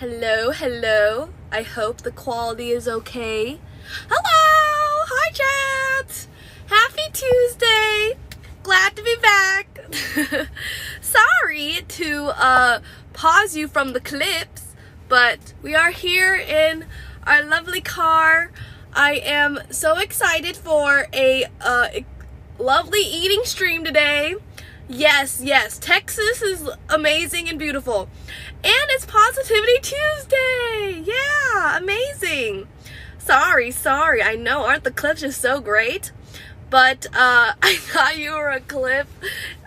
Hello, hello. I hope the quality is okay. Hello! Hi, chat! Happy Tuesday! Glad to be back! Sorry to uh, pause you from the clips, but we are here in our lovely car. I am so excited for a uh, lovely eating stream today. Yes, yes, Texas is amazing and beautiful. And it's Positivity Tuesday! Yeah, amazing. Sorry, sorry, I know, aren't the clips just so great? But uh, I thought you were a clip.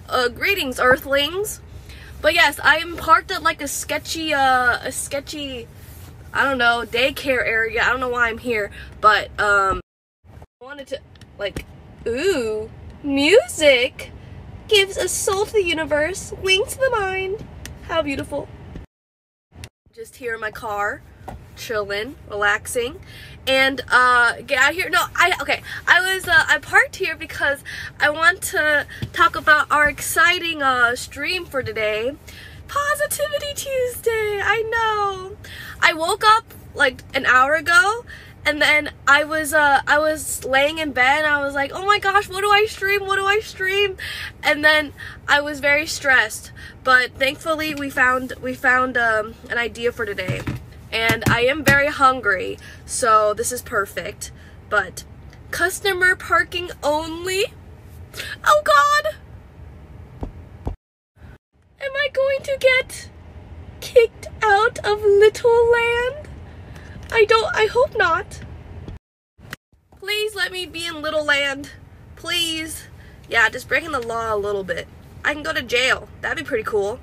Uh, greetings, Earthlings. But yes, I am parked at like a sketchy, uh, a sketchy, I don't know, daycare area. I don't know why I'm here, but um, I wanted to, like, ooh, music gives a soul to the universe, wings to the mind. How beautiful. Just here in my car, chilling, relaxing. And uh get out here. No, I okay. I was uh I parked here because I want to talk about our exciting uh stream for today. Positivity Tuesday. I know. I woke up like an hour ago and then I was uh I was laying in bed and I was like, "Oh my gosh, what do I stream? What do I stream?" And then I was very stressed, but thankfully we found we found um, an idea for today. And I am very hungry, so this is perfect. But customer parking only? Oh god. Am I going to get kicked out of Little Land? I don't, I hope not. Please let me be in Little Land. Please. Yeah, just breaking the law a little bit. I can go to jail. That'd be pretty cool.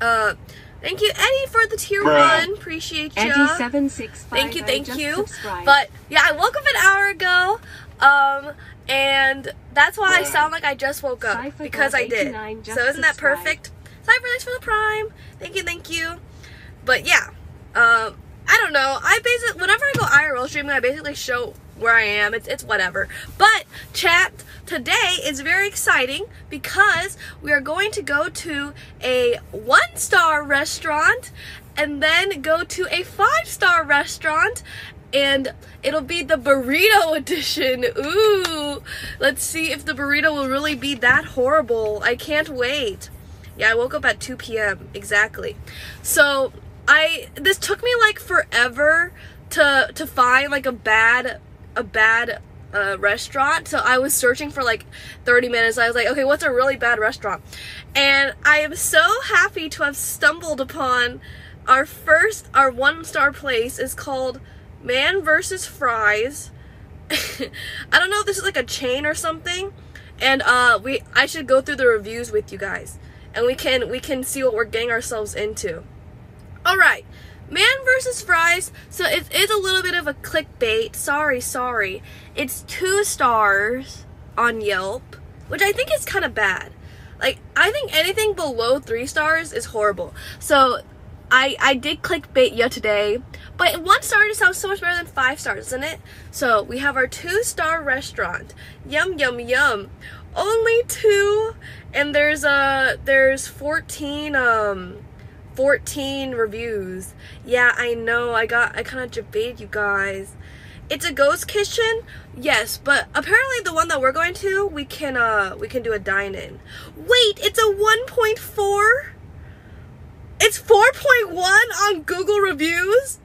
Uh, thank you, Eddie, for the tier Bruh. one. Appreciate you. Eddie seven six five. Thank you, thank you. subscribed. But yeah, I woke up an hour ago. Um, and that's why I sound like I just woke up Cypher because I did. 89 So isn't that perfect? Cyber thanks for the prime. Thank you, thank you. But yeah, um, I don't know. I basically whenever I go IRL streaming, I basically show where I am. It's it's whatever. But chat today is very exciting because we are going to go to a one star restaurant and then go to a five star restaurant and it'll be the burrito edition. Ooh, let's see if the burrito will really be that horrible. I can't wait. Yeah, I woke up at 2 p.m. exactly. So I this took me like forever to to find like a bad a bad uh, restaurant. So I was searching for like 30 minutes. I was like, okay, what's a really bad restaurant? And I am so happy to have stumbled upon our first our one star place is called Man versus Fries. I don't know if this is like a chain or something. And uh we I should go through the reviews with you guys. And we can we can see what we're getting ourselves into. Alright. Man versus Fries. So it is a little bit of a clickbait. Sorry, sorry. It's two stars on Yelp, which I think is kind of bad. Like I think anything below three stars is horrible. So I I did clickbait you today, but one star just sounds so much better than five stars, doesn't it? So we have our two star restaurant. Yum yum yum. Only two, and there's uh there's 14 um 14 reviews. Yeah, I know. I got I kind of debated you guys. It's a ghost kitchen, yes, but apparently the one that we're going to, we can uh we can do a dine in. Wait, it's a 1.4. It's 4.1 on Google reviews.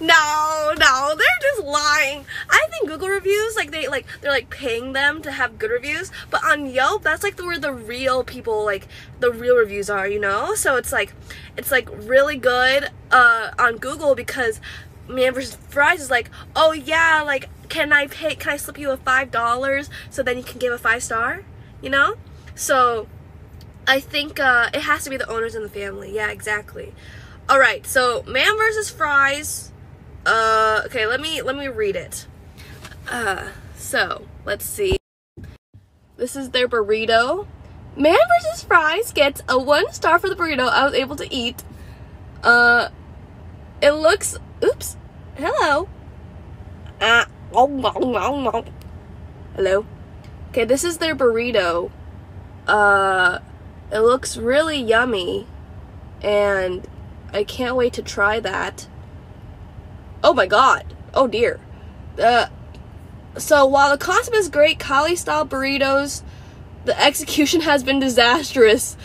No, no, they're just lying. I think Google reviews like they like they're like paying them to have good reviews, but on Yelp that's like the, where the real people like the real reviews are, you know? So it's like it's like really good uh on Google because Man versus Fries is like, "Oh yeah, like can I pay can I slip you a $5 so then you can give a 5 star?" You know? So I think uh, it has to be the owners and the family. Yeah, exactly. All right, so man versus fries. Uh, okay, let me let me read it. Uh, so let's see. This is their burrito. Man versus fries gets a one star for the burrito I was able to eat. Uh, it looks. Oops. Hello. Ah. Hello. Okay, this is their burrito. Uh, it looks really yummy, and I can't wait to try that. Oh my god. Oh dear. Uh, so while the concept is great, Cali style burritos, the execution has been disastrous.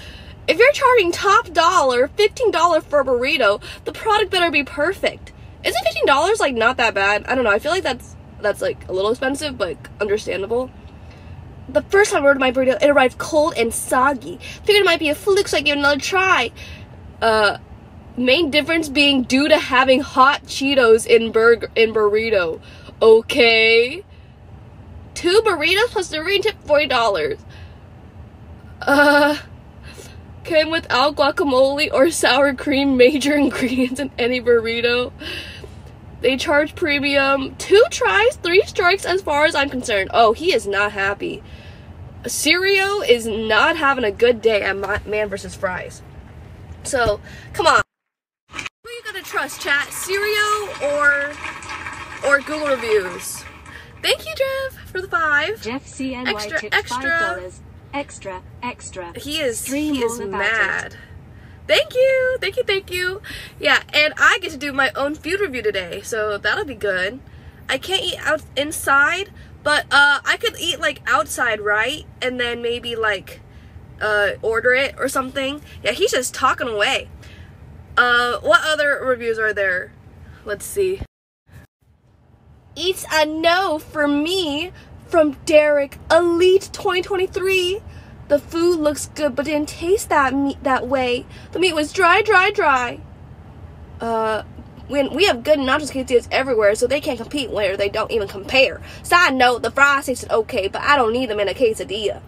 If you're charging top dollar, $15 for a burrito, the product better be perfect. Isn't $15 like not that bad? I don't know. I feel like that's that's like a little expensive, but understandable. The first time I ordered my burrito, it arrived cold and soggy. Figured it might be a fluke, so I gave it another try. Uh, main difference being due to having hot Cheetos in burger in burrito. Okay. Two burritos plus the ring tip forty dollars. Uh came without guacamole or sour cream major ingredients in any burrito. They charge premium. Two tries, three strikes as far as I'm concerned. Oh, he is not happy. Sirio is not having a good day at Man vs. Fries. So, come on. Who are you gonna trust, chat? Sirio or or Google reviews? Thank you, Jeff, for the five. Jeff CNY Extra, tipped extra. five dollars. Extra, extra. He is he is mad. it. Thank you, thank you, thank you. Yeah, and I get to do my own food review today, so that'll be good. I can't eat out inside, but uh, I could eat like outside, right? And then maybe like uh, order it or something. Yeah, he's just talking away. Uh, what other reviews are there? Let's see. It's a no for me from Derek Elite 2023. The food looks good, but didn't taste that meat that way. The meat was dry, dry, dry. Uh, when we have good nachos quesadillas everywhere, so they can't compete where they don't even compare. Side note: the fries tasted okay, but I don't need them in a quesadilla.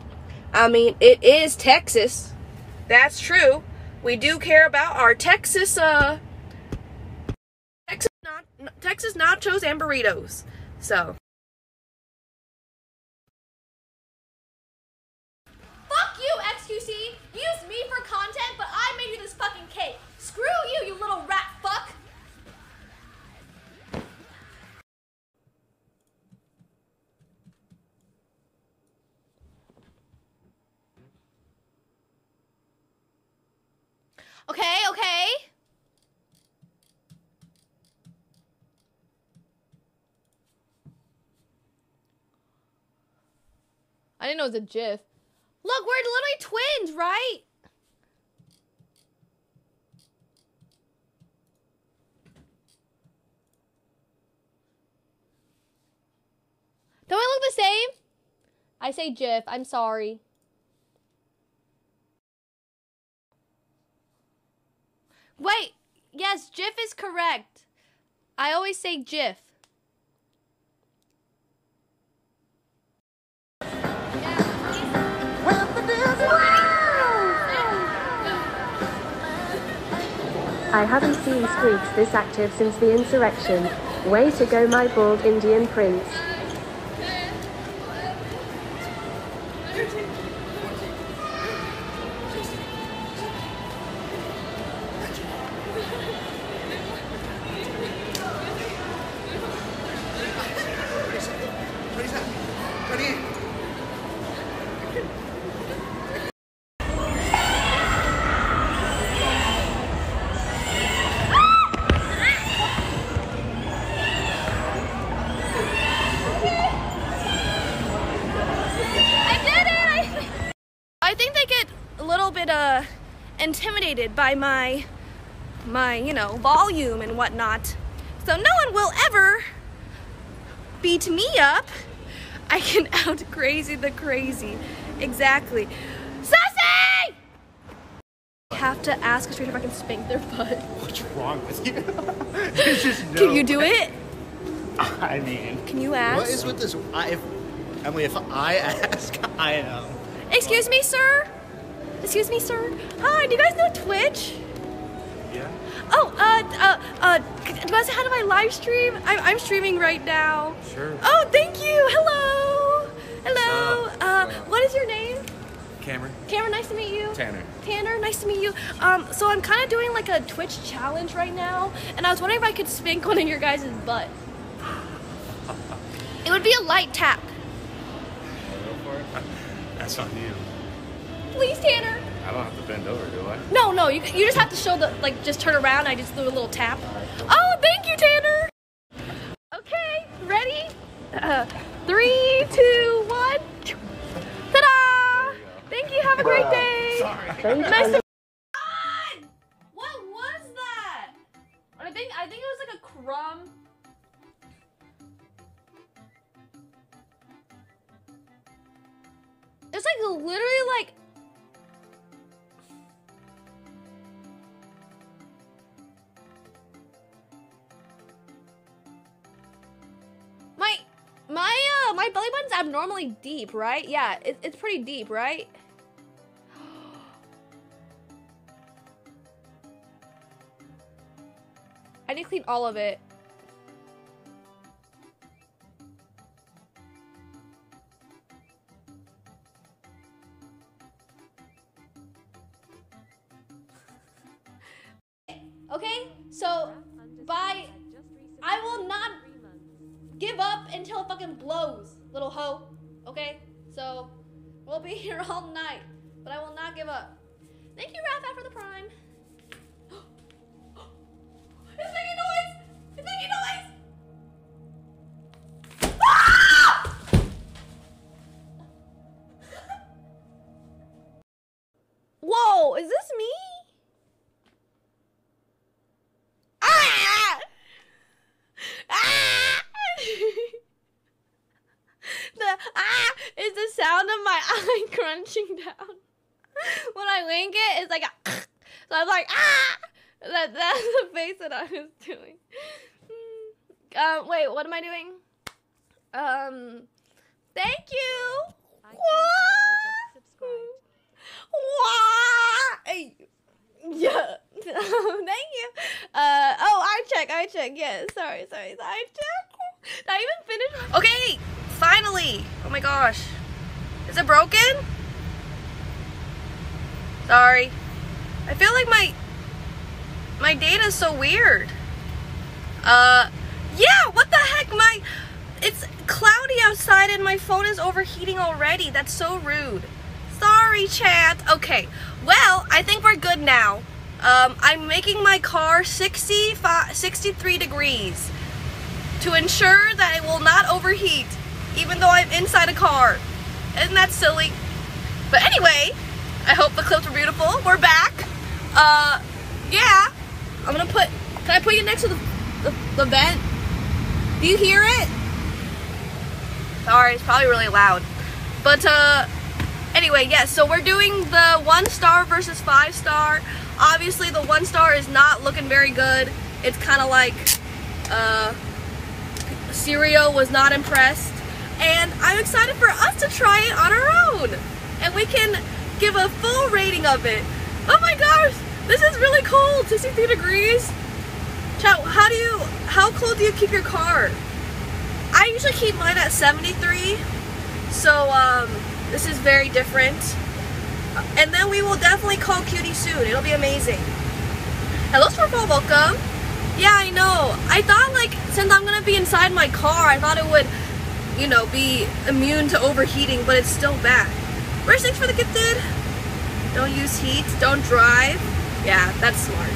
I mean, it is Texas. That's true. We do care about our Texas, uh, Texas, na- Texas nachos and burritos. So. Fuck you, XQC! Use me for content, but I made you this fucking cake. Screw you, you little rat fuck! Okay, okay. I didn't know it was a GIF. Look, we're literally twins, right? Don't I look the same? I say GIF. I'm sorry. Wait. Yes, GIF is correct. I always say GIF. I haven't seen Squeaks this active since the insurrection. Way to go, my bald Indian prince. Intimidated by my my you know volume and whatnot. So no one will ever beat me up. I can out crazy the crazy. Exactly. Sassy! I have to ask a stranger if I can spank their butt. What's wrong with you? There's just no. Can you do it? I mean, Can you ask? What is with this? I, if, Emily, if I ask, I am. Excuse me, sir. Excuse me, sir. Hi, do you guys know Twitch? yeah. Oh, uh, uh, uh, c- do you guys say hi to my live stream? I'm, I'm streaming right now. Sure. Oh, thank you. Hello. Hello. Uh, what is your name? Cameron. Cameron, nice to meet you. Tanner. Tanner, nice to meet you. Um, so I'm kind of doing like a Twitch challenge right now, and I was wondering if I could spank one of your guys' butt. It would be a light tap. That's on you. Please, Tanner. I don't have to bend over, do I? No, no, you, you just have to show the, like, just turn around. I just do a little tap. Oh, thank you, Tanner. Okay, ready? Uh, three, two, one. Ta-da! Thank you. Have a great day. Sorry. Nice to What was that? I think I think it was like a crumb. It's like literally like my uh my belly button's abnormally deep, right? Yeah, it, it's pretty deep, right? I need to clean all of it. Okay, so by I will not give up until it fucking blows, little hoe. Okay, so we'll be here all night, but I will not give up. Thank you, Raph, for the prime. It's making noise! It's making noise! Whoa, is this me? Ah! Ah! the ah is the sound eye crunching down. When I wink it, it's like a so I'm like ah that that's the face that I was doing. Um, wait, what am I doing? Um, thank you. Wah! Hey. Yeah. thank you. Uh, oh, I check, I check. Yeah, sorry, sorry, I check. Did I even finish? my- Okay, finally. Oh my gosh. Is it broken? Sorry. I feel like my my data is so weird. Uh yeah, what the heck? My it's cloudy outside and my phone is overheating already. That's so rude. Sorry, chat. Okay. Well, I think we're good now. Um, I'm making my car 65, 63 degrees to ensure that it will not overheat, even though I'm inside a car. Isn't that silly? But anyway, I hope the clips were beautiful. We're back. Uh, yeah. I'm gonna put. Can I put you next to the the, the vent? Do you hear it? Sorry, it's probably really loud. But uh, anyway, yes. so we're doing the one star versus five star. Obviously, the one star is not looking very good. It's kind of like uh, Sirio was not impressed, and I'm excited for us to try it on our own, and we can give a full rating of it. Oh my gosh, this is really cold. 63 degrees. Chat, how do you, how cold do you keep your car? I usually keep mine at 73, so um, this is very different. And then we will definitely call Cutie soon. It'll be amazing. Hello, Sportball, welcome. Yeah, I know. I thought like since I'm gonna be inside my car, I thought it would, you know, be immune to overheating, but it's still bad. Where's things for the gifted? Don't use heat. Don't drive. Yeah, that's smart.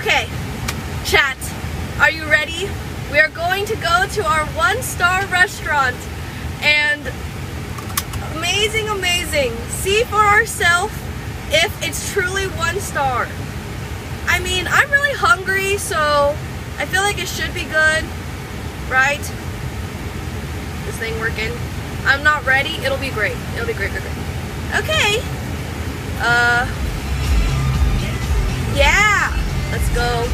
Okay, chat. Are you ready? We are going to go to our one-star restaurant and amazing, amazing. See for ourselves if it's truly one star. I mean, I'm really hungry, so I feel like it should be good, right? This thing working. I'm not ready. It'll be great. It'll be great, great, great. Okay. Uh. Yeah. Let's go.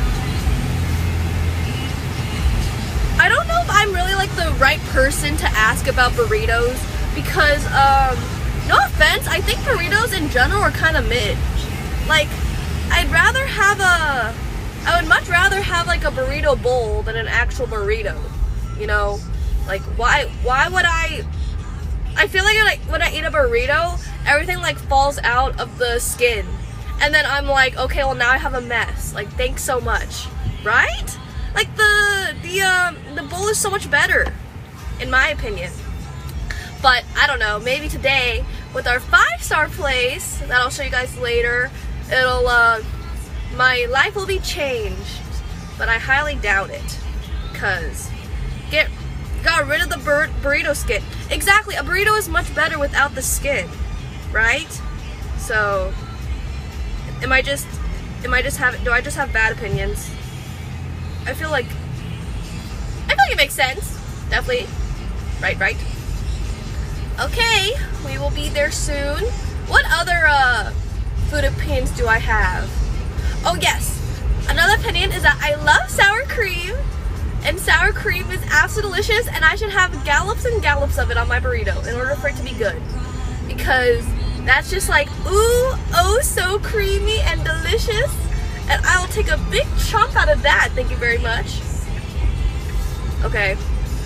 I don't know if I'm really like the right person to ask about burritos because, um, no offense, I think burritos in general are kind of mid. Like, I'd rather have a, I would much rather have like a burrito bowl than an actual burrito. You know, like why, why would I? I feel like when I, when I eat a burrito, everything like falls out of the skin, and then I'm like, okay, well now I have a mess. Like, thanks so much, right? Like the the um the bowl is so much better, in my opinion. But I don't know. Maybe today with our five star place that I'll show you guys later, it'll uh, my life will be changed, but I highly doubt it, cause get got rid of the bur- burrito skin. Exactly, a burrito is much better without the skin, right? So, am I just am I just have do I just have bad opinions? I feel like I feel like it makes sense. Definitely. Right, right. Okay, we will be there soon. What other uh, food opinions do I have? Oh yes, another opinion is that I love sour cream, and sour cream is absolutely delicious, and I should have gallops and gallops of it on my burrito in order for it to be good. Because that's just like ooh, oh, so creamy and delicious, and I will take a big chunk out of that. Thank you very much. Okay,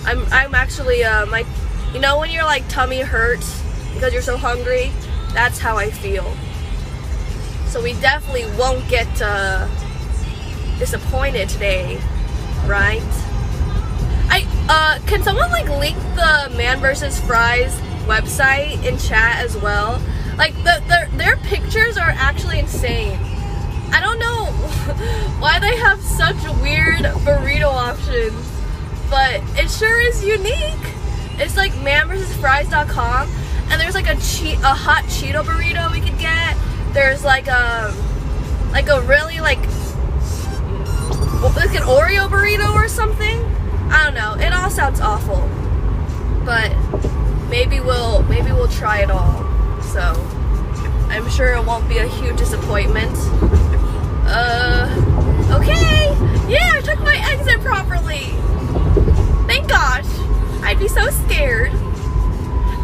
I'm I'm actually uh my, you know when your like tummy hurts because you're so hungry, that's how I feel. So we definitely won't get uh, disappointed today, right? I uh, can someone like link the Man vs. Fries website in chat as well? Like the, the their pictures are actually insane. I don't know why they have such weird burrito options, but it sure is unique. It's like manversusfries.com, and there's like a che- a hot Cheeto burrito we could get. There's like a like a really like like an Oreo burrito or something. I don't know. It all sounds awful, but maybe we'll maybe we'll try it all. So I'm sure it won't be a huge disappointment. Uh, okay. Yeah, I took my exit properly. Thank gosh. I'd be so scared.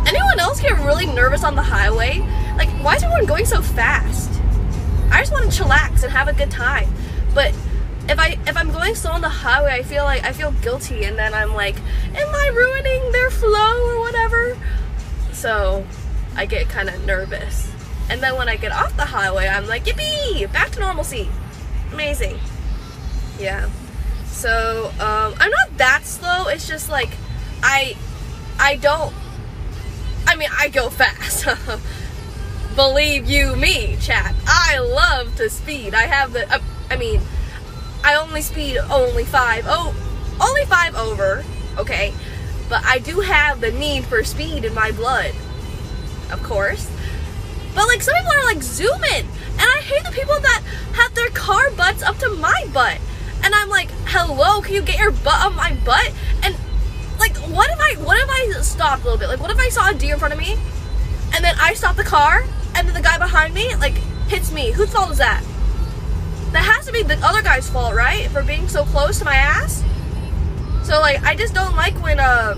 Anyone else get really nervous on the highway? Like, why is everyone going so fast? I just want to chillax and have a good time. But if I if I'm going slow on the highway, I feel like I feel guilty, and then I'm like, am I ruining their flow or whatever? So I get kind of nervous. And then when I get off the highway, I'm like, yippee, back to normalcy. Amazing. Yeah. So um, I'm not that slow. It's just like I I don't. I mean, I go fast. Believe you me, chat. I love to speed. I have the. Uh, I mean, I only speed only five. Oh, only five over. Okay, but I do have the need for speed in my blood. Of course. But like some people are like zooming, and I hate the people that have their car butts up to my butt. And I'm like, hello, can you get your butt on my butt? And like, what if I, what if I stopped a little bit? Like, what if I saw a deer in front of me, and then I stop the car, and then the guy behind me like hits me? Whose fault is that? That has to be the other guy's fault, right? For being so close to my ass. So like, I just don't like when um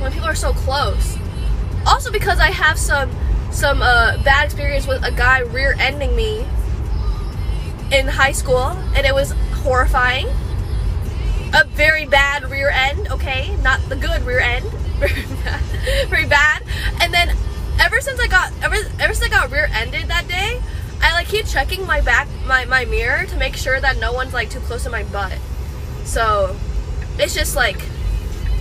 when people are so close. Also because I have some some uh, bad experience with a guy rear-ending me in high school, and it was horrifying. A very bad rear end, okay, not the good rear end, very bad, very bad. And then ever since I got ever ever since I got rear-ended that day, I like keep checking my back my my mirror to make sure that no one's like too close to my butt. So it's just like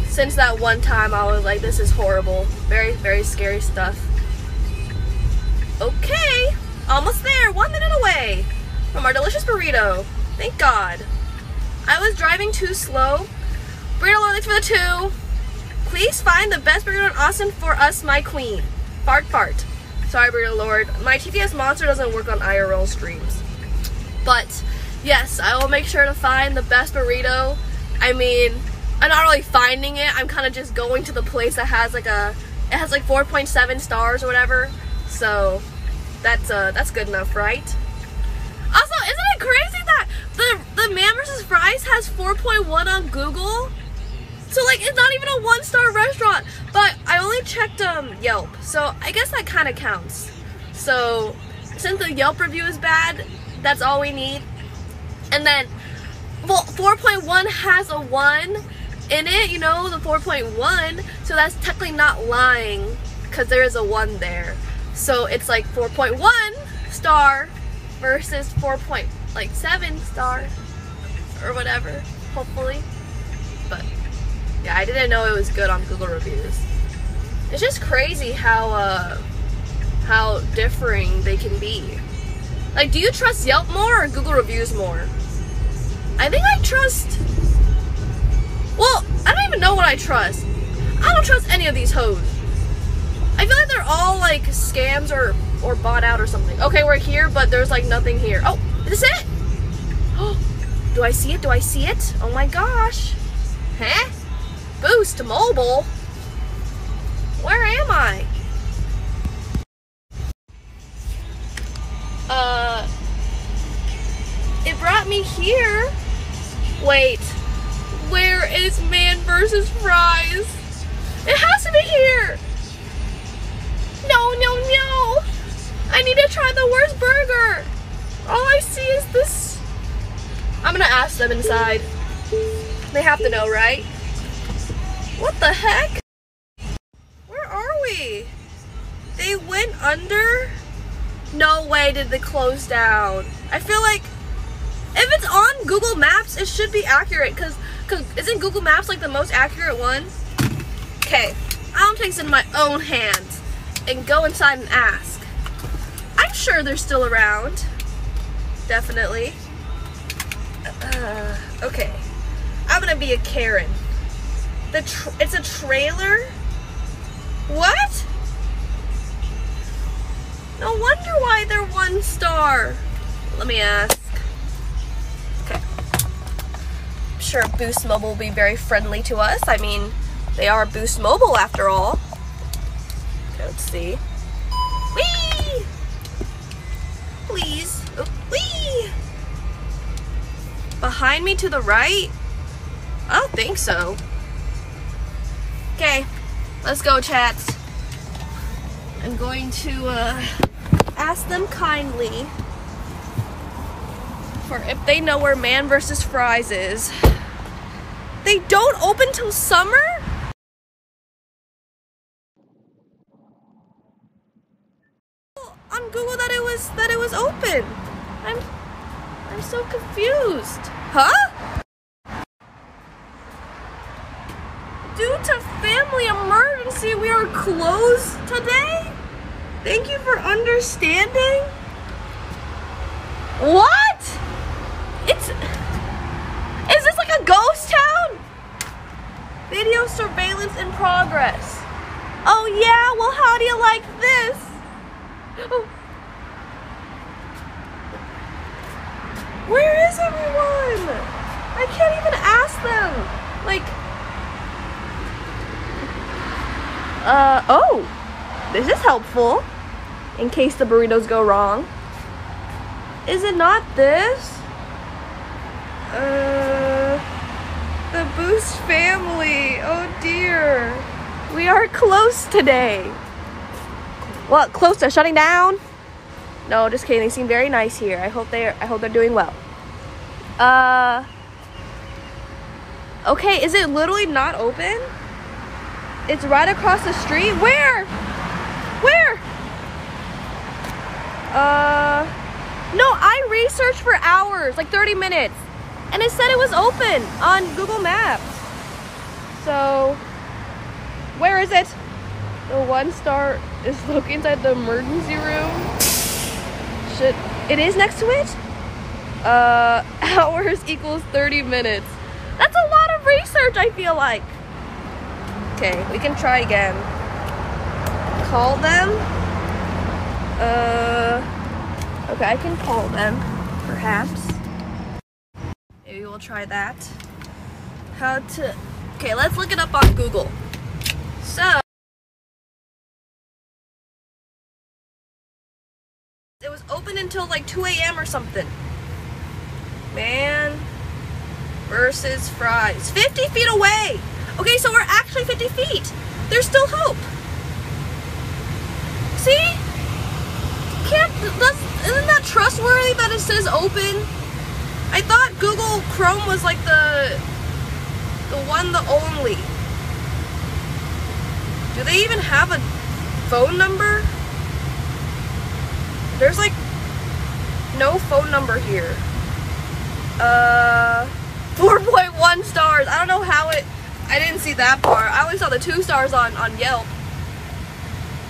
since that one time I was like this is horrible. Very very scary stuff. Okay, almost there. One minute away from our delicious burrito. Thank God. I was driving too slow. Burrito Lord, thanks for the two. Please find the best burrito in Austin for us, my queen. Fart fart. Sorry, Lord. My TTS monster doesn't work on IRL streams. But yes, I will make sure to find the best burrito. I mean, I'm not really finding it. I'm kind of just going to the place that has like a it has like 4.7 stars or whatever. So that's uh that's good enough, right? Also, isn't it crazy that the the Man vs. Fries has 4.1 on Google? So like it's not even a one star restaurant. But I only checked um Yelp, so I guess that kind of counts. So since the Yelp review is bad, that's all we need. And then, well, 4.1 has a one in it, you know, the 4.1. So that's technically not lying because there is a one there. So it's like 4.1 star versus 4. Point, like 7 star or whatever, hopefully. But yeah, I didn't know it was good on Google reviews. It's just crazy how uh how differing they can be. Like, do you trust Yelp more or Google reviews more? I think I trust. Well, I don't even know what I trust. I don't trust any of these hoes. I feel like they're all like scams or or bought out or something. Okay, we're here, but there's like nothing here. Oh, is this it? Oh, do I see it? Do I see it? Oh my gosh. Huh? Boost mobile. Where am I? Uh, it brought me here. Wait, where is man versus fries? It has to be here. No, no, no. I need to try the worst burger. All I see is this. I'm gonna ask them inside. They have to know, right? What the heck? Where are we? They went under? No way did they close down. I feel like if it's on Google Maps, it should be accurate because isn't Google Maps like the most accurate one? Okay, I'll take this in my own hands and go inside and ask. I'm sure they're still around. Definitely. Uh, okay. I'm gonna be a Karen. The it's a trailer? What? No wonder why they're one star. Let me ask. Okay. I'm sure Boost Mobile will be very friendly to us. I mean, they are Boost Mobile after all. Okay, let's see. Please. Oh! Behind me to the right? I don't think so. Okay, let's go, chats. I'm going to uh, ask them kindly for if they know where Man versus Fries is. They don't open till summer? On Google that it was that it was open. I'm I'm so confused. Huh? Due to family emergency, we are closed today? Thank you for understanding. What? It's. Is this like a ghost town? Video surveillance in progress. Oh, yeah? Well, how do you like this? Where is everyone? I can't even ask them. Like, uh, oh, this is helpful in case the burritos go wrong. Is it not this? Uh, the Boost family. Oh dear. We are close today. What? Close to shutting down? No, just kidding. They seem very nice here. I hope they're I hope they're doing well. Uh Okay, is it literally not open? It's right across the street. Where? Where? Uh No, I researched for hours, like 30 minutes. And it said it was open on Google Maps. So where is it? The one star is located inside the emergency room. Should it is next to it? Uh hours equals 30 minutes. That's a lot of research, I feel like. Okay, we can try again. Call them. Uh Okay, I can call them, perhaps. Maybe we'll try that. How to Okay, let's look it up on Google. So It was open until like 2 a.m. or something. Man versus fries. 50 feet away! Okay, so we're actually 50 feet. There's still hope. See? Can't, that's, isn't that trustworthy that it says open? I thought Google Chrome was like the, the one, the only. Do they even have a phone number? There's like no phone number here. Uh, 4.1 stars. I don't know how it. I didn't see that part. I only saw the two stars on on Yelp.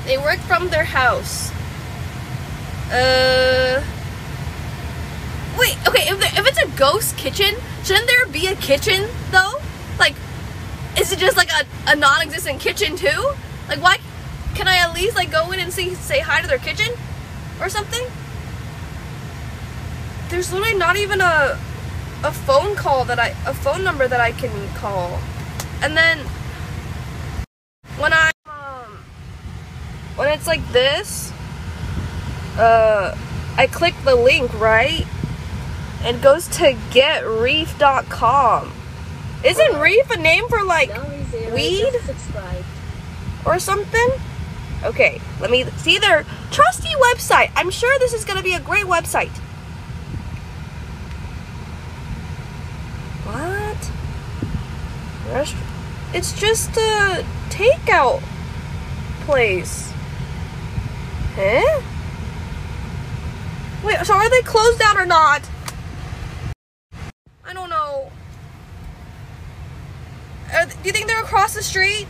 They work from their house. Uh. Wait, okay, if, there, if it's a ghost kitchen, shouldn't there be a kitchen though? Like, is it just like a, a non existent kitchen too? Like, why can I at least like go in and see, say hi to their kitchen or something? There's literally not even a a phone call that I a phone number that I can call. And then when I um when it's like this, uh I click the link, right? And it goes to getreef.com. Isn't reef a name for like weed or something? Okay, let me see their trusty website. I'm sure this is going to be a great website. What? Rest- it's just a takeout place. Huh? Wait, so are they closed down or not? I don't know. Are, do you think they're across the street?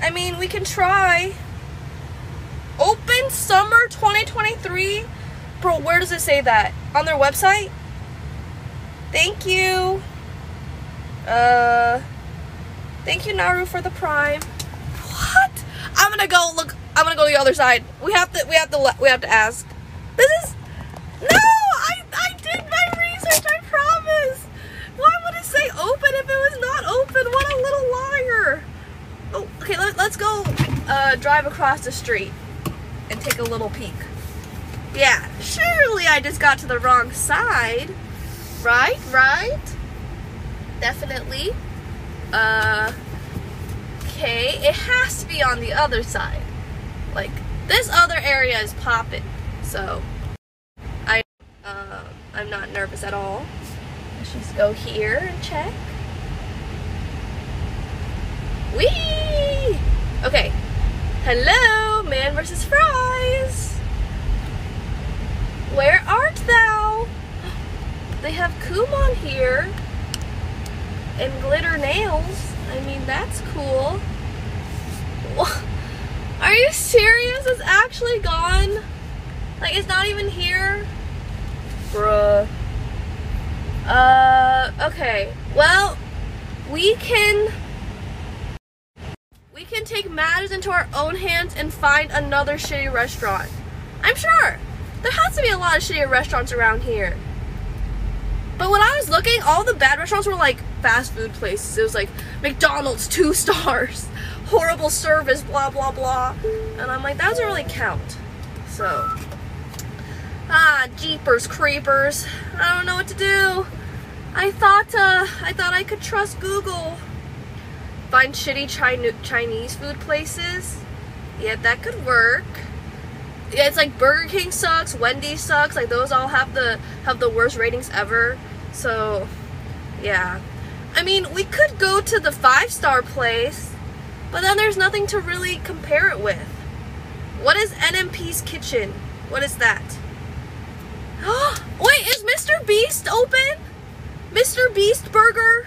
I mean, we can try. Open summer 2023? Bro, where does it say that? On their website? Thank you. Uh, thank you, Naru, for the prime. What? I'm gonna go look. I'm gonna go to the other side. We have to. We have to. We have to ask. This is. No, I. I did my research. I promise. Why would it say open if it was not open? What a little liar. Oh, okay. Let, let's go. Uh, drive across the street and take a little peek. Yeah, surely I just got to the wrong side. Right, right. Definitely. Uh okay, it has to be on the other side. Like this other area is popping. So I uh, I'm not nervous at all. Let's just go here and check. Wee! Okay. Hello, man versus fries. Where art thou? They have Kumon here and glitter nails. I mean, that's cool. Are you serious? It's actually gone? Like, it's not even here? Bruh. Uh, okay. Well, we can. We can take matters into our own hands and find another shitty restaurant. I'm sure. There has to be a lot of shitty restaurants around here. But when I was looking, all the bad restaurants were like fast food places. It was like McDonald's, two stars, horrible service, blah, blah, blah. And I'm like, that doesn't really count. So, ah, jeepers creepers. I don't know what to do. I thought, uh, I thought I could trust Google. Find shitty Chinese food places. Yeah, that could work. Yeah, it's like Burger King sucks, Wendy's sucks. Like those all have the have the worst ratings ever. So, yeah. I mean, we could go to the five star place, but then there's nothing to really compare it with. What is NMP's Kitchen? What is that? Oh wait, is Mr. Beast open? Mr. Beast Burger?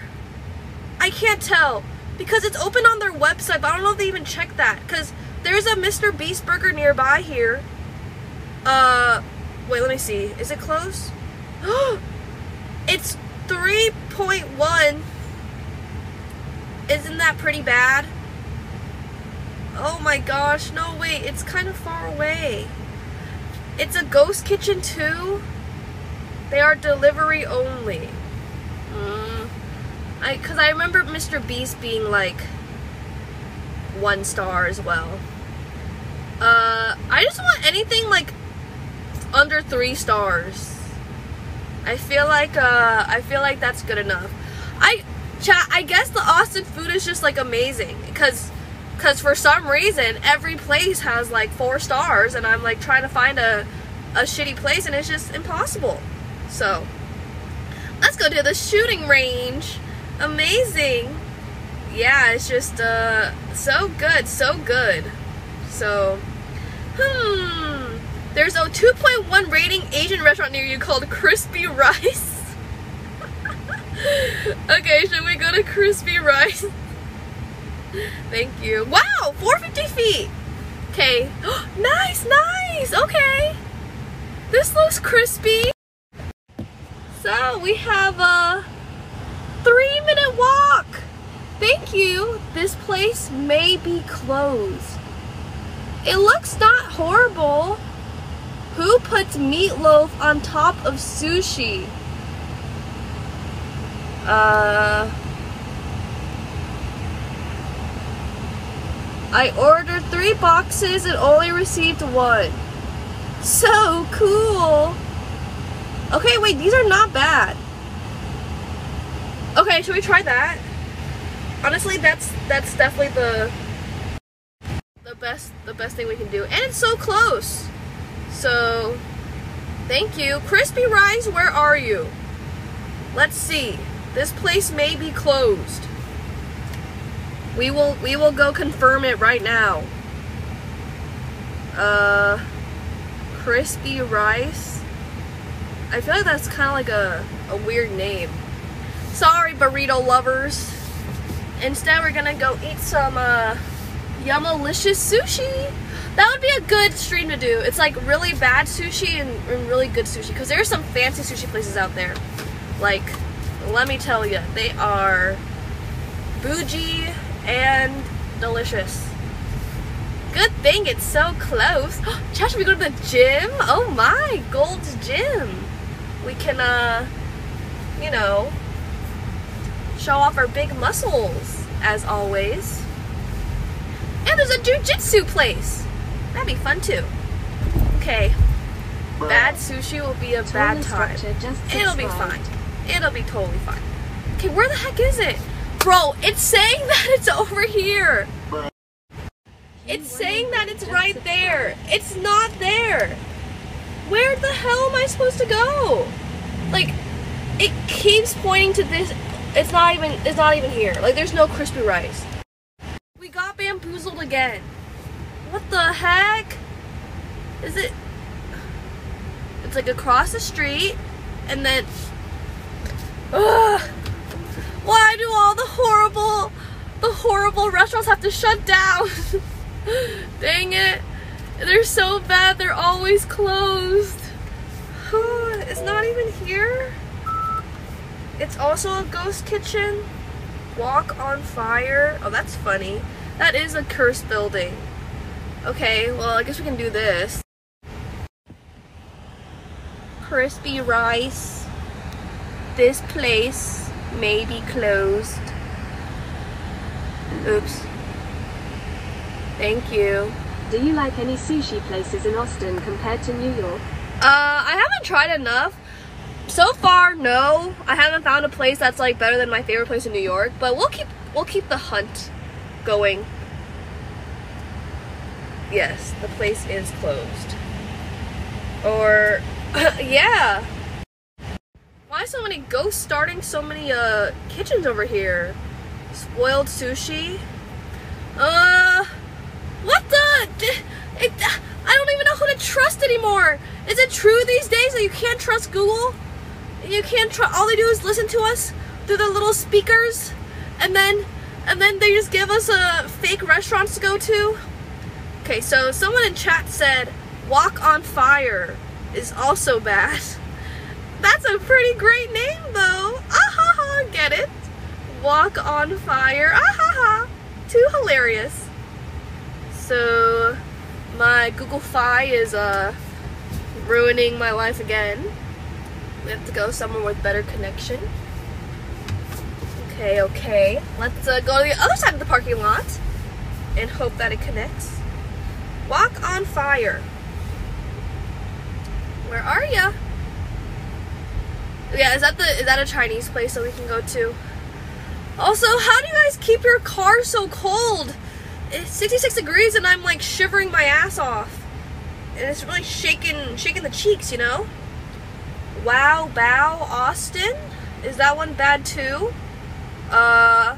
I can't tell because it's open on their website, but I don't know if they even check that because there's a Mr. Beast Burger nearby here. Uh, wait, let me see. Is it close? it's 3.1. Isn't that pretty bad? Oh my gosh, no wait, it's kind of far away. It's a ghost kitchen too. They are delivery only. Mm. I cuz I remember Mr. Beast being like one star as well. Uh I just want anything like under 3 stars. I feel like uh I feel like that's good enough. I chat I guess the Austin food is just like amazing cuz cuz for some reason every place has like 4 stars and I'm like trying to find a a shitty place and it's just impossible. So, let's go to the shooting range. Amazing. Yeah, it's just uh so good, so good. So, hmm. There's a 2.1 rating Asian restaurant near you called Crispy Rice. okay, should we go to Crispy Rice? Thank you. Wow, 450 feet. Okay. nice, nice. Okay. This looks crispy. So we have a three minute walk. Thank you. This place may be closed. It looks not horrible. Who puts meatloaf on top of sushi? Uh. I ordered three boxes and only received one. So cool. Okay, wait, these are not bad. Okay, should we try that? Honestly, that's that's definitely the the best the best thing we can do. And it's so close. So thank you. Crispy Rice, where are you? Let's see. This place may be closed. We will we will go confirm it right now. Uh crispy rice. I feel like that's kind of like a, a weird name. Sorry, burrito lovers. Instead, we're gonna go eat some uh, Yumalicious sushi. That would be a good stream to do. It's like really bad sushi and, and really good sushi. Because there are some fancy sushi places out there. Like, let me tell you, they are bougie and delicious. Good thing it's so close. Chad, should we go to the gym? Oh my, Gold's Gym. We can, uh, you know, show off our big muscles, as always. And there's a jujitsu place. That'd be fun too. Okay. Bad sushi will be a bad time. just It'll be fine. It'll be totally fine. Okay, where the heck is it? Bro, it's saying that it's over here. It's saying that it's right there. It's not there. Where the hell am I supposed to go? Like, it keeps pointing to this. It's not even. It's not even here. Like, there's no crispy rice. We got bamboozled again. What the heck? Is it? It's like across the street, and then. Ugh. Why do all the horrible, the horrible restaurants have to shut down? Dang it. They're so bad, they're always closed. it's not even here. It's also a ghost kitchen. Wok on Fire. Oh, that's funny. That is a cursed building. Okay, well, I guess we can do this. Crispy rice. This place may be closed. Oops. Thank you. Do you like any sushi places in Austin compared to New York? Uh, I haven't tried enough. So far, no. I haven't found a place that's like better than my favorite place in New York, but we'll keep we'll keep the hunt going. Yes, the place is closed. Or yeah. Why so many ghosts starting so many uh kitchens over here? Spoiled sushi? Uh what the? It, I don't even know who to trust anymore. Is it true these days that you can't trust Google? You can't trust. All they do is listen to us through the little speakers, and then, and then they just give us uh, fake restaurants to go to. Okay, so someone in chat said, "Wok on Fire" is also bad. That's a pretty great name, though. Ah ha ha, get it? Wok on Fire. Ah ha ha. Too hilarious. So my Google Fi is uh ruining my life again. We have to go somewhere with better connection. Okay, okay. Let's uh, go to the other side of the parking lot and hope that it connects. Wok on Fire. Where are ya? Yeah, is that the is that a Chinese place that we can go to? Also, how do you guys keep your car so cold? It's 66 degrees and I'm like shivering my ass off. And it's really shaking shaking the cheeks, you know? Wow Bao, Austin? Is that one bad too? Uh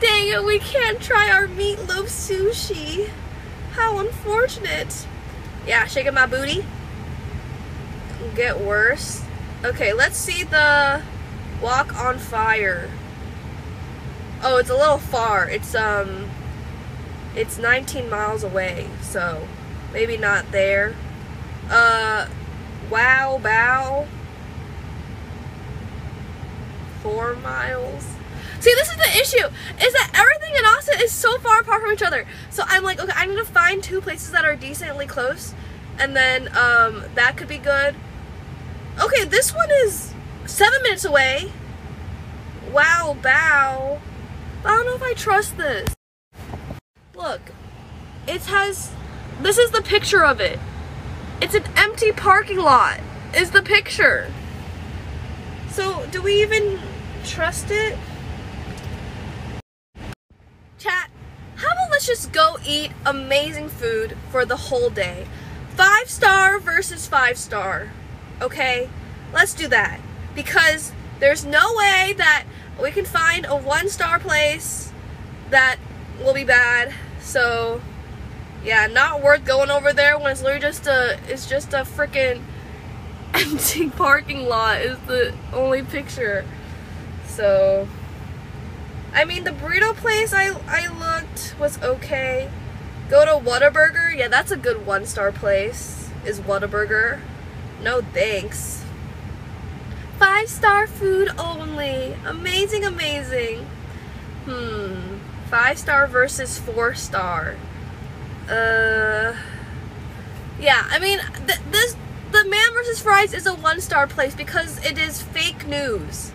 dang it, we can't try our meatloaf sushi. How unfortunate. Yeah, shaking my booty. Get worse. Okay, let's see the Wok on Fire. Oh, it's a little far. It's um it's 19 miles away, so maybe not there. Uh Wow Bao. Four miles. See, this is the issue, is that everything in Austin is so far apart from each other. So I'm like, okay, I need to find two places that are decently close, and then um, that could be good. Okay, this one is seven minutes away. Wow Bao. I don't know if I trust this. Look, it has, this is the picture of it. It's an empty parking lot, is the picture. So, do we even trust it? How about let's just go eat amazing food for the whole day? Five star versus five star. Okay? Let's do that. Because there's no way that we can find a one star place that will be bad. So, yeah, not worth going over there when it's literally just a it's just a freaking empty parking lot is the only picture. So, I mean, the burrito place I I looked was okay. Go to Whataburger. Yeah, that's a good one star place. Is Whataburger? No thanks. Five star food only. Amazing, amazing. Hmm. Five star versus four star. Uh. Yeah, I mean, th- this the Man versus Fries is a one star place because it is fake news,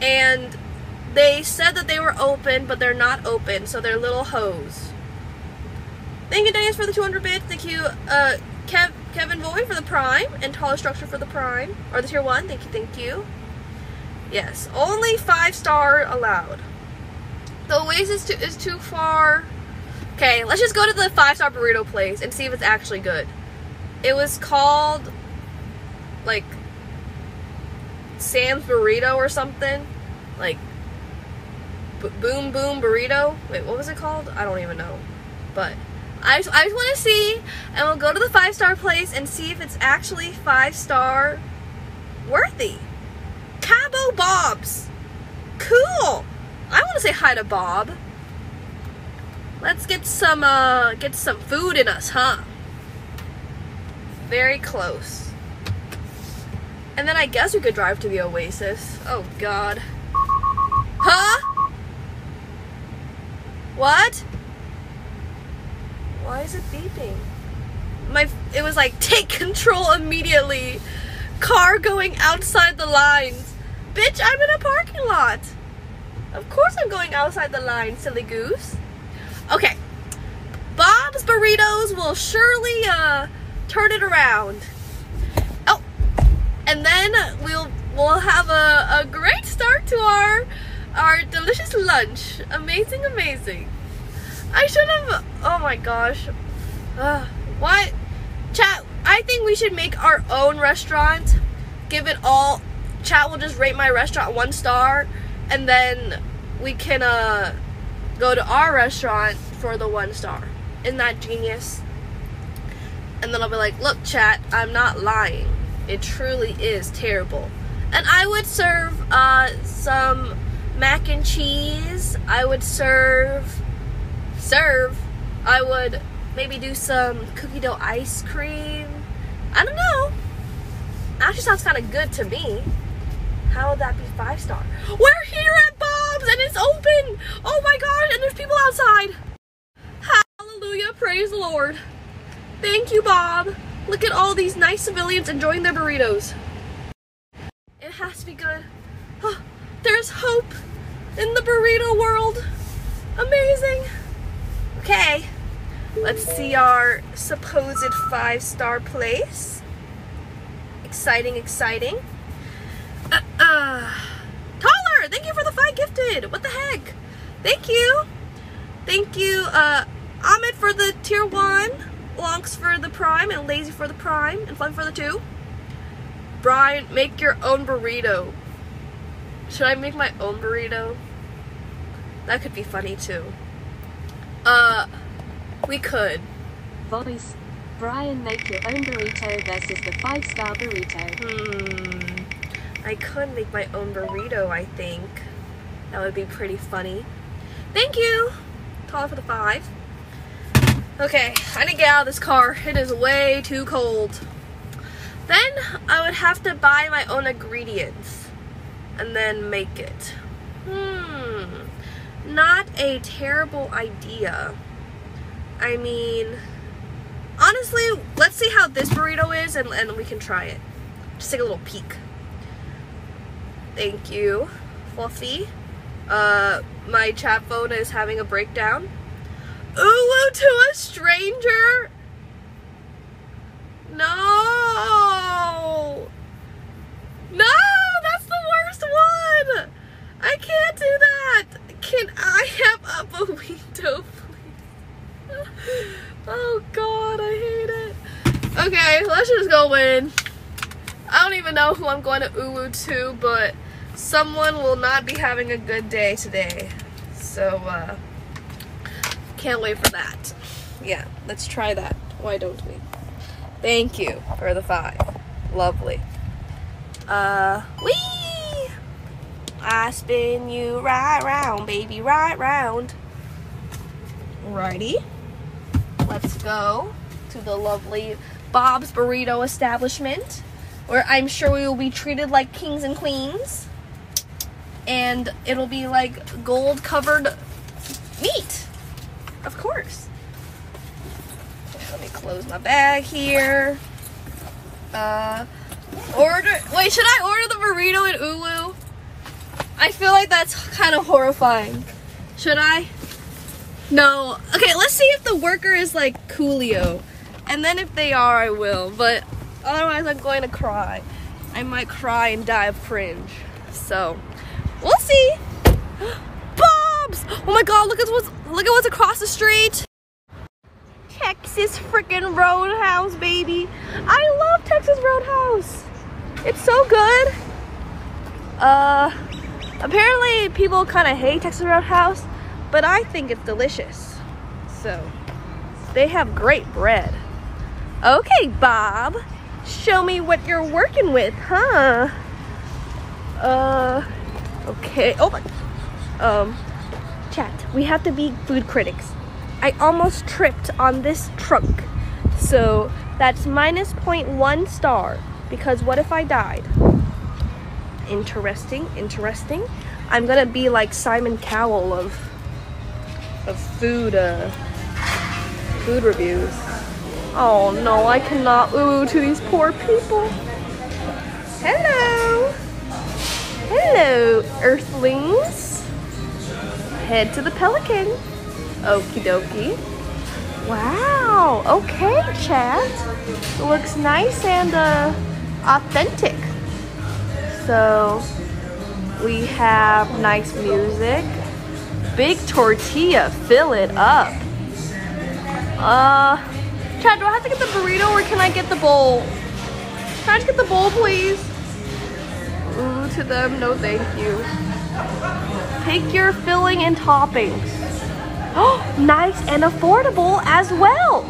and they said that they were open, but they're not open, so they're little hoes. Thank you, Dennis, for the 200 bits. Thank you, uh, Kev, Kevin Void for the Prime, and Taller Structure for the Prime, or the Tier 1. Thank you, thank you. Yes, only 5 star allowed. The Oasis is too far. Okay, let's just go to the 5 star burrito place and see if it's actually good. It was called, like, Sam's Burrito or something. Like, Boom Boom Burrito. Wait, what was it called? I don't even know. But I just, I just want to see, and we'll go to the five star place and see if it's actually five star worthy. Cabo Bob's. Cool. I want to say hi to Bob. Let's get some uh get some food in us, huh? Very close. And then I guess we could drive to the Oasis. Oh god. Huh? What? Why is it beeping? My it was like take control immediately. Car going outside the lines. Bitch, I'm in a parking lot. Of course I'm going outside the line, silly goose. Okay. Bob's Burritos will surely uh turn it around. Oh, and then we'll we'll have a, a great start to our our delicious lunch. Amazing, amazing. I should have. Oh my gosh. Uh, what? Chat. I think we should make our own restaurant. Give it all. Chat will just rate my restaurant one star, and then we can uh go to our restaurant for the one star. Isn't that genius? And then I'll be like, look, chat, I'm not lying. It truly is terrible. And I would serve uh, some mac and cheese. I would serve, serve. I would maybe do some cookie dough ice cream. I don't know. Actually sounds kind of good to me. How would that be five star? We're here at Bob's and it's open. Oh my gosh, and there's people outside. Hallelujah, praise the Lord. Thank you, Bob. Look at all these nice civilians enjoying their burritos. It has to be good. There's hope in the burrito world. Amazing. Okay, let's see our supposed five star place. Exciting, exciting. Uh, uh, Taller, thank you for the five gifted. What the heck? Thank you. Thank you, uh, Ahmed for the tier one, Lonks for the prime, and Lazy for the prime, and Fun for the two. Brian, make your own burrito. Should I make my own burrito? That could be funny too. Uh, we could. Voice. Brian, make your own burrito versus the five star burrito. Hmm. I could make my own burrito, I think. That would be pretty funny. Thank you! Call for the five. Okay, I need to get out of this car. It is way too cold. Then I would have to buy my own ingredients and then make it. Hmm. Not a terrible idea. I mean, honestly, let's see how this burrito is and, and we can try it. Just take a little peek. Thank you, Fluffy. Uh, my chat phone is having a breakdown. UwU to a stranger? No! No! That's the worst one! I can't do that! Can I have a burrito, please? Oh god, I hate it. Okay, let's just go in. I know who I'm going to UwU to, but someone will not be having a good day today. So, uh, can't wait for that. Yeah, let's try that. Why don't we? Thank you for the five. Lovely. Uh, wee! I spin you right round, baby, right round. Righty. Let's go to the lovely Bob's Burrito establishment, where I'm sure we will be treated like kings and queens. And it'll be like gold covered meat. Of course. Let me close my bag here. Uh, order. Wait, should I order the burrito in UwU? I feel like that's kind of horrifying. Should I? No. Okay, let's see if the worker is like Coolio. And then if they are, I will. But otherwise, I'm going to cry. I might cry and die of cringe. So, we'll see. Bob's! Oh my god, look at what's look at what's across the street. Texas freaking Roadhouse, baby. I love Texas Roadhouse. It's so good. Uh, apparently people kind of hate Texas Roadhouse, but I think it's delicious. So, they have great bread. Okay, Bob, show me what you're working with, huh? Uh, okay. Oh. Um, chat. We have to be food critics. I almost tripped on this trunk, so that's minus 0.1 star. Because what if I died? Interesting. Interesting. I'm gonna be like Simon Cowell of of food uh food reviews. Oh no, I cannot ooh to these poor people. Hello. Hello, earthlings. Head to the pelican. Okie dokie. Wow, okay, chat. Looks nice and uh, authentic. So, we have nice music. Big tortilla, fill it up. Uh, Chad, do I have to get the burrito or can I get the bowl? Can I just get the bowl, please? Ooh, to them, no thank you. Pick your filling and toppings. Oh, nice and affordable as well.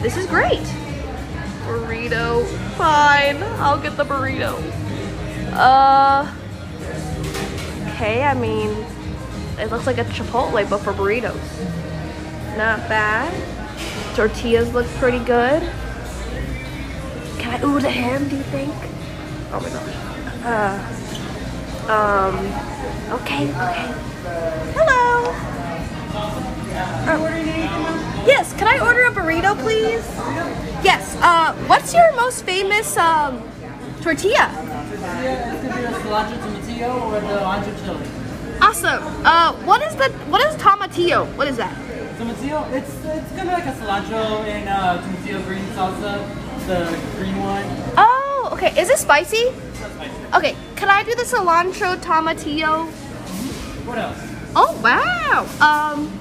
This is great. Burrito, fine. I'll get the burrito. Uh, okay, I mean, it looks like a Chipotle, but for burritos. Not bad. Tortillas look pretty good. Can I ooh the ham, do you think? Oh my gosh. Uh, um, okay, okay. Hello. Uh, yes, can I order a burrito, please? Yes. Uh, what's your most famous um, tortilla? Yeah, it's gonna be the cilantro tomatillo or the ancho chili. Awesome. Uh, what is the what is tomatillo? What is that? Tomatillo, it's it's gonna be like a cilantro and uh, tomatillo green salsa, the green one. Oh, okay. Is it spicy? Spicy. Okay. Can I do the cilantro tomatillo? What else? Oh wow. Um,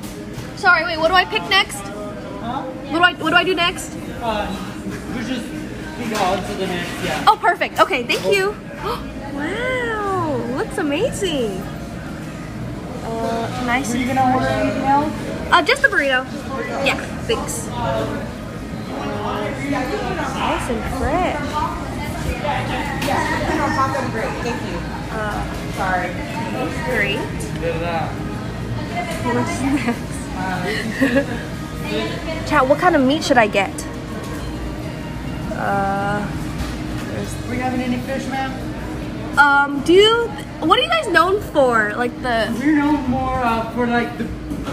sorry. Wait. What do I pick next? Huh? What do I what do I do next? Uh, we just go on to the next, yeah. Oh, perfect. Okay. Thank you. wow. Looks amazing. Uh, nice. Are you gonna order anything else? Uh, just the burrito. Yeah. Thanks. Nice and fresh. Yeah, I'm great. Thank you. Uh, Sorry. Great. What's next? Chat, what kind of meat should I get? Uh, we having any fish, ma'am? Um, do you? What are you guys known for? Like the We're known more uh, for like the,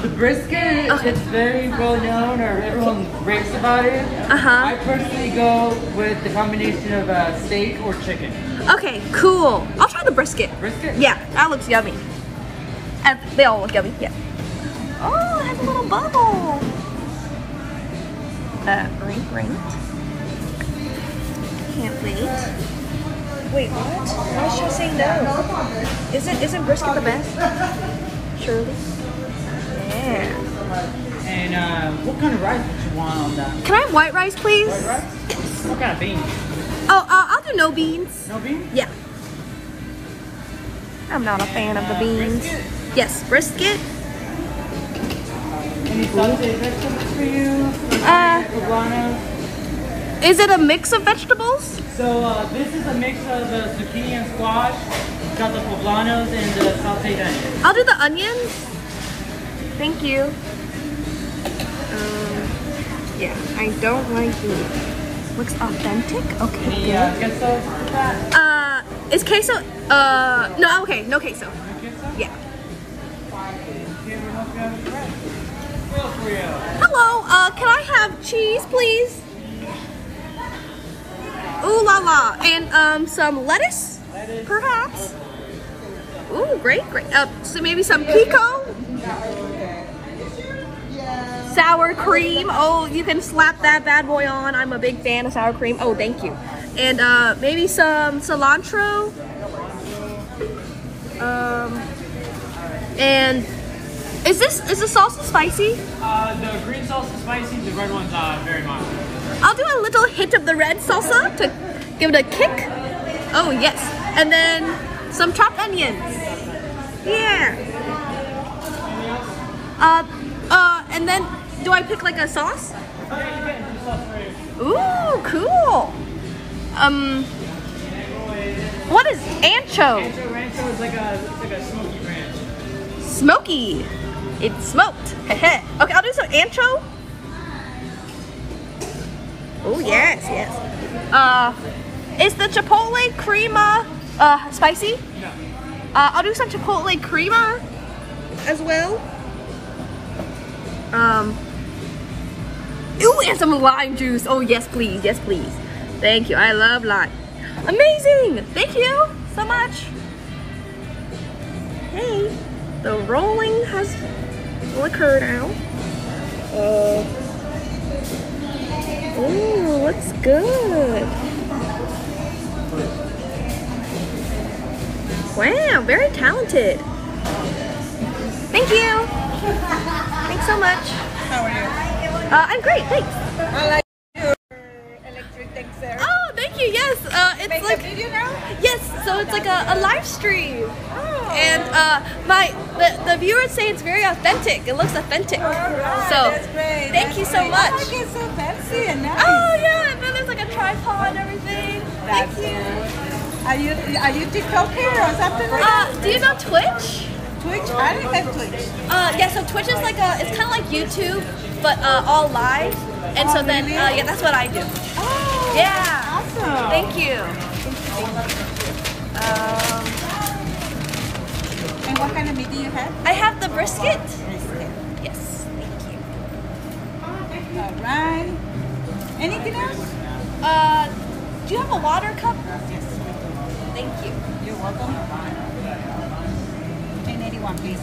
the brisket. Okay. It's very well known, or everyone raves about it. Uh-huh. I personally go with the combination of uh, steak or chicken. Okay, cool. I'll try the brisket. Brisket? Yeah, that looks yummy. And they all look yummy. Yeah. Oh, it has a little bubble. Uh, great, great. Can't wait. Wait, what? Why is she saying no? Isn't isn't brisket the best? Surely. Yeah. And uh, what kind of rice would you want on that? Can I have white rice, please? White rice? What kind of beans? Oh, uh, I'll do no beans. No beans? Yeah. I'm not a fan of the Uh, beans. brisket? Yes, brisket. Any sauteed vegetables for you? Uh, Is it a mix of vegetables? So uh, this is a mix of the zucchini and squash. Got the poblanos and the sauteed onions. I'll do the onions. Thank you. Um, yeah, I don't like beef. Looks authentic. Okay. Any uh, queso that? Uh, is queso? Uh, no. Okay, no queso. No queso? Yeah. Okay, we hope you have it fresh. Well for you. Hello. Uh, can I have cheese, please? Ooh la la, and um, some lettuce, perhaps. Ooh, great, great. Uh, so maybe some pico. Sour cream. Oh, you can slap that bad boy on. I'm a big fan of sour cream. Oh, thank you. And uh, maybe some cilantro. Um, and is this is the salsa spicy? Uh, the green sauce is spicy, the red one's uh, very mild. I'll do a little hit of the red salsa to give it a kick. Oh yes, and then some chopped onions. Yeah. Uh, uh, and then do I pick like a sauce? Ooh, cool. Um, what is ancho? Rancho Rancho is like a, it's like a smoky ranch. Smoky. It's smoked. okay, I'll do some ancho. Oh yes, yes. Uh, is the chipotle crema uh spicy? No. Uh, I'll do some chipotle crema as well. Um. Ooh, and some lime juice. Oh yes, please, yes, please. Thank you. I love lime. Amazing. Thank you so much. Hey, the rolling has occurred now. Uh. Ooh, looks good. Wow, very talented. Thank you. Thanks so much. How are you? Uh, I'm great, thanks. Uh, it's Make like video now? yes. So it's like a, a live stream, Oh. and uh, my the, the viewers say it's very authentic. It looks authentic. Alright, so that's great. thank that's you so great. much. I like it so fancy and nice. Oh yeah, and then there's like a tripod and everything. That's thank you. good. Are you are you TikToker or something like that? Uh, do you know Twitch? Twitch? I don't have Twitch. Uh, yeah, so Twitch is like a, it's kind of like YouTube, but uh, all live. And so Oh, then, really? uh, yeah, that's what I do. Oh, Yeah. awesome. Thank you. Um, And what kind of meat do you have? I have the brisket. Brisket. Yes, thank you. All right. Anything else? Uh, do you have a water cup? Yes. Thank you. You're welcome. 81, please.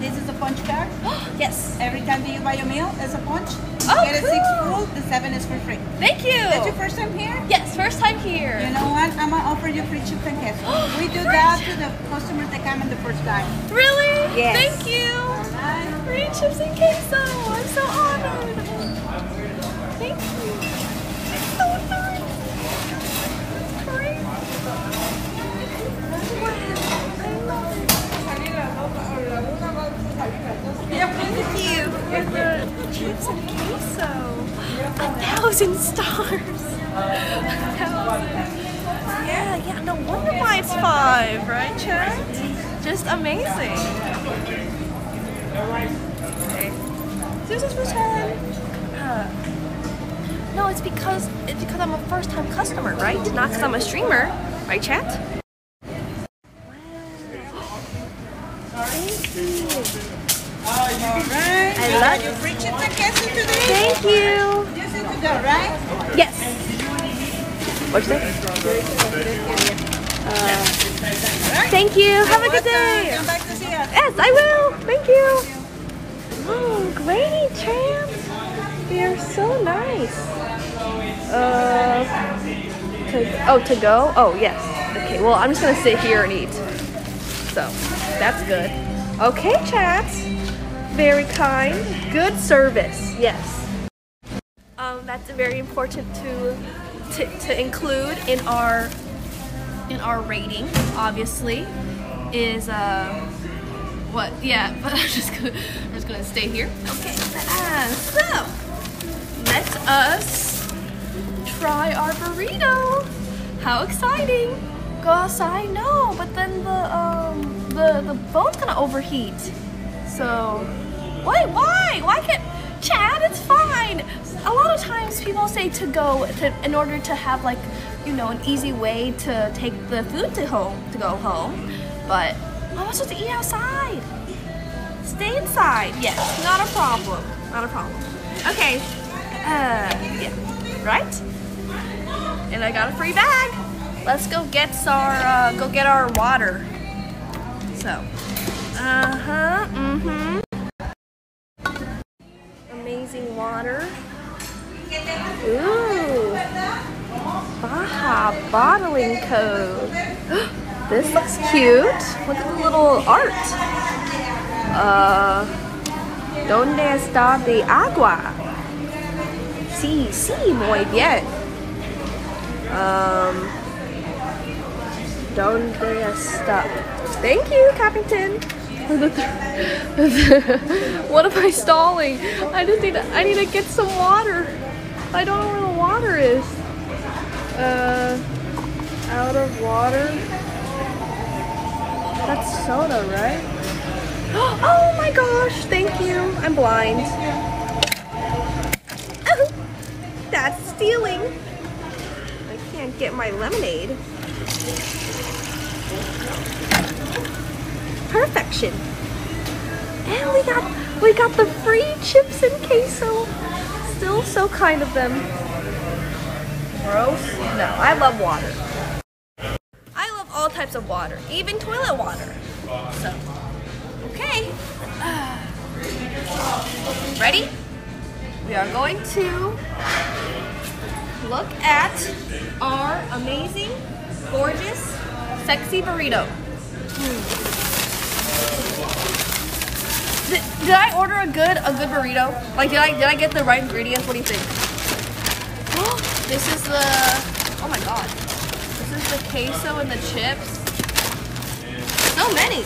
This is a punch card. yes. Every time that you buy a meal, there's a punch. You Oh, get a six cool. full, the seven is for free. Thank you. That's your first time here? Yes, first time here. You know what? I'm gonna offer you free chips and queso. we do that to the customers that come in the first time. Really? Yes. Thank you. Free chips and queso. I'm so honored. Thank you. It's so nice. Chips and queso. A thousand stars. Thousand. Yeah, yeah, no wonder why it's five, right, Chad? Just amazing. Okay. Susan's return. Uh, No, it's because it's because I'm a first time customer, right? Not because I'm a streamer, right, chat? Alright. I love Your free chicken queso today? Thank you. You said to go, right? Yes. What'd you say? Thank you. Have a good day. Come back to see us. Yes, I will. Thank you. Oh, great, champs. They are so nice. Uh, to, oh, to go? Oh, yes. Okay, well, I'm just gonna sit here and eat. So, that's good. Okay, chat. Very kind. Good service. Yes. Um, that's very important to, to to include in our in our rating. Obviously, is uh what? Yeah, but I'm just gonna I'm just gonna stay here. Okay. Uh, so let us try our burrito. How exciting! Go outside? No, but then the um the the boat's gonna overheat. So wait, why? Why can't Chad? It's fine. A lot of times people say to go to in order to have like you know an easy way to take the food to home to go home, but I'm supposed to eat outside. Stay inside. Yes, not a problem. Not a problem. Okay. Uh, yeah. Right? And I got a free bag. Let's go get our uh, go get our water. So. Uh huh. Mm hmm. Amazing water. Ooh. Baja Bottling Co. this looks cute. Look at the little art. Uh, ¿Dónde está de agua? Sí, sí, muy bien. Um, ¿Dónde está? Thank you, Captain. what am I stalling? I just need to, I need to get some water. I don't know where the water is. Uh, out of water. That's soda, right? Oh my gosh, thank you. I'm blind. That's stealing. Get my lemonade. Perfection. And we got we got the free chips and queso. Still so kind of them. Gross? No, I love water. I love all types of water, even toilet water. So, okay. Ready? We are going to look at our amazing, gorgeous, sexy burrito. Did, did I order a good a good burrito? Like did I did I get the right ingredients? What do you think? this is the oh my god. This is the queso and the chips. So many.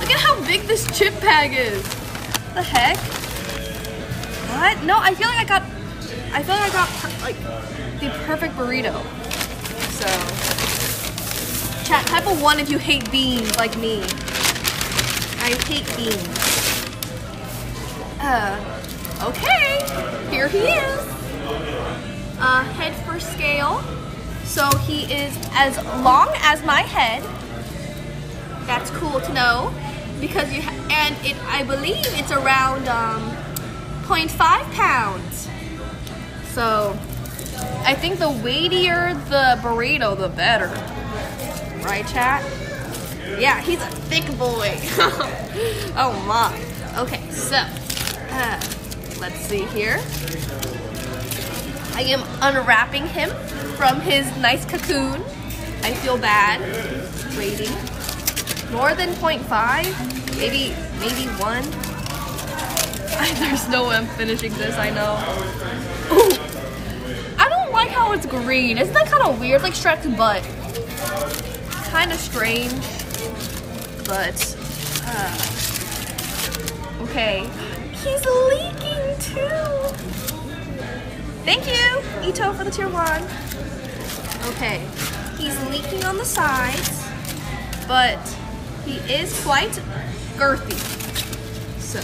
Look at how big this chip bag is. The heck? What? No, I feel like I got I feel like I got like the perfect burrito. So chat type of one if you hate beans like me. I hate beans. Uh, okay, here he is. Uh, head for scale. So he is as long as my head. That's cool to know because you and it I believe it's around um, 0.5 pounds. So I think the weightier the burrito, the better. Right, chat? Yeah, he's a thick boy. oh my. Okay, so uh, let's see here. I am unwrapping him from his nice cocoon. I feel bad waiting. More than 0.5? Maybe, maybe one? There's no way I'm finishing this, I know. Ooh. Like how it's green. Isn't that kind of weird? Like Shrek's butt. Kind of strange. But, uh, okay. He's leaking too. Thank you, Ito, for the tier one. Okay, he's leaking on the sides, but he is quite girthy. So,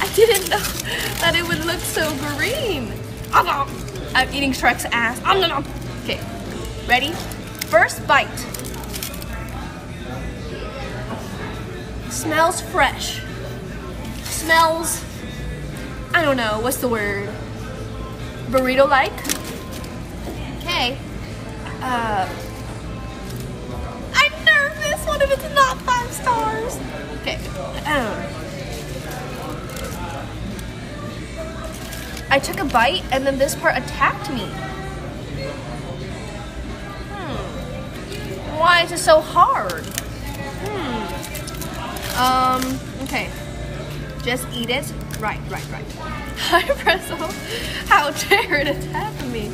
I didn't know that it would look so green. I'm eating Shrek's ass. Om nom nom. Okay, ready? First bite. Smells fresh. Smells. I don't know. What's the word? Burrito like. Okay. Uh. I'm nervous. What if it's not five stars? Okay. Um. I took a bite and then this part attacked me. Hmm. Why is it so hard? Hmm. Um, okay. Just eat it. Right, right, right. How dare it attack me?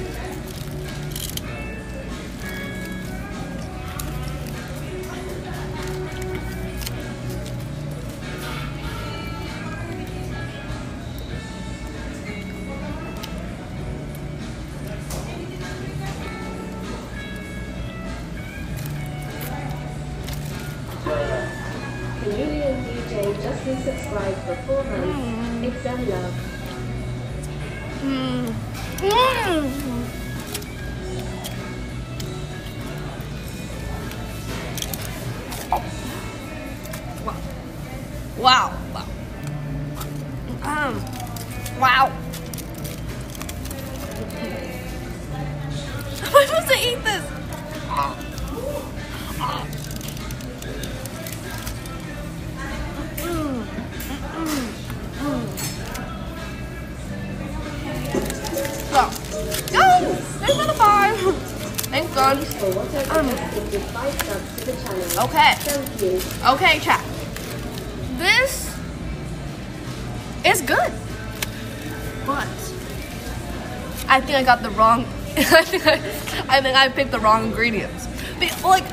Wrong I think I, picked the wrong ingredients. But, like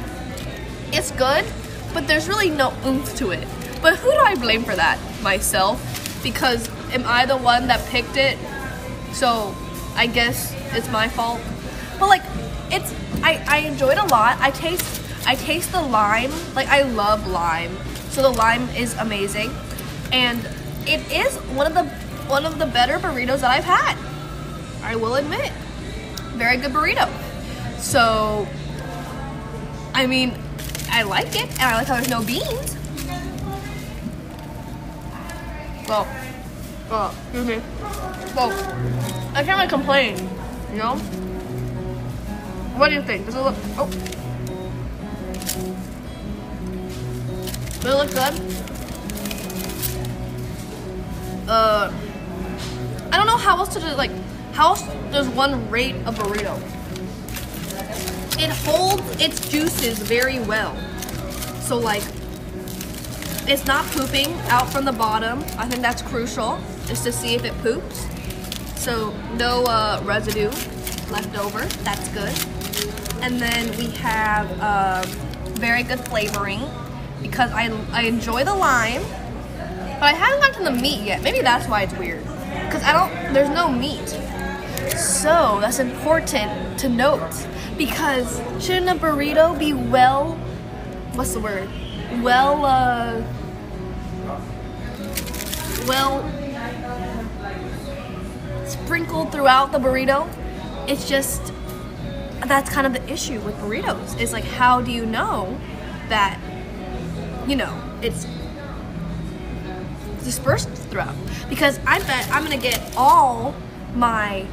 it's good, but there's really no oomph to it. But who do I blame for that? Myself? Because am I the one that picked it? So I guess it's my fault. But like it's I, I enjoyed a lot. I taste I taste the lime. Like I love lime. So the lime is amazing. And it is one of the one of the better burritos that I've had. I will admit. Very good burrito. So I mean, I like it and I like how there's no beans. Well, well, excuse me. Well, I can't really complain, you know? What do you think? Does it look, oh. Does it look good? Uh, I don't know how else to do, like, how does one rate a burrito? It holds its juices very well. So like, it's not pooping out from the bottom. I think that's crucial, just to see if it poops. So no uh, residue left over. That's good. And then we have uh, very good flavoring because I I enjoy the lime, but I haven't gotten the meat yet. Maybe that's why it's weird. Because I don't. There's no meat. So that's important to note because shouldn't a burrito be well? What's the word? Well, uh, well sprinkled throughout the burrito. It's just that's kind of the issue with burritos. Is like how do you know that you know it's dispersed throughout? Because I bet I'm gonna get all my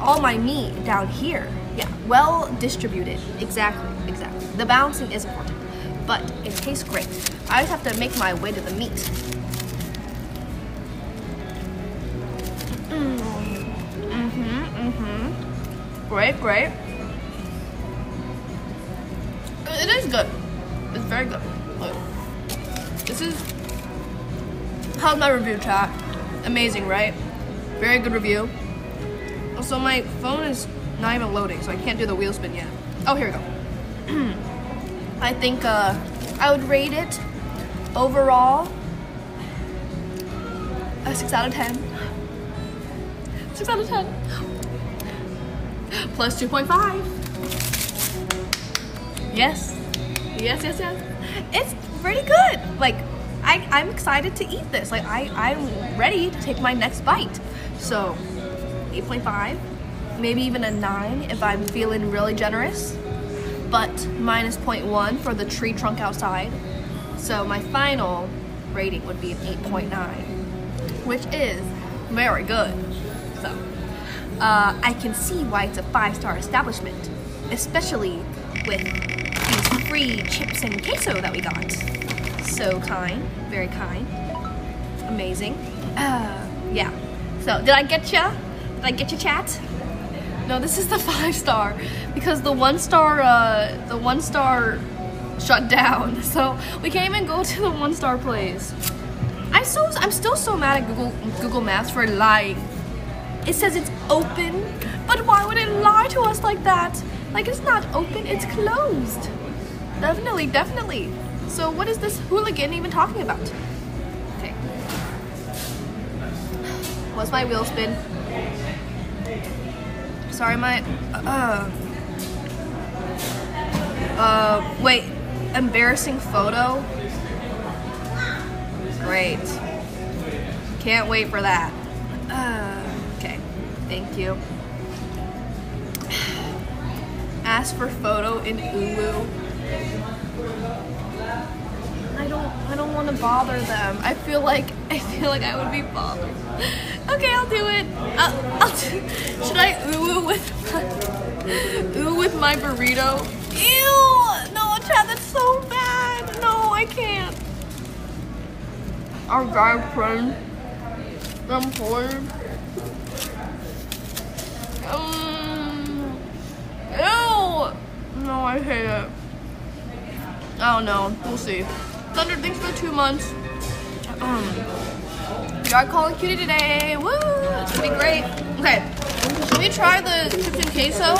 all my meat down here. Yeah, well distributed. Exactly, exactly. The balancing is important, but it tastes great. I just have to make my way to the meat. Mm. Mm-hmm, mm-hmm. Great, great. It is good. It's very good. Look. This is how's my review chat? Amazing, right? Very good review. Also, my phone is not even loading, so I can't do the wheel spin yet. Oh, here we go. I think uh, I would rate it overall a 6 out of 10. 6 out of 10. Plus 2.5. Yes. Yes, yes, yes. It's pretty good. Like, I, I'm excited to eat this. Like, I, I'm ready to take my next bite. So, 8.5, maybe even a 9 if I'm feeling really generous, but minus 0.1 for the tree trunk outside. So my final rating would be an 8.9, which is very good. So uh, I can see why it's a five star establishment, especially with these free chips and queso that we got. So kind, very kind, amazing. Uh, yeah. So did I get ya? Did I get your chat? No, this is the five star because the one star, uh, the one star shut down. So we can't even go to the one star place. I'm so I'm still so mad at Google Google Maps for lying. It says it's open, but why would it lie to us like that? Like it's not open, it's closed. Definitely, definitely. So what is this hooligan even talking about? Okay. What's my wheel spin? Sorry, my uh uh wait, embarrassing photo. Great. Can't wait for that. Uh, okay, thank you. Ask for photo in Ulu. I don't. I don't want to bother them. I feel like. I feel like I would be bothered. Okay, I'll do it. I'll, I'll do, should I ooh with my ooh with my burrito? Ew! No, Chad, that's so bad. No, I can't. Our guy friend. I'm bored. Um. Ew! No, I hate it. I don't know. We'll see. Thunder, thanks for two months. Um, we are calling cutie today. Woo! It's gonna be great. Okay, should we try the and queso?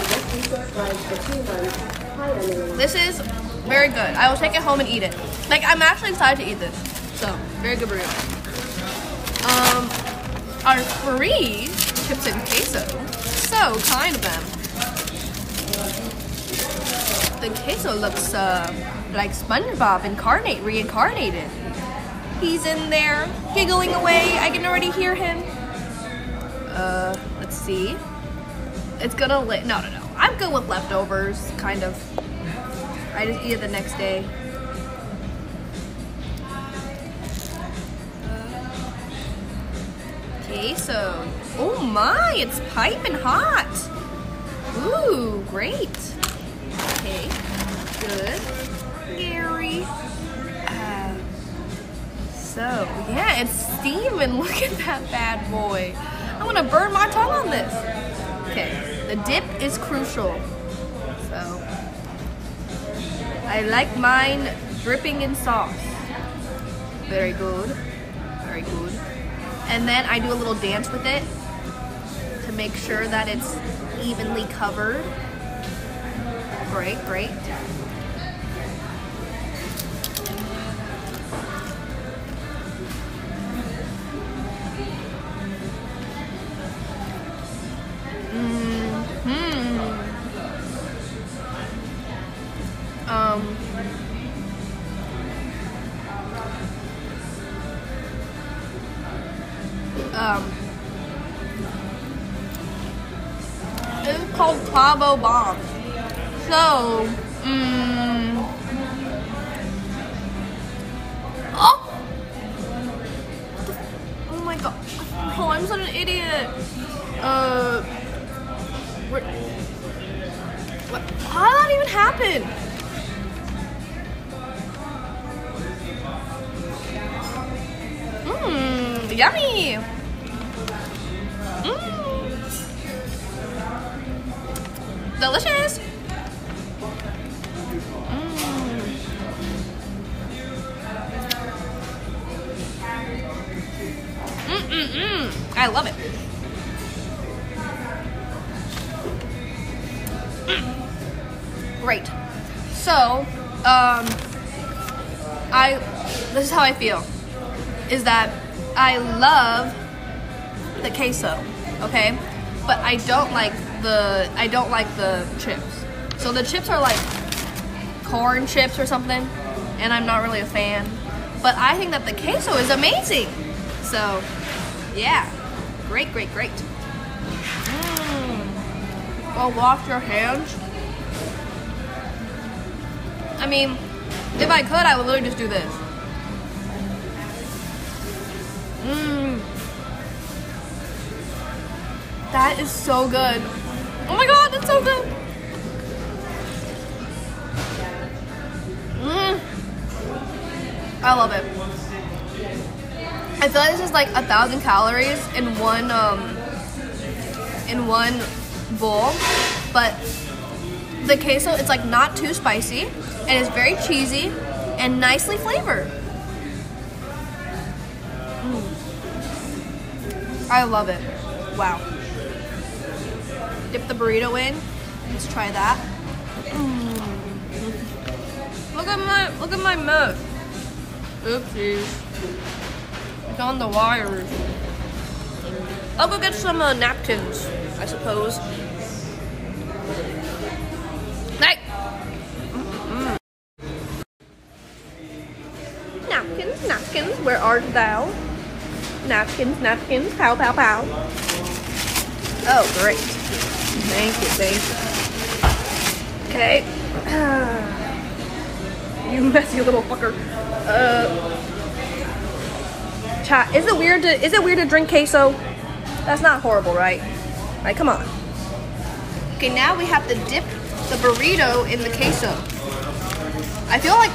This is very good. I will take it home and eat it. Like, I'm actually excited to eat this. So, very good burrito. Um, our free chips and queso. So kind of them. The queso looks uh, like SpongeBob incarnate, reincarnated. He's in there, giggling away. I can already hear him. Uh, let's see. It's gonna li- no, no, no. I'm good with leftovers, kind of. I just eat it the next day. Okay, so, Oh my, it's piping hot. Ooh, great. Okay, good. Gary. So, yeah, it's steaming. Look at that bad boy. I'm gonna burn my tongue on this. Okay, the dip is crucial. So, I like mine dripping in sauce. Very good. Very good. And then I do a little dance with it to make sure that it's evenly covered. Great, great. Um. Um. It's called Cabo Bomb. So, mm, oh, oh my god! Oh, I'm such an idiot. Uh, what? How did that even happen? Mmm. Delicious. Mm. Mm-mm-mm. I love it. Mm. Great. So, um, I, this is how I feel, is that I love the queso, okay? But I don't like the I don't like the chips. So the chips are like corn chips or something, and I'm not really a fan. But I think that the queso is amazing. So, yeah, great, great, great. Mm. Go wash your hands. I mean, if I could, I would literally just do this. Mmm. That is so good. Oh my god, that's so good. Mmm. I love it. I feel like this is like a thousand calories in one um in one bowl, but the queso it's like not too spicy and it's very cheesy and nicely flavored. I love it. Wow. Dip the burrito in. Let's try that. Mm. Look at my look at my mouth. Oopsies. It's on the wires. I'll go get some uh, napkins, I suppose. Hey! Mm-mm. Napkins, napkins, where art thou? Napkins, napkins, pow, pow, pow. Oh, great. Thank you, thank you. Okay. you messy little fucker. Uh, chat. Is it weird to is it weird to drink queso? That's not horrible, right? Right, come on. Okay, now we have to dip the burrito in the queso. I feel like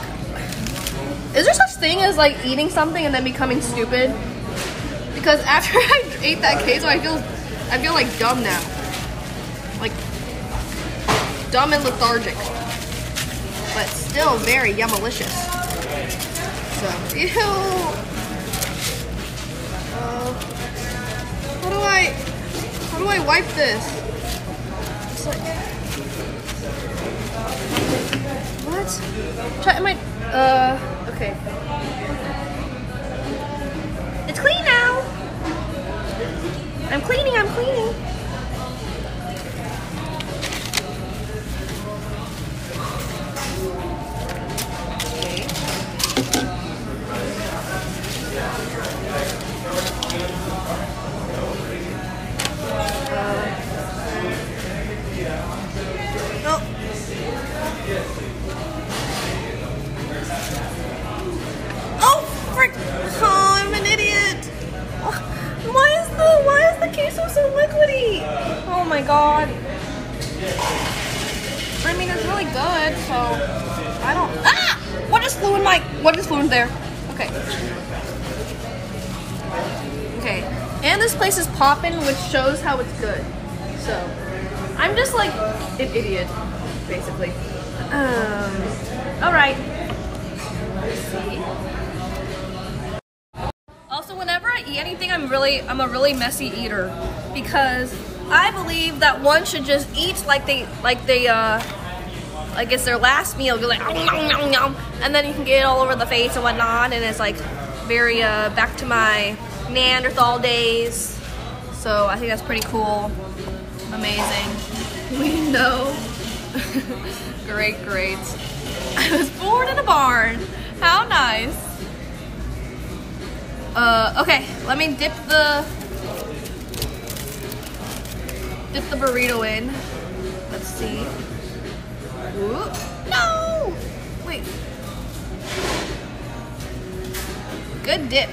is there such thing as like eating something and then becoming stupid? Because after I ate that queso, I feel I feel like dumb now. Like dumb and lethargic. But still very yummalicious. So, ew. Uh, how do I, how do I wipe this? What? Try, am I, uh, okay. It's clean now. I'm cleaning, I'm cleaning. My god. I mean, it's really good, so I don't. Ah! What just? What flew in there? Okay. Okay. And this place is popping, which shows how it's good. So, I'm just like an idiot, basically. Um. All right. Let's see. Also, whenever I eat anything, I'm really, I'm a really messy eater because I believe that one should just eat like they, like they, uh, like it's their last meal. Go like, nom, nom, nom," and then you can get it all over the face and whatnot, and it's like very, uh, back to my Neanderthal days. So I think that's pretty cool. Amazing. We know. great, great. I was born in a barn. How nice. Uh, okay, let me dip the dip the burrito in. Let's see. Ooh. No! Wait. Good dip.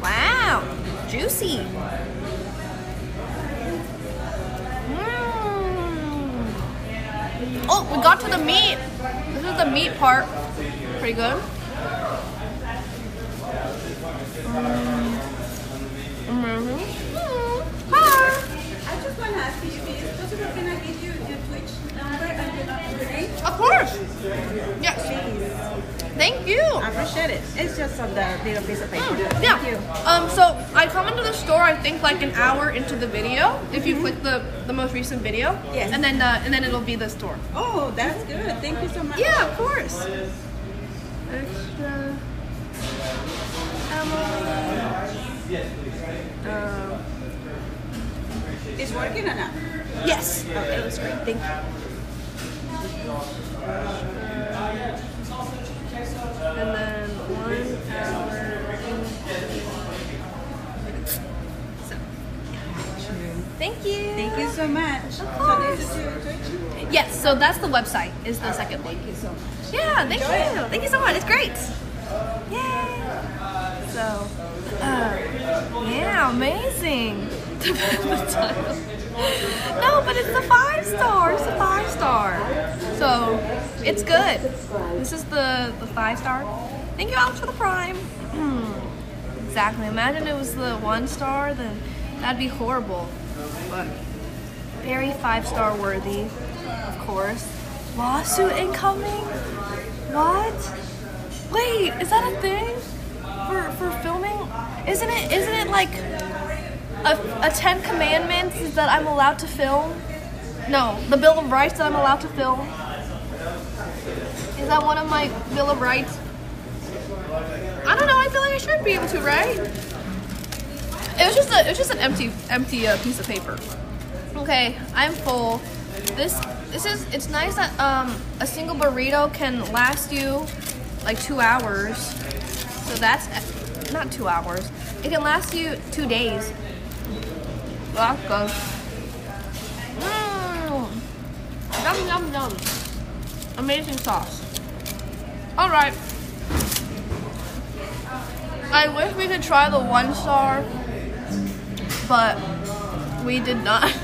Wow. Juicy. Mm. Oh, we got to the meat. This is the meat part. Pretty good. Mm. Mm-hmm. Mm-hmm. Hi. I just want to ask you if possible, can I give you your Twitch number and your, your name? Of course. Yes. Thank you. I appreciate it. It's just on the little piece of paper. Yeah. Thank you. Um. So I come into the store. I think like an hour into the video. If you click the the most recent video. Yes. And then uh, and then it'll be the store. Oh, that's good. Thank you so much. Yeah, of course. Extra. Emily. Um, It's working or not? yes. Okay, that's great. Thank you. And then one hour. So. Thank you. Thank you so much. So is your Twitch? Yes, so that's the website. Is the second link. Thank you so much. Yeah, thank you. Thank you so much. It's great. Yay. So, uh, yeah, amazing. The title. no, but it's the five star. It's a five star. So, it's good. This is the, the five star. Thank you, Alex, for the prime. Exactly. Imagine it was the one star, then that'd be horrible. But very five star worthy, of course. Lawsuit incoming? What? Wait, is that a thing for for filming? Isn't it? Isn't it like a, a Ten Commandments is that I'm allowed to film? No, the Bill of Rights that I'm allowed to film. Is that one of my Bill of Rights? I don't know. I feel like I should be able to, right? It was just a, it was just an empty empty uh, piece of paper. Okay, I'm full. This this is it's nice that um a single burrito can last you like two hours. So that's not two hours. It can last you two days. That's. Mmm. Yum yum yum. Amazing sauce. All right. I wish we could try the one star, but we did not.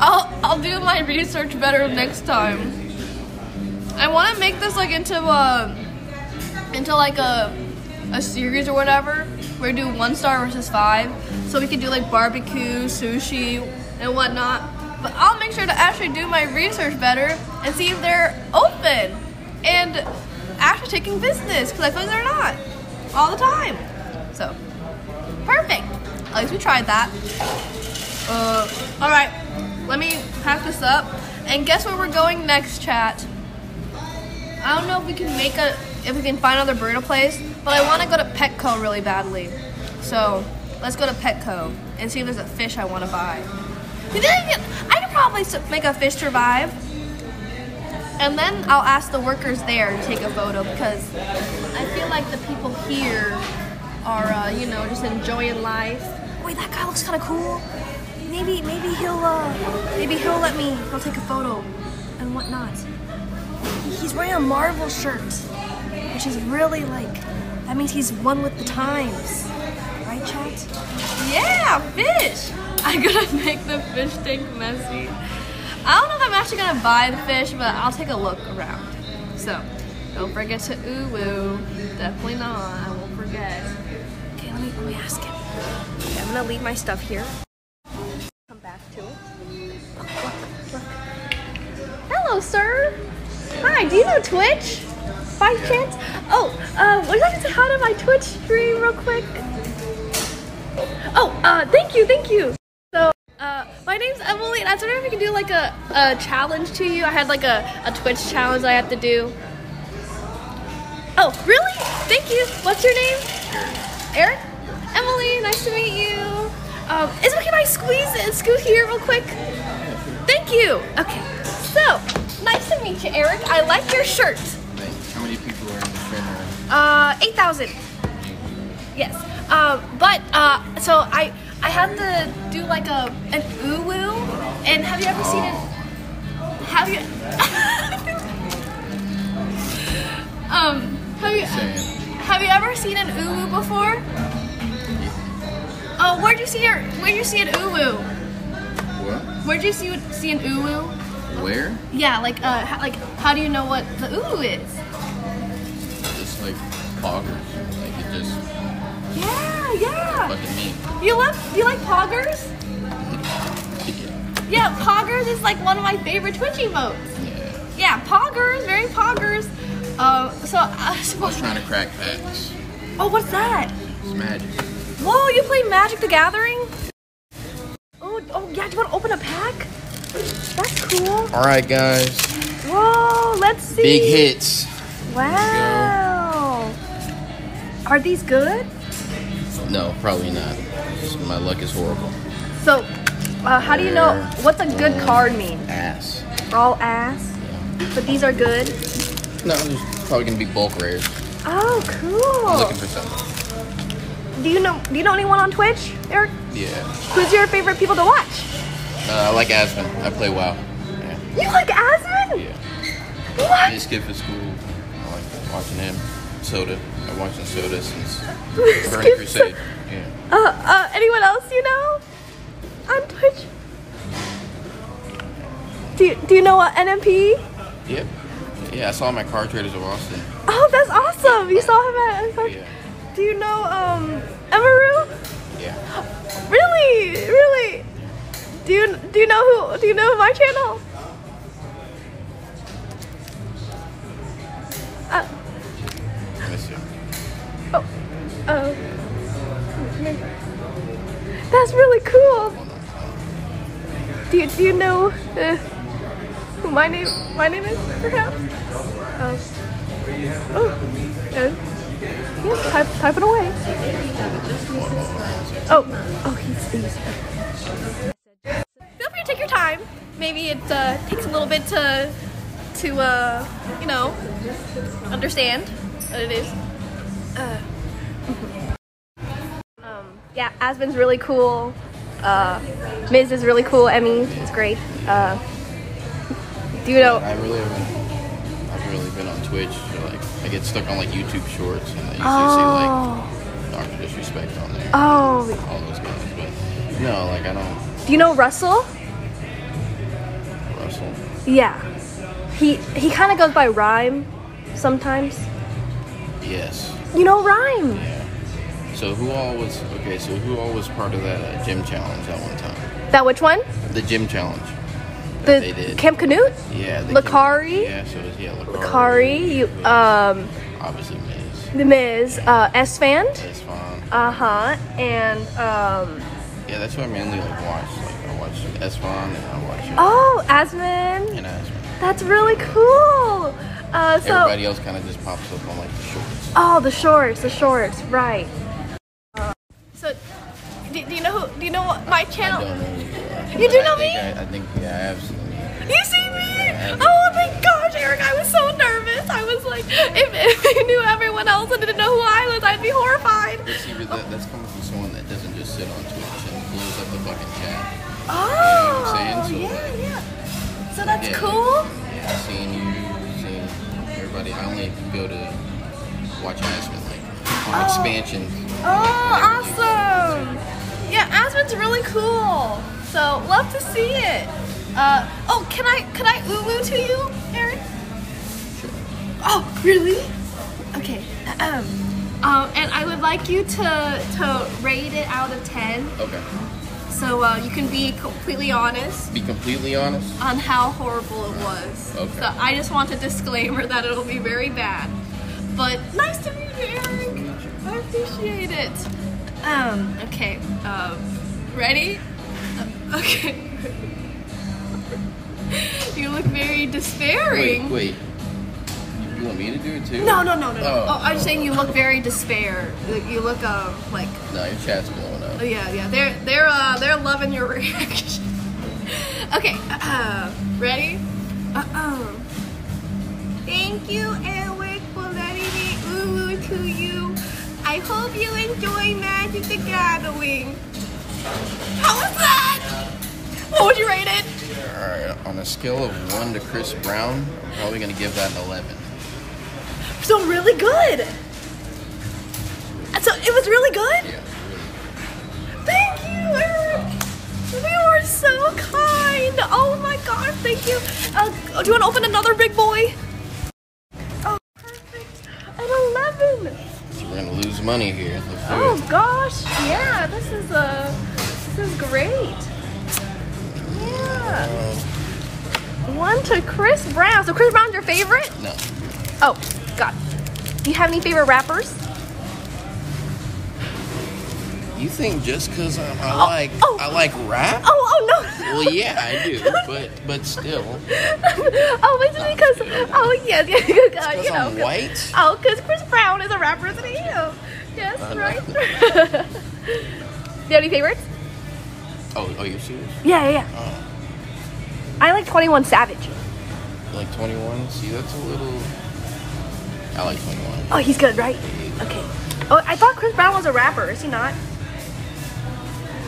I'll I'll do my research better next time. I want to make this like into a into like a a series or whatever. Where we do one star versus five, so we can do like barbecue, sushi, and whatnot. But I'll make sure to actually do my research better and see if they're open and actually taking business because I feel like they're not all the time. So perfect. At least we tried that. Uh, all right, let me pack this up. And guess where we're going next, chat? I don't know if we can make a, if we can find another burrito place, but I want to go to Petco really badly. So let's go to Petco and see if there's a fish I want to buy. You think I could, I probably make a fish survive, and then I'll ask the workers there to take a photo because I feel like the people here are, uh, you know, just enjoying life. Wait, that guy looks kind of cool. Maybe, maybe he'll, uh, maybe he'll let me. He'll take a photo and whatnot. He's wearing a Marvel shirt, which is really like, that means he's one with the times. Right, chat? Yeah, fish! I'm gonna make the fish tank messy. I don't know if I'm actually gonna buy the fish, but I'll take a look around. So, don't forget to ooh woo. Definitely not. I won't forget. Okay, let me, let me ask him. Okay, I'm gonna leave my stuff here. Come back to it. Look, look, look. Hello, sir. Hi, do you know Twitch? By chance? Oh, uh, would you like to say hi to my Twitch stream real quick? Oh, uh, thank you, thank you. So, uh, my name's Emily, and I was wondering if we could do like a, a challenge to you. I had like a, a Twitch challenge I have to do. Oh, really? Thank you. What's your name? Eric. Emily, nice to meet you. Um, is it okay if I squeeze and scoot here real quick? Thank you. Okay. So, nice to meet you, Eric. I like your shirt. Uh, eight thousand. Yes. Um, but uh, so I I had to do like a an uwu, and have you ever seen it? Have you? um, have you have you ever seen an uwu before? Oh, where'd you see your where'd you see an uwu? What? Where'd you see see an uwu? Where? Yeah, like uh, like how do you know what the uwu is? Like poggers. Like it just Yeah, yeah. fucking me. You love you like poggers? Yeah, poggers is like one of my favorite Twitch emotes. Yeah, poggers, very poggers. Uh, so, uh, I was trying to crack packs. oh, what's that? It's magic. Whoa, you play Magic the Gathering? Oh, oh yeah, do you want to open a pack? That's cool. All right, guys. Whoa, let's see. Big hits. Wow. Are these good? No, probably not. My luck is horrible. So, uh, how do you know what's a good card mean? Ass. All ass. But these are good. No, there's probably gonna be bulk rares. Oh, I'm cool. looking for something. do you know do you know anyone on Twitch, Eric? Yeah. Who's your favorite people to watch? Uh, I like Aspen. I play WoW. Yeah. You like Asmon? Yeah. What? This kid for school. I like watching him. Soda. I'm watching Soda since Burning Crusade. Yeah. Uh, uh, anyone else you know on Twitch? Do you, do you know what NMP? Yep. Yeah, I saw him at Car Traders of Austin. Oh, that's awesome! You saw him at. Yeah. Do you know um Emiru? Yeah. Really, really? Do you do you know who? Do you know my channel? Uh, oh. That's really cool. Do you do you know uh, who my name my name is perhaps? Oh. Oh. Uh, yeah, type, type it away. Oh, oh, he's, he's. Feel free to take your time. Maybe it uh, takes a little bit to, to uh, you know, understand what it is. Uh, yeah, Aspen's really cool. Uh, Miz is really cool. Emmy is great. Uh, do you know? I really haven't. I've really been on Twitch. So like, I get stuck on like YouTube Shorts, and I usually Oh, see like Doctor Disrespect on there. oh. All those guys, but no, like I don't. Do you know Russell? Russell. Yeah. He he kind of goes by Rhyme sometimes. Yes. You know Rhyme? Yeah. So who all was okay? So who all was part of that uh, gym challenge at one time? That which one? The gym challenge. The they did. Camp Knut? Yeah. Lacari? Yeah. So it was, yeah, Lacari. Lacari, you, um, Obviously, Miz. The Miz, uh, Esfand, That's fine. uh huh, and um, Yeah, that's what I mainly like watch. Like I watch Fan and I watch uh, oh, Asmon. and Aspen. That's really cool. Uh, so Everybody else kind of just pops up on like the shorts. oh, the shorts, the shorts, right. So, do, do you know who? Do you know what my channel? know you. You do know me? I, I think yeah, I have seen you. You see me? Oh my gosh, Eric, I was so nervous. I was like, if, if you knew everyone else and didn't know who I was, I'd be horrified. But see, but that, that's coming from someone that doesn't just sit on Twitch and blows up the fucking chat. Oh, saying? So, yeah, yeah. So that's Yeah. cool. Yeah, seeing you, seeing everybody. I only go to watch Aspen on expansion. Oh, awesome! Yeah, Aspen's really cool. So love to see it. Uh, oh, can I can I woo woo to you, Aaron? Oh, really? Okay. Um, um, and I would like you to to rate it out of ten, Okay. so uh, you can be completely honest Be completely honest. on how horrible it was. Okay. So I just want a disclaimer that it'll be very bad. But nice to meet you, Eric. I appreciate it. Um, okay. Um, ready? Uh, okay. you look very despairing. Wait, wait. You want me to do it too? No, no, no, no, no. Oh. Oh, I'm saying you look very despair. You look uh, like No, your chat's blowing up. Oh, yeah, yeah. They're they're uh they're loving your reaction. okay, uh, ready? Uh uh. Thank you, Eric, to you. I hope you enjoy Magic the Gathering. How was that? What would you rate it? Alright, on a scale of 1 to Chris Brown, I'm probably going to give that an 11. So really good. So it was really good. Yeah, Thank you, Eric. You are so kind. Oh my gosh, thank you. Uh, do you want to open another big boy? 11. So we're to lose money here. Oh gosh, yeah, this is uh, this is great. Yeah. One to Chris Brown. So Chris Brown's your favorite? No. Oh, God. Do you have any favorite rappers? You think just because I, I Oh, like oh. I like rap? Oh, oh no. Well, yeah, I do, but but still, oh, is it because? Oh, yes, yes, yes, uh, because you know. I'm white. Oh, because Chris Brown is a rapper, isn't he? Yes, I right. Do you have any favorites? Oh, oh, you're serious? Yeah, yeah, yeah. Oh, I like 21 Savage. you like 21? See, that's a little. I like 21. Oh, he's good, right? Okay. Oh, I thought Chris Brown was a rapper. Is he not?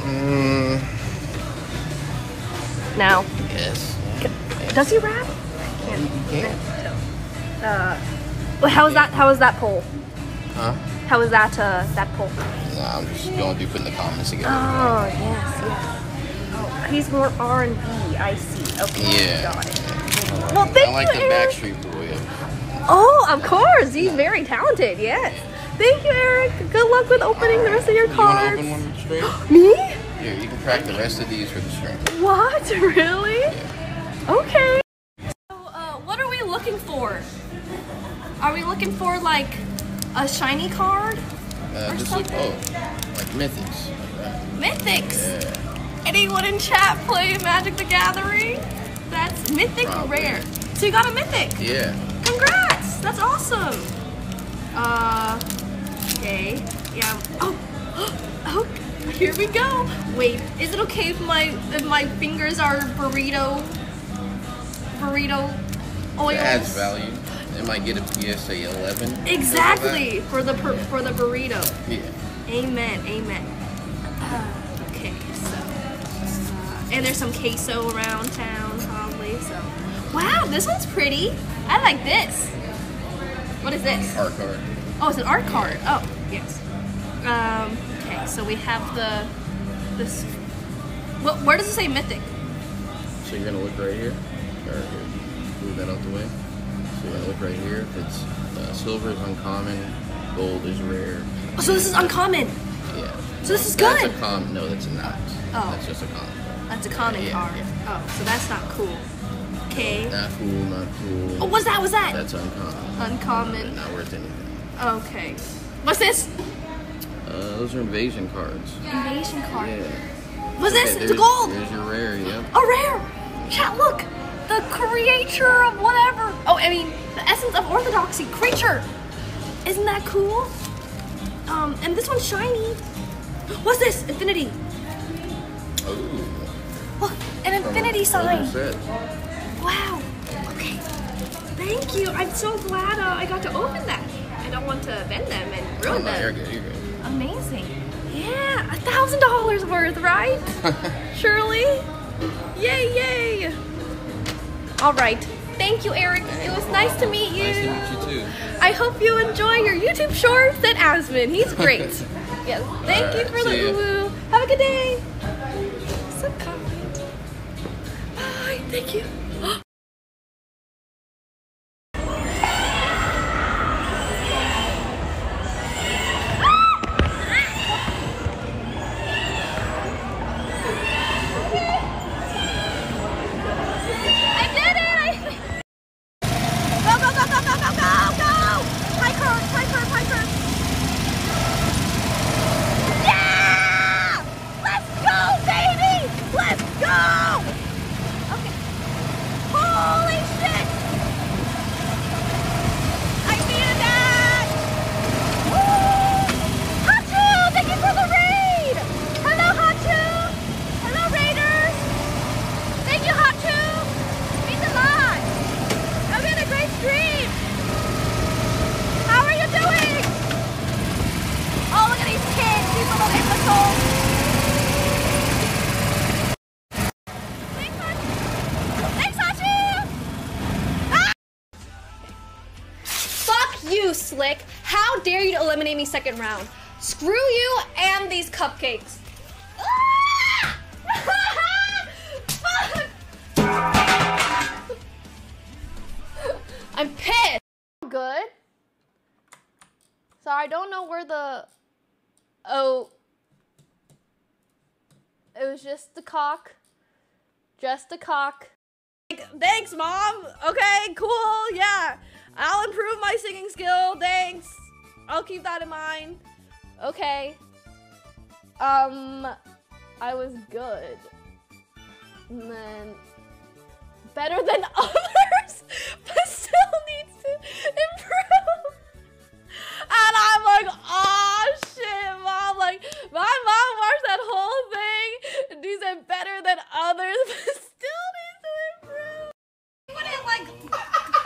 Mm, No. yes. Does he rap? Yeah. Uh, well, how was that? How was that poll? Huh? How was that? Uh, that poll? Nah, I'm just going to be putting the comments together. Oh yes, yes. Oh, he's more R and B. I see. Okay, Yeah. got it. Well, thank I like you, the Eric. Backstreet Boy. Oh, of course. He's very talented. Yes. Thank you, Eric. Good luck with opening the rest of your You cards. open one straight? Me? Here, you can crack the rest of these for the string. What? Really? Okay. So, uh, what are we looking for? Are we looking for like a shiny card? Uh, Or just something. oh, like mythics. Mythics. Yeah. Anyone in chat play Magic the Gathering? That's mythic or Probably. rare. So you got a mythic. Yeah. Congrats! That's awesome. Yeah. Oh, oh, here we go. Wait, is it okay if my if my fingers are burrito burrito oils? It adds value. It might get a PSA 11. Exactly for the per, for the burrito. Yeah. Amen. Amen. Uh, okay, so uh, and there's some queso around town probably. So wow, this one's pretty. I like this. What is this? Art card. Oh, it's an art card. Oh, yes. Um, okay, so we have the this. What? Where does it say mythic? So you're gonna look right here, or here, move that out the way. So you're gonna look right here. If it's uh, silver is uncommon, gold is rare. Oh, so this is uncommon. Yeah. So this is That's good. a com. No, that's not. Oh. That's just a common. That's a common Yeah, card. yeah. Oh, so that's not cool. Okay. Not cool. Not cool. Oh, what's that? Was that? That's uncommon. Uncommon. Not worth anything. Okay. What's this? Uh, those are invasion cards. Invasion card. Yeah. What's this? Okay, It's a gold. There's your rare. Yep. A rare. Chat, look. The creature of whatever. Oh, I mean, the essence of orthodoxy. Creature. Isn't that cool? Um, and this one's shiny. What's this? Infinity. Oh. Look, an infinity sign. Wow. Okay. Thank you. I'm so glad uh, I got to open that. I don't want to bend them and Oh, ruin no, you're them. Good. You're good. Amazing. Yeah, a thousand dollars worth, right? Shirley? Yay, yay. All right. Thank you, Eric. It was nice to meet you. Nice to meet you too. I hope you enjoy your YouTube shorts and Asmon. He's great. yes. Thank you for the ya. woo. Have a good day. So kind. Bye. Thank you. I did it! I... Go, go, go, go, go, go, go, go! Piper, Piper, Piper! Yeah! Let's go, baby! Let's go! Okay. Holy shit! I needed that! Woo! Hachu, thank you for the raid! Hello, Hachu! Hello, Raiders! Thank you, Hachu! Means a lot! I'm in a great stream! How are you doing? Oh, look at these kids! These little imbeciles! Thanks, Hachu! Thanks, Hachu! Ah! Fuck you, Slick! How dare you to eliminate me second round? Screw you and these cupcakes! I'm pissed. Good. So I don't know where the. Oh. It was just the cock. Just the cock. Thanks, mom. Okay, cool. Yeah. I'll improve my singing skill. Thanks. I'll keep that in mind. Okay. Um, I was good. And then better than others, but still needs to improve. And I'm like, oh shit, mom. Like, my mom watched that whole thing and he said better than others, but still needs to improve. Would it like,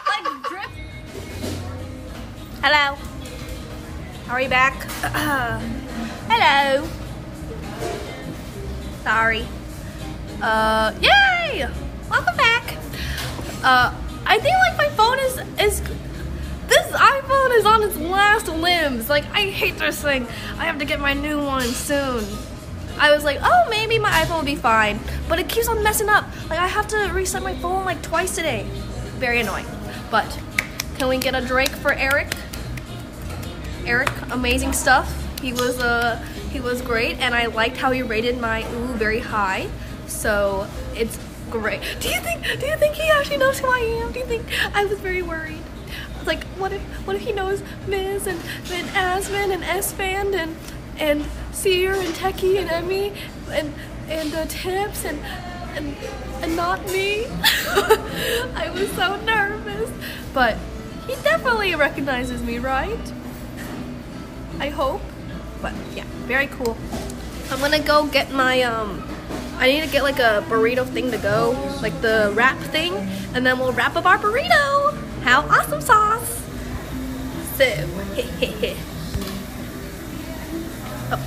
like drip? Hello. Are back? Hello. Sorry. Uh, yay! Welcome back. Uh, I think like my phone is is this iPhone is on its last limbs. Like I hate this thing. I have to get my new one soon. I was like, oh, maybe my iPhone will be fine, but it keeps on messing up. Like I have to reset my phone like twice today. Very annoying. But can we get a Drake for Eric? Eric, amazing stuff. He was uh he was great, and I liked how he rated my ooh very high. So it's great. Do you think? Do you think he actually knows who I am? Do you think? I was very worried. I was like, what if what if he knows Miz and and Asmon and Esfand and and Cyr and Techie and Emmy and and uh, Tips and and and not me. I was so nervous, but he definitely recognizes me, right? I hope. But yeah, very cool. I'm gonna go get my um I need to get like a burrito thing to go, like the wrap thing, and then we'll wrap up our burrito. How awesome sauce! So, oh.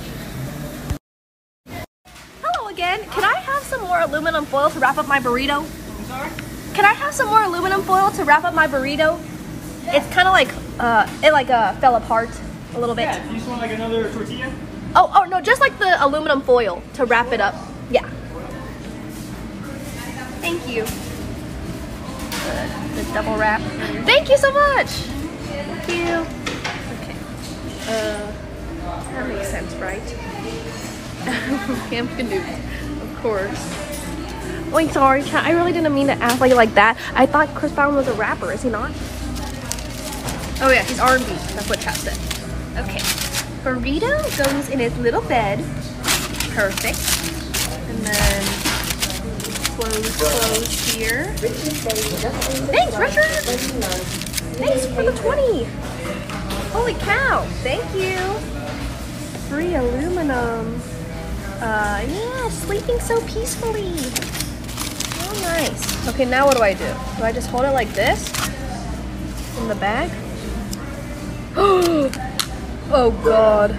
Hello again. Can I have some more aluminum foil to wrap up my burrito? Can I have some more aluminum foil to wrap up my burrito? It's kind of like uh, it like uh, fell apart a little bit. Yeah, you just want like another tortilla? Oh, oh no, just like the aluminum foil to wrap it up. Yeah. Thank you. The, the double wrap. Thank you so much. Thank you. Okay. Uh, that makes sense, right? Camp Knut, of course. Wait, sorry, chat. I really didn't mean to ask like like that. I thought Chris Brown was a rapper. Is he not? Oh yeah, he's R&B. That's what chat said. Okay. Burrito goes in his little bed. Perfect. And then close, close here. Thanks, Richard! Thanks for the 20! Holy cow! Thank you! Free aluminum. Uh, yeah, sleeping so peacefully. Oh, nice. Okay, now what do I do? Do I just hold it like this? In the bag? oh god.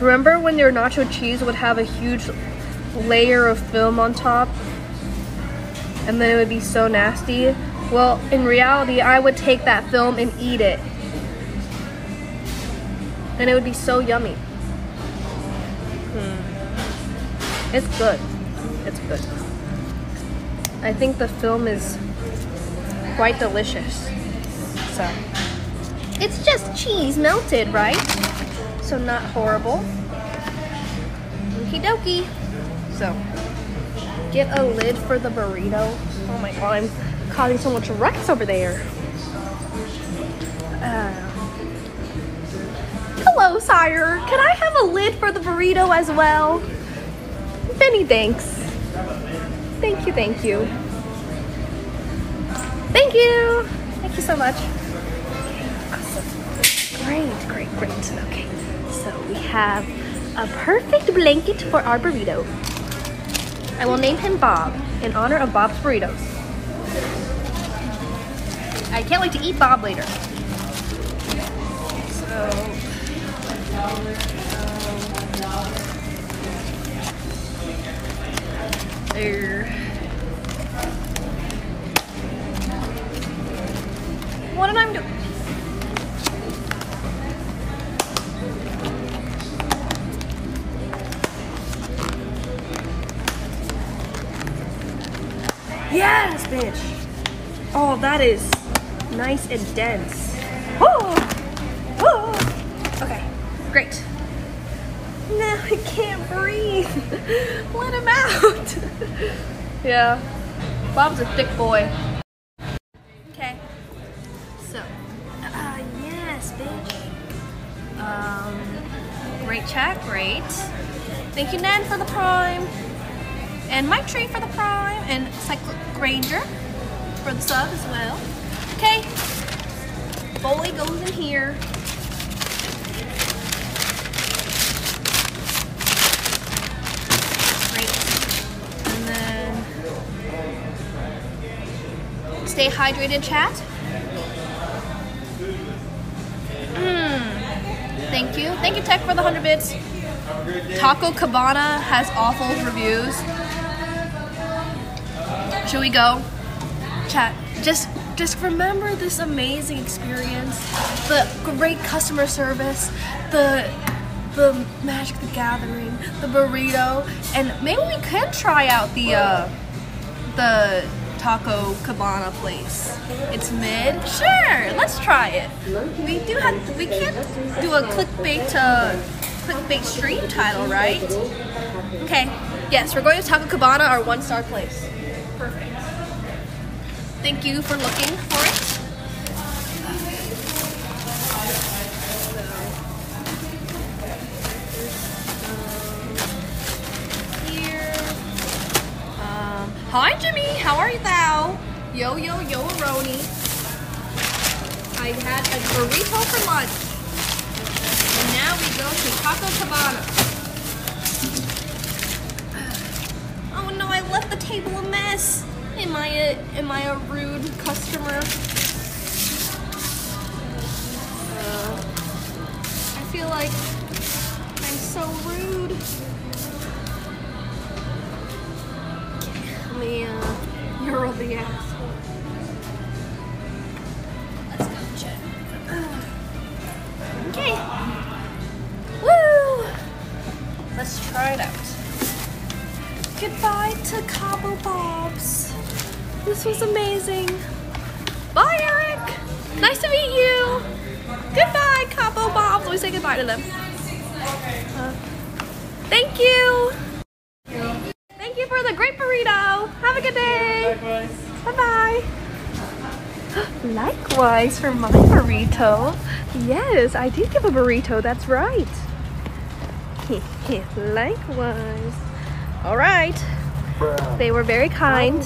Remember when your nacho cheese would have a huge layer of film on top? And then it would be so nasty? Well, in reality, I would take that film and eat it. And it would be so yummy. Hmm. It's good. It's good. I think the film is quite delicious. So, it's just cheese melted, right? So not horrible. Okie dokie. So, get a lid for the burrito. Oh my god, I'm causing so much ruckus over there. Uh, hello, sire. Can I have a lid for the burrito as well? Many thanks. Thank you, thank you. Thank you. Thank you so much. Great, great, great. Okay, so we have a perfect blanket for our burrito. I will name him Bob in honor of Bob's burritos. I can't wait to eat Bob later. So, there. What did I do? Yes, bitch. Oh, that is nice and dense. Oh, oh. Okay, great. Now I can't breathe. Let him out. yeah, Bob's a thick boy. Okay. So, uh, yes, bitch. Um, great chat, great. Thank you, Nan, for the prime. And Mike Tree for the prime. And Cycle Granger for the sub as well. Okay. Foley goes in here. Great. And then stay hydrated, chat. Hmm. Thank you. Thank you, Tech, for the 100 bits. Taco Cabana has awful reviews. Should we go? Chat. Just just remember this amazing experience. The great customer service, the the Magic the Gathering, the burrito, and maybe we can try out the uh the Taco Cabana place. It's mid. Sure, let's try it. We do have we can't do a clickbait uh clickbait stream title, right? Okay. Yes, we're going to Taco Cabana, our one star place. Perfect. Thank you for looking for it. Um, hi Jimmy, how are you thou? Yo yo yo Aroni. I had a burrito for lunch. And now we go to Taco Cabana. No, I left the table a mess. Am I a am I a rude customer? Uh, I feel like I'm so rude. Me uh, you're the asshole. Let's go check. Okay. Woo! Let's try it out. Goodbye to Cabo Bob's. This was amazing. Bye, Eric. Nice to meet you. Goodbye, Cabo Bob's. We say goodbye to them. Uh, thank you. Thank you for the great burrito. Have a good day. Bye bye. Likewise for my burrito. Yes, I did give a burrito. That's right. Likewise. All right. They were very kind.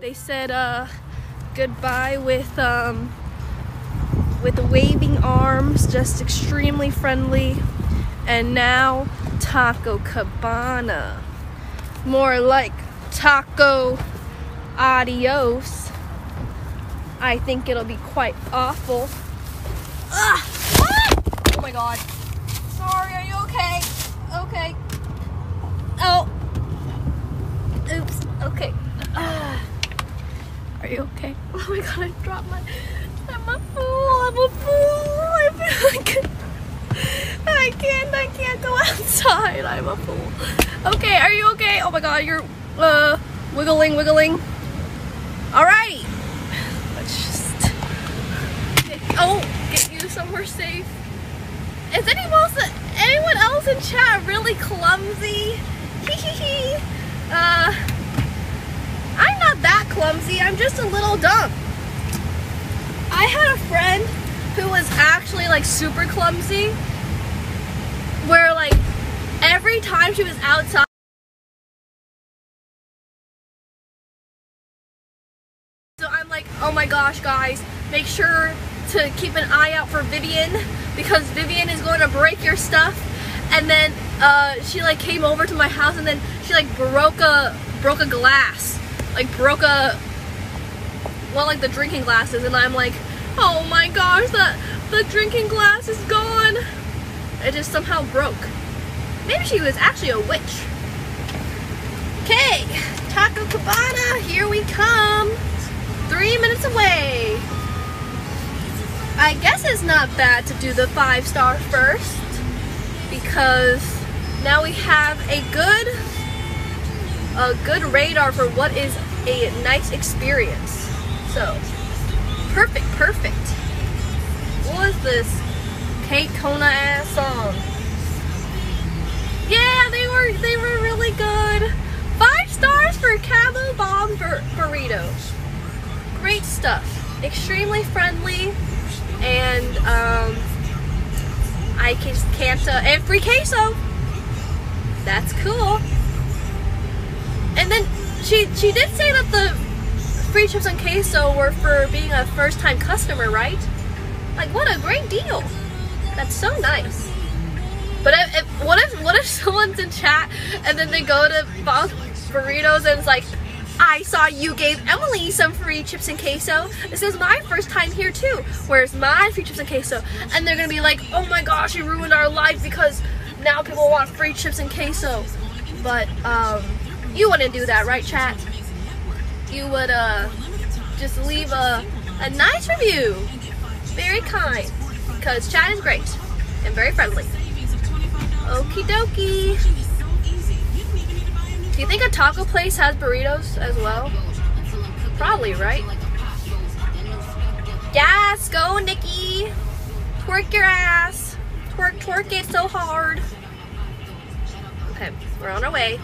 They said uh, goodbye with um, with waving arms, just extremely friendly. And now Taco Cabana, more like Taco Adios. I think it'll be quite awful. Ah! Ah! Oh my god. Sorry, are you okay? Okay. Oh. Oops. Okay. Ah. Are you okay? Oh my god, I dropped my. I'm a fool. I'm a fool. I feel like I can't. I can't go outside. I'm a fool. Okay, are you okay? Oh my god, you're uh wiggling, wiggling. All right. Let's just get, oh get you somewhere safe. Is anyone else anyone else in chat really clumsy? Uh. I'm not that clumsy, I'm just a little dumb. I had a friend who was actually like super clumsy, where like every time she was outside, so I'm like, oh my gosh, guys, make sure to keep an eye out for Vivian because Vivian is going to break your stuff. And then uh, she like came over to my house and then she like broke a broke a glass. Like broke a well like the drinking glasses. And I'm like oh my gosh that the drinking glass is gone. It just somehow broke. Maybe she was actually a witch. Okay Taco Cabana here we come. Three minutes away. I guess it's not bad to do the five star first because now we have a good a good radar for what is a nice experience. So, perfect, perfect. What was this Kate Kona ass song? Yeah, they were they were really good. Five stars for Cabo Bob bur- burritos. Great stuff. Extremely friendly, and um, I just can't. Uh, free queso. That's cool. And then she she did say that the free chips and queso were for being a first time customer, right? Like what a great deal. That's so nice. But if, if, what if what if someone's in chat and then they go to Bob's Burritos and it's like I saw you gave Emily some free chips and queso. This is my first time here too. Where's my free chips and queso? And they're gonna be like, oh my gosh, you ruined our life because now people want free chips and queso. But um, you wouldn't do that, right, chat? You would uh, just leave a, a nice review. Very kind. Because chat is great and very friendly. Okie dokie. Do you think a taco place has burritos as well? Probably, right? Yes, go Nikki. Twerk your ass. Twerk, twerk it so hard. Okay, we're on our way.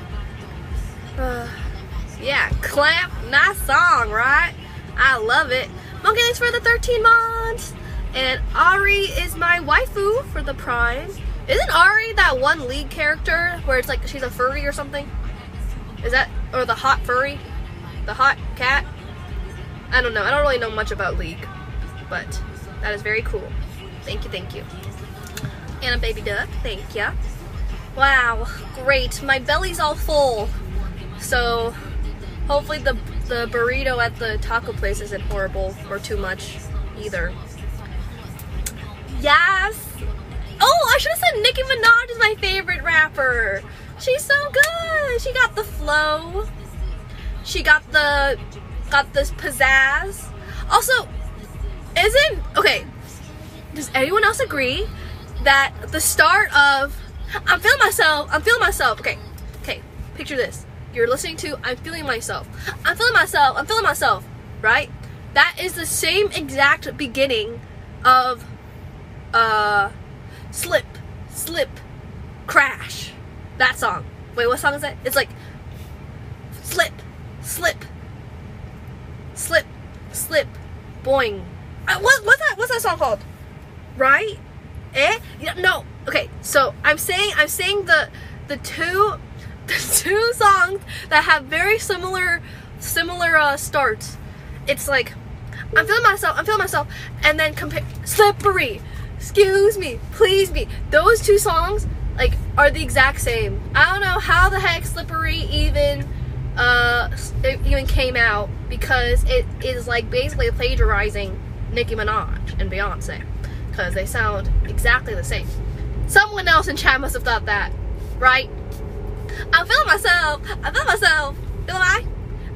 Uh, yeah, clap, nice song, right? I love it. Monkey, thanks for the 13 months. And Ari is my waifu for the Prime. Isn't Ahri that one league character where it's like she's a furry or something? Is that, or the hot furry? The hot cat? I don't know. I don't really know much about League, but that is very cool. Thank you, thank you. And a baby duck, thank ya. Wow, great. My belly's all full. So hopefully the the burrito at the taco place isn't horrible or too much either. Yes! Oh, I should have said Nicki Minaj is my favorite rapper. She's so good. She got the flow. She got the got this pizzazz. Also, isn't okay? Does anyone else agree that the start of I'm feeling myself, I'm feeling myself. Okay, okay, picture this. You're listening to I'm feeling myself. I'm feeling myself, I'm feeling myself, right? That is the same exact beginning of uh slip, slip, crash. That song. Wait, what song is that? It's like slip, slip, slip, slip, boing. Uh, what, what's that? What's that song called? Right? Eh? No. Okay. So I'm saying I'm saying the the two the two songs that have very similar similar uh, starts. It's like I'm feeling myself. I'm feeling myself, and then compare slippery. Excuse me, please me. Those two songs like are the exact same. I don't know how the heck slippery even uh even came out because it is like basically plagiarizing Nicki Minaj and Beyonce because they sound exactly the same. Someone else in chat must have thought that, right? I'm feeling myself. I'm feeling myself. Feel I?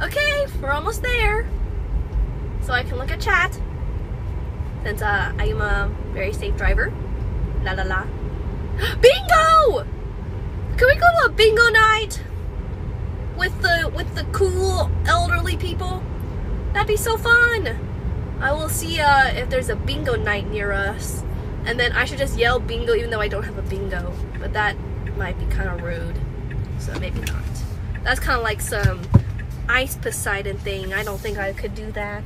Okay, we're almost there. So I can look at chat since uh, I am a very safe driver. La la la. Bingo! Can we go to a bingo night with the with the cool elderly people? That'd be so fun. I will see uh, if there's a bingo night near us, and then I should just yell bingo even though I don't have a bingo. But that might be kind of rude, so maybe not. That's kind of like some ice Poseidon thing. I don't think I could do that.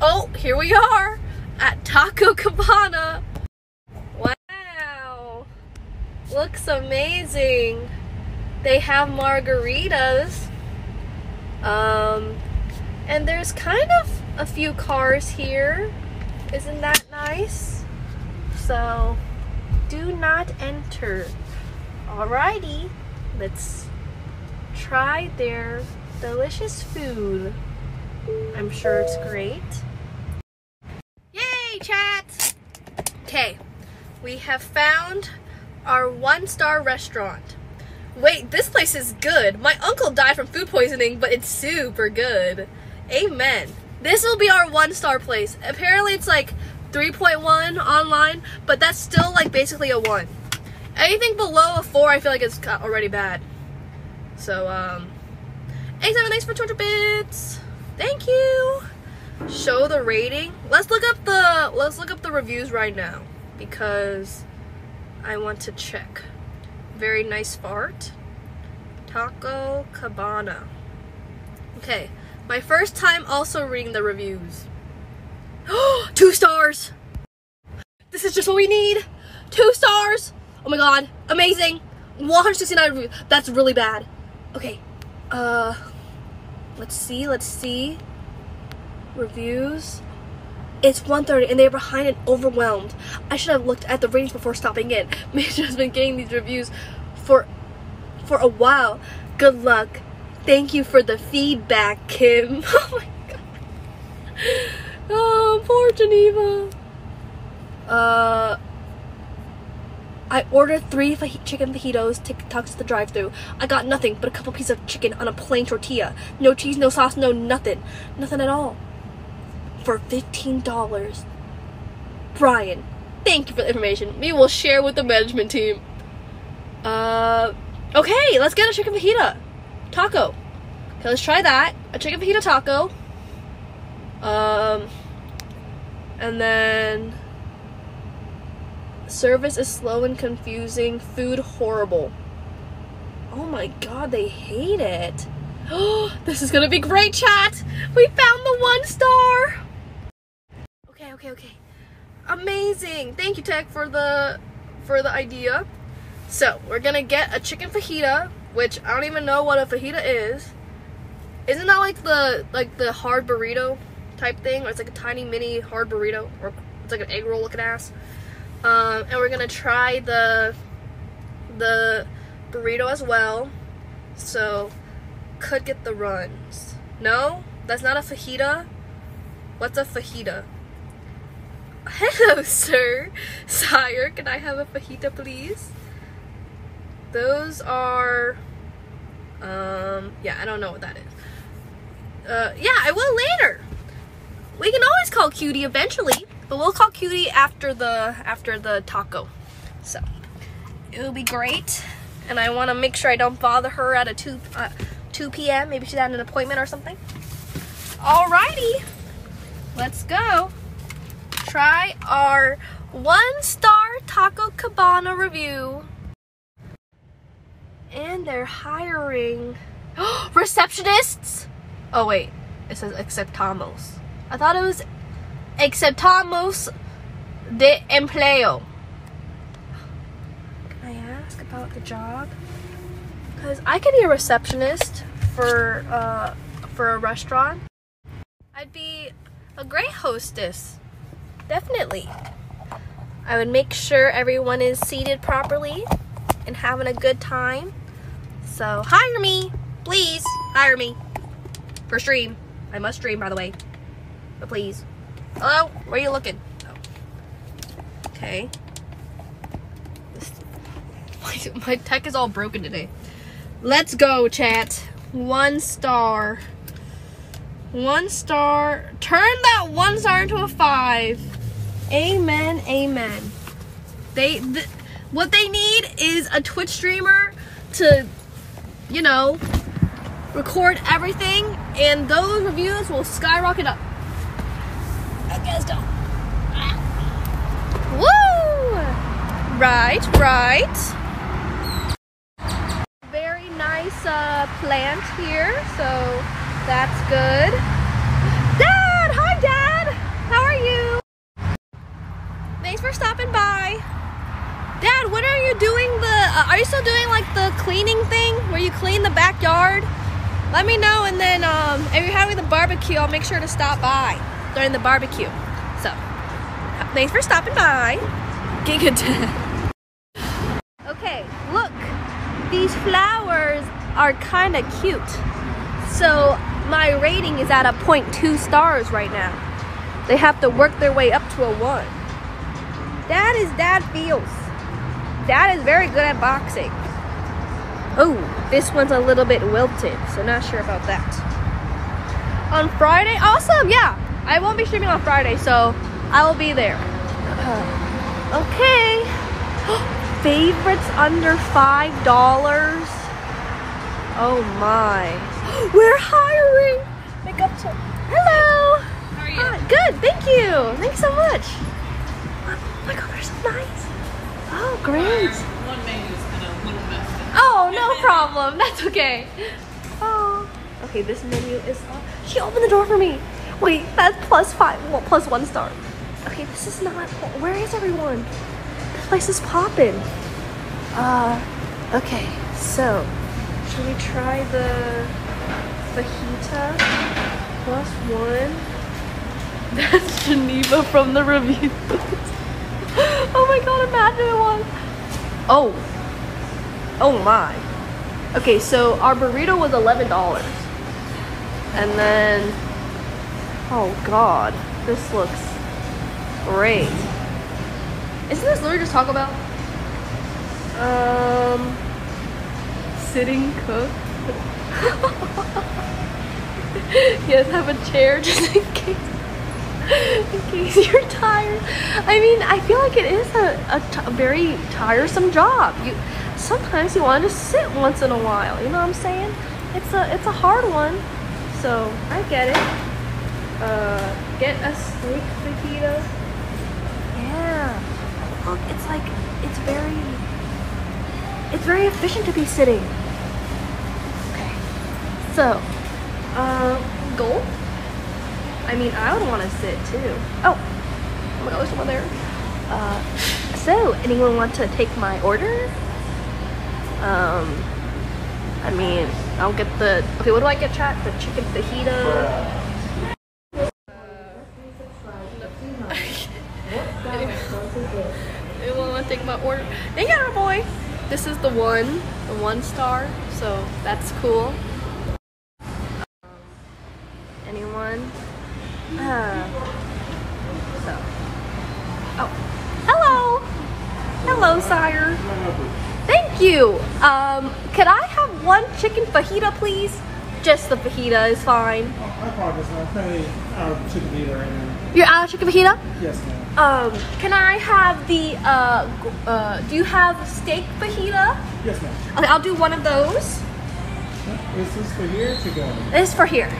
Oh, here we are at Taco Cabana. Wow. Looks amazing. They have margaritas. Um, and there's kind of a few cars here. Isn't that nice? So, do not enter. Alrighty, let's try their delicious food. I'm sure it's great. Yay, chat! Okay, we have found our one star restaurant. Wait, this place is good. My uncle died from food poisoning, but it's super good. Amen. This will be our one star place. Apparently, it's like 3.1 online, but that's still like basically a 1. Anything below a 4, I feel like it's already bad. So, um, 87, thanks for 200 bits. Thank you. Show the rating. Let's look up the let's look up the reviews right now because I want to check. Very nice fart. Taco Cabana. Okay, my first time also reading the reviews. Two stars. This is just what we need. Two stars. Oh my god, amazing. 169 reviews. That's really bad. Okay, uh, let's see, let's see. Reviews. It's 1.30 and they're behind and overwhelmed. I should have looked at the ratings before stopping in. Major has been getting these reviews for for a while. Good luck. Thank you for the feedback, Kim. Oh my god. Oh, poor Geneva. Uh, I ordered three chicken fajitos, TikToks to the drive-through. I got nothing but a couple pieces of chicken on a plain tortilla. No cheese, no sauce, no nothing. Nothing at all. For $15. Brian, thank you for the information. We will share with the management team. Uh, okay, let's get a chicken fajita. Taco. Okay, let's try that. A chicken fajita taco. Um, and then service is slow and confusing. Food horrible. Oh my god, they hate it. Oh, this is gonna be great, chat. We found the one star. Okay, okay, okay. Amazing. Thank you, Tech, for the for the idea. So we're gonna get a chicken fajita, which I don't even know what a fajita is. Isn't that like the like the hard burrito type thing, or it's like a tiny mini hard burrito, or it's like an egg roll looking ass? Um, and we're gonna try the the burrito as well. So could get the runs. No, that's not a fajita. What's a fajita? Hello, sir. Sire, can I have a fajita, please? Those are, um, yeah, I don't know what that is. Uh, yeah, I will later. We can always call Cutie eventually, but we'll call Cutie after the after the taco. So it will be great, and I want to make sure I don't bother her at a two uh, 2 p.m. Maybe she's at an appointment or something. Alrighty, let's go. Try our one star Taco Cabana review. And they're hiring receptionists. Oh wait, it says aceptamos. I thought it was aceptamos de empleo. Can I ask about the job? Cause I could be a receptionist for uh for a restaurant. I'd be a great hostess. Definitely. I would make sure everyone is seated properly and having a good time. So hire me, please. Hire me for stream. I must stream, by the way. But please. Hello, where are you looking? Oh. Okay. This- My, my tech is all broken today. Let's go, chat. One star. One star. Turn that one star into a five. Amen. Amen. They, th- what they need is a Twitch streamer to, you know, record everything, and those reviews will skyrocket up. I guess don't. Woo! Right, right. Very nice uh, plant here, so that's good. Dad! Hi, Dad! How are you? Thanks for stopping by. Dad, when are you doing the. Uh, are you still doing like the cleaning thing where you clean the backyard? Let me know, and then um, if you're having the barbecue, I'll make sure to stop by during the barbecue. So, thanks for stopping by. Giga Dad. Okay, look. These flowers are kind of cute. So, my rating is at a 0.2 stars right now. They have to work their way up to a 1. That is Dad feels. Dad is very good at boxing. Oh, this one's a little bit wilted, so not sure about that. On Friday, awesome, yeah. I won't be streaming on Friday, so I will be there. Uh, okay. Favorites under five dollars. Oh my. We're hiring. Make up to. Hello. How are you? good. Thank you. Thanks so much. Oh my god, they're so nice. Oh, great. One menu is kind of a little messed up. Oh, no problem. That's okay. Oh. Okay, this menu is. She opened the door for me. Wait, that's plus five. Well, plus one star. Okay, this is not. Where is everyone? This place is popping. Uh, okay. So, should we try the fajita plus one? That's Geneva from the reviews. oh my god! Imagine it was. Oh. Oh my. Okay, so our burrito was eleven dollars, and then oh god, this looks great. Isn't this literally just Taco Bell? Um, sitting cook. yes, have a chair just in case. In case you're tired. I mean, I feel like it is a, very tiresome job. You sometimes you want to just sit once in a while. You know what I'm saying? It's a it's a hard one. So I get it. Uh, get a steak fajita. Yeah. Look, it's like it's very it's very efficient to be sitting. Okay. So, uh, gold. I mean, I would want to sit too. Oh, oh my God, there's someone there. Uh, so anyone want to take my order? Um, I mean, I'll get the. Okay, what do I get, chat? The chicken fajita. Anyone want to take my order? They got our boy. This is the one, the one star. So that's cool. Um, anyone? Uh, so. Oh, hello. Hello, sire. Thank you. Um, could I have one chicken fajita, please? Just the fajita is fine. I apologize, I'm currently out of chicken fajita right now. You're out of chicken fajita? Yes, ma'am. Um, can I have the, uh, uh, do you have steak fajita? Yes, ma'am. Okay, I'll do one of those. Is this for here to go? This is for here.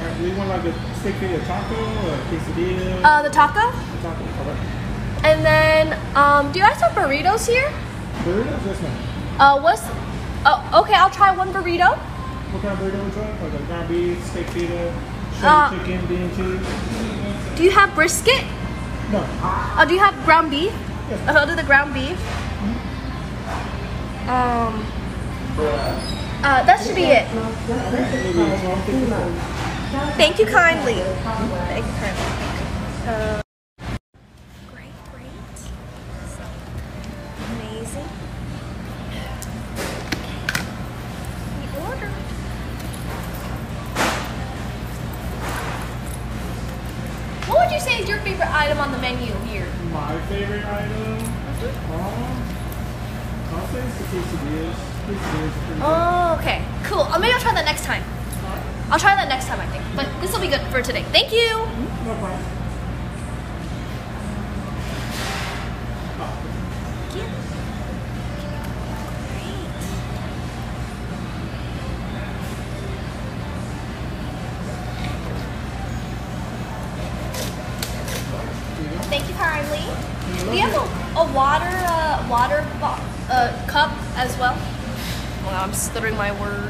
Do you want like a steak fajita taco or a quesadilla? Uh, the taco. taco, alright. And then, um, do you guys have burritos here? Burritos? Yes, ma'am. Uh, what's, oh, okay, I'll try one burrito. What kind of burrito would you like? Like a ground beef, steak shredded Uh, chicken, bean cheese? Do you have brisket? No. Uh, do you have ground beef? Yes. I'll do the ground beef. Um, uh, that should be it. Thank you kindly. Thank you kindly. Uh, Thank you. Thank you. Kindly. Do you have a, a water uh, water uh, cup as well? Well, I'm stuttering my words.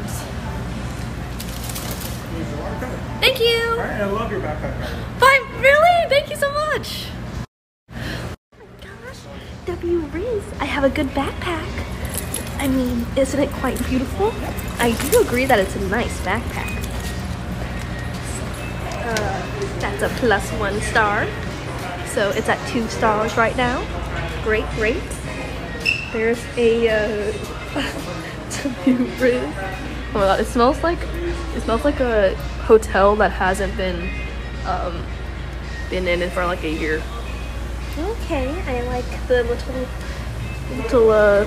Isn't it quite beautiful? I do agree that it's a nice backpack. Uh, that's a plus one star. So it's at two stars right now. Great, great. There's a uh, Oh my god, it smells like it smells like a hotel that hasn't been um been in it for like a year. Okay, I like the little little uh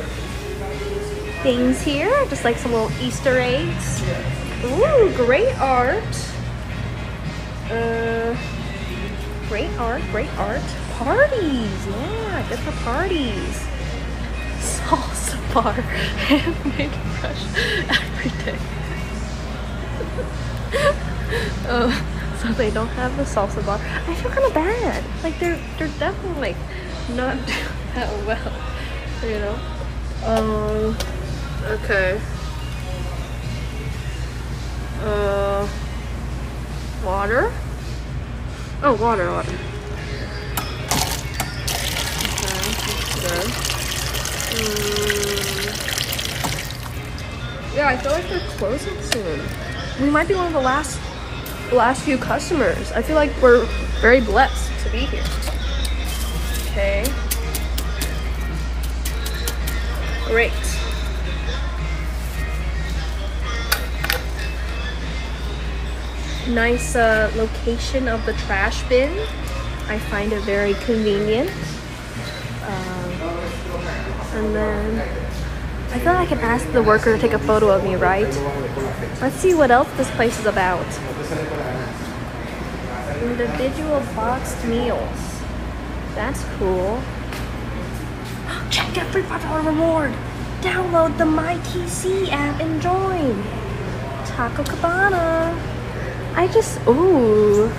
things here, just like some little Easter eggs. Ooh, great art. Uh, great art, great art. Parties, yeah, good for parties. Salsa bar, handmade fresh every day. uh, so they don't have the salsa bar. I feel kind of bad. Like they're they're definitely like not doing that well, you know. Um. Okay. Uh. Water. Oh, water, water. Okay. Hmm. Yeah, I feel like they're closing soon. We might be one of the last last few customers. I feel like we're very blessed to be here. Okay. Great. Nice uh, location of the trash bin. I find it very convenient. Um, and then I feel like I can ask the worker to take a photo of me, right? Let's see what else this place is about. Individual boxed meals. That's cool. Check out free $5 reward. Download the MyTC app and join. Taco Cabana. I just, ooh.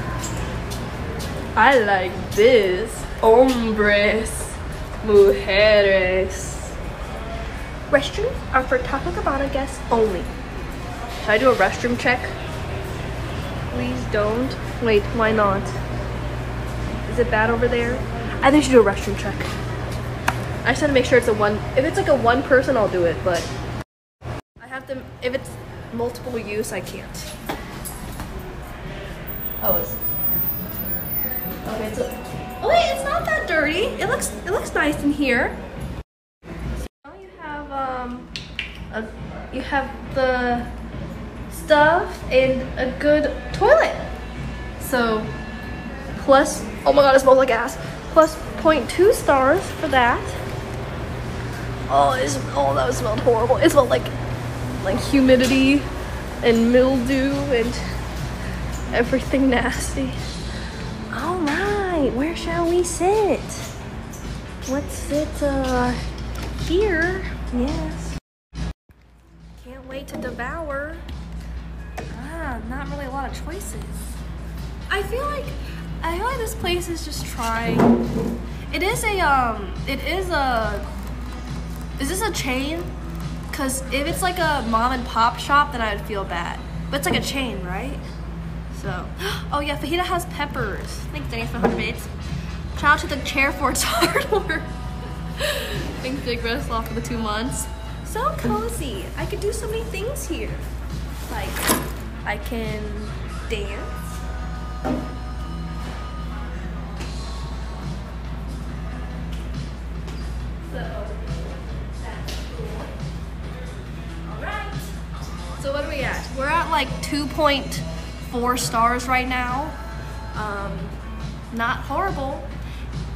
I like this. Hombres. Mujeres. Restrooms are for Taco Cabana guests only. Should I do a restroom check? Please don't. Wait, why not? Is it bad over there? I think I should do a restroom check. I just have to make sure it's a one. If it's like a one person, I'll do it, but I have to. If it's multiple use, I can't. Oh, it's okay. So, oh wait, it's not that dirty. It looks it looks nice in here. So now you have um, a, you have the stuff and a good toilet. So plus, oh my god, it smells like ass. Plus 0.2 stars for that. Oh, it oh, that smelled horrible. It smelled like like humidity and mildew and everything nasty. All right, where shall we sit? Let's sit uh here. Yes. Can't wait to devour. Ah, not really a lot of choices. I feel like I feel like this place is just trying. It is a um. It is a. Is this a chain? Cause if it's like a mom and pop shop, then I would feel bad. But it's like a chain, right? So, oh yeah, fajita has peppers. Thanks, Denny, for 100 bits. Shout out to the chair for its hard work. Thanks, Big Restoff, for the two months. So cozy. I could do so many things here. Like, I can dance. So, that's cool. Alright. So what are we at? We're at like 2.4 stars right now. Um, not horrible.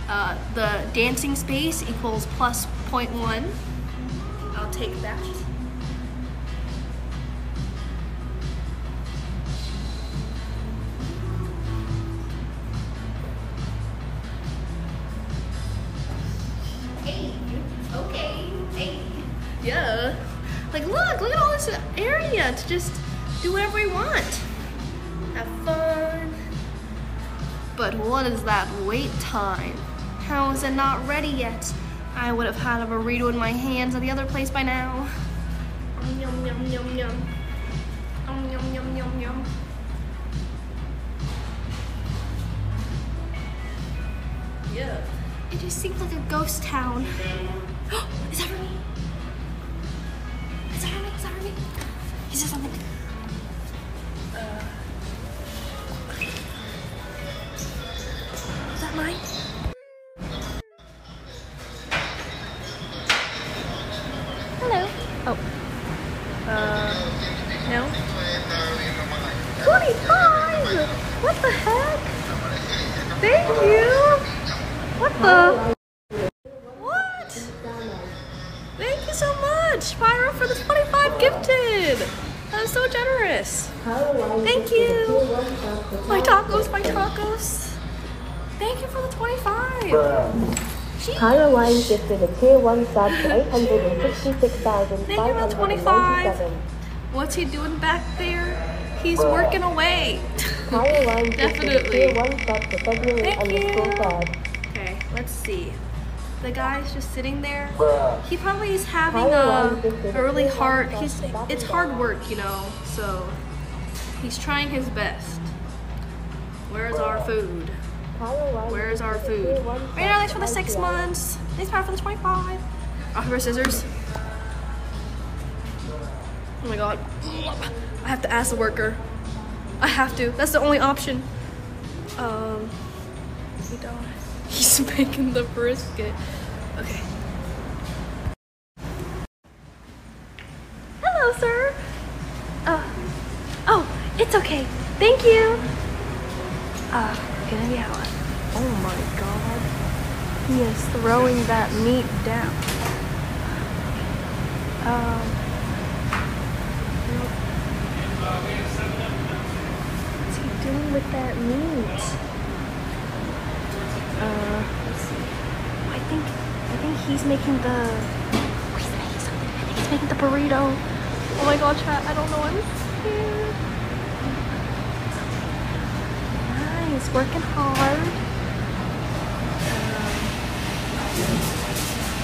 Uh, the dancing space equals plus 0.1. I'll take that. Okay. Yeah. Like, look, look at all this area to just do whatever we want. Have fun. But what is that wait time? How is it not ready yet? I would have had a burrito in my hands at the other place by now. Um, yum, yum, yum, yum. Um, yum, yum, yum, yum. Yeah. It just seems like a ghost town. is that Remy? Is that Remy? Is that Remy? He said something. That mine? Hello. Oh. Uh, no? 25! What the heck? Thank you! What the? What? Thank you so much, Pyro, for the 25 gifted! That is so generous. Thank you. My tacos, my tacos. Thank you for the 25. Tyra Wine gifted a tier 1 sub to Thank you for the 25. 866,597. What's he doing back there? He's working away. Tyra Wine gifted a tier 1 sub to February Thank underscore. 3rd. Okay, let's see. The guy's just sitting there. He probably is having uh, Tyra a a early tier 1 heart. He's it's hard work, you know. So he's trying his best. Where's our food? Where's our food? tier 1 Right now, thanks for the six months. Thanks Power for the 25. Offer scissors. Oh my god. I have to ask the worker. I have to. That's the only option. Um, we don't. He's making the brisket. Okay. Hello, sir. Uh, oh, it's okay. Thank you. Oh my god. He is throwing that meat down. Um, what's he doing with that meat? Uh. I think I think he's making the. He's making he's making the burrito. Oh my god, chat! I don't know. I'm scared. Nice, working hard. Um,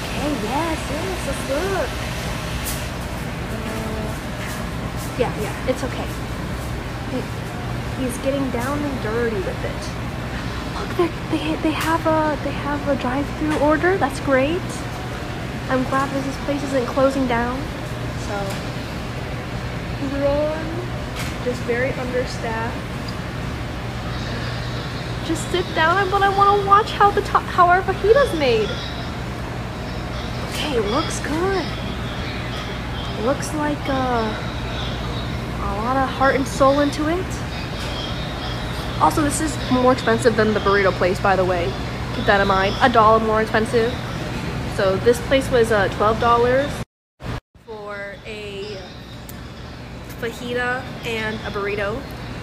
okay, yes, yes. Let's look. Uh, yeah, yeah. It's okay. He, he's getting down and dirty with it. Look, they they have a they have a drive-through order. That's great. I'm glad that this place isn't closing down. So just very understaffed. Just sit down, but I want to watch how the top how our fajitas made. Okay, looks good. Looks like uh, a lot of heart and soul into it. Also, this is more expensive than the burrito place, by the way. Keep that in mind. A dollar more expensive. So this place was uh, twelve dollars for a fajita and a burrito,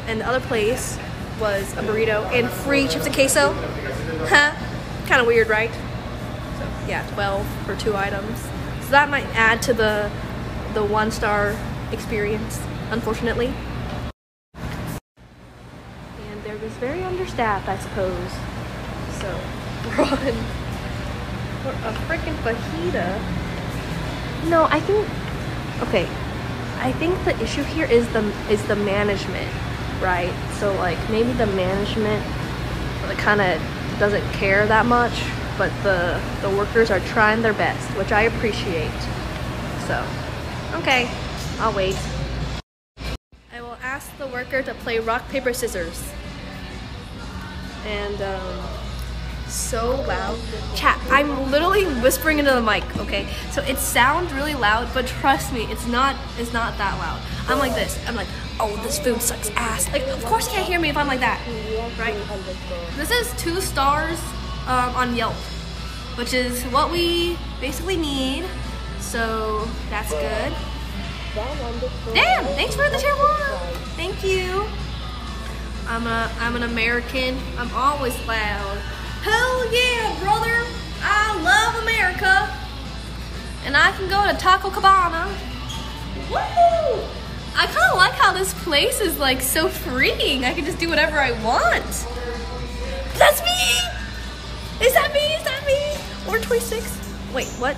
and the other place was a burrito and free chips and queso. Huh? Kind of weird, right? So yeah, twelve for two items. So that might add to the the one star experience, unfortunately. And they're just very understaffed, I suppose. So run for a freaking fajita. No, I think okay. I think the issue here is the is the management, right? So like maybe the management kind of doesn't care that much, but the the workers are trying their best, which I appreciate. So, okay, I'll wait. I will ask the worker to play rock paper scissors. And um so loud. Chat, I'm literally whispering into the mic, okay? So it sounds really loud, but trust me, it's not it's not that loud. I'm like this. I'm like, oh this food sucks ass. Like of course you can't hear me if I'm like that. Right? This is two stars um, on Yelp, which is what we basically need. So that's good. Damn, thanks for the tier one. Thank you. I'm a I'm an American. I'm always loud. Hell yeah, brother! I love America. And I can go to Taco Cabana. Woo! I kind of like how this place is like so freeing. I can just do whatever I want. That's me! Is that me? Is that me? Or 26? Wait, what?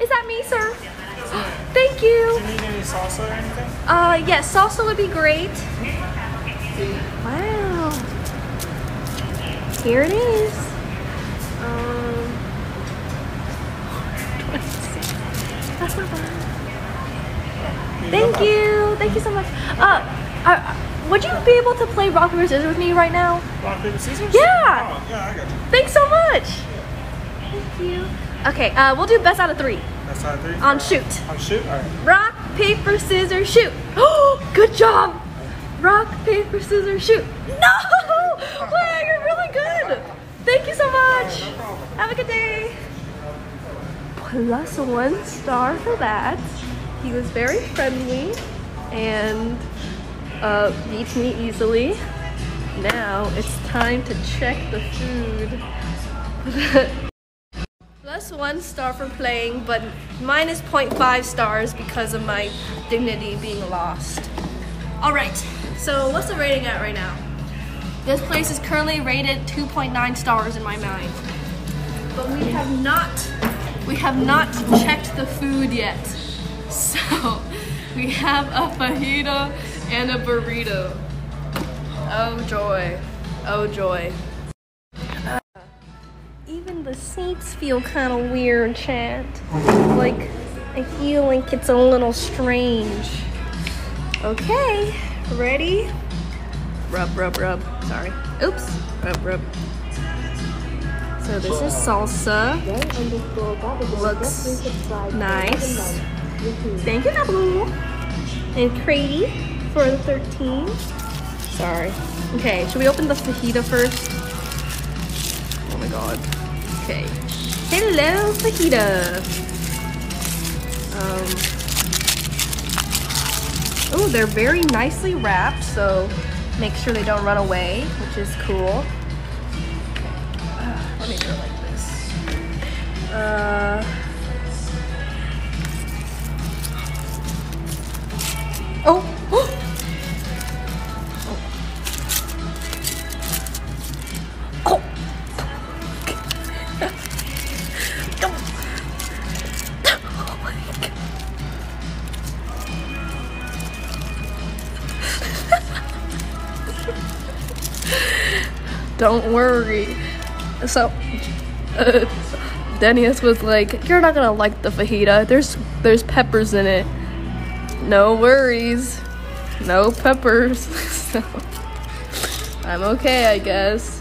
Is that me, sir? Thank you. Do you need any salsa or anything? Uh, yes, salsa would be great. Wow. Here it is. Um, 26. That's not bad. Thank you. Thank you so much. Uh, uh, would you be able to play rock paper scissors with me right now? Rock, paper, scissors? Yeah. Oh, yeah, I got you. Thanks so much. Thank you. Okay, uh, we'll do best out of three. That's how three? On shoot. On shoot? Alright. Rock, paper, scissors, shoot. Oh, good job. Rock, paper, scissors, shoot. No! Wow, you're really good. Thank you so much. Have a good day. Plus one star for that. He was very friendly and uh, beat me easily. Now it's time to check the food. Plus one star for playing, but minus 0.5 stars because of my dignity being lost. Alright, so what's the rating at right now? This place is currently rated 2.9 stars in my mind. But we have not, we have not checked the food yet. So, we have a fajita and a burrito. Oh joy, oh joy. Uh, even the seats feel kind of weird, chat. Like, I feel like it's a little strange. Okay, ready? Rub, rub, rub. Sorry. Oops. Rub, rub. So this is salsa. Looks nice. Thank you, Nabu. And Crady for the 13. Sorry. Okay, should we open the fajita first? Oh my god. Okay. Hello, fajita. Um. Oh, they're very nicely wrapped, so make sure they don't run away, which is cool. Uh, let me it like this. Uh. Oh. Oh. Don't worry. So, uh, Dennis was like, "You're not gonna like the fajita. There's there's peppers in it. No worries. No peppers. I'm okay, I guess.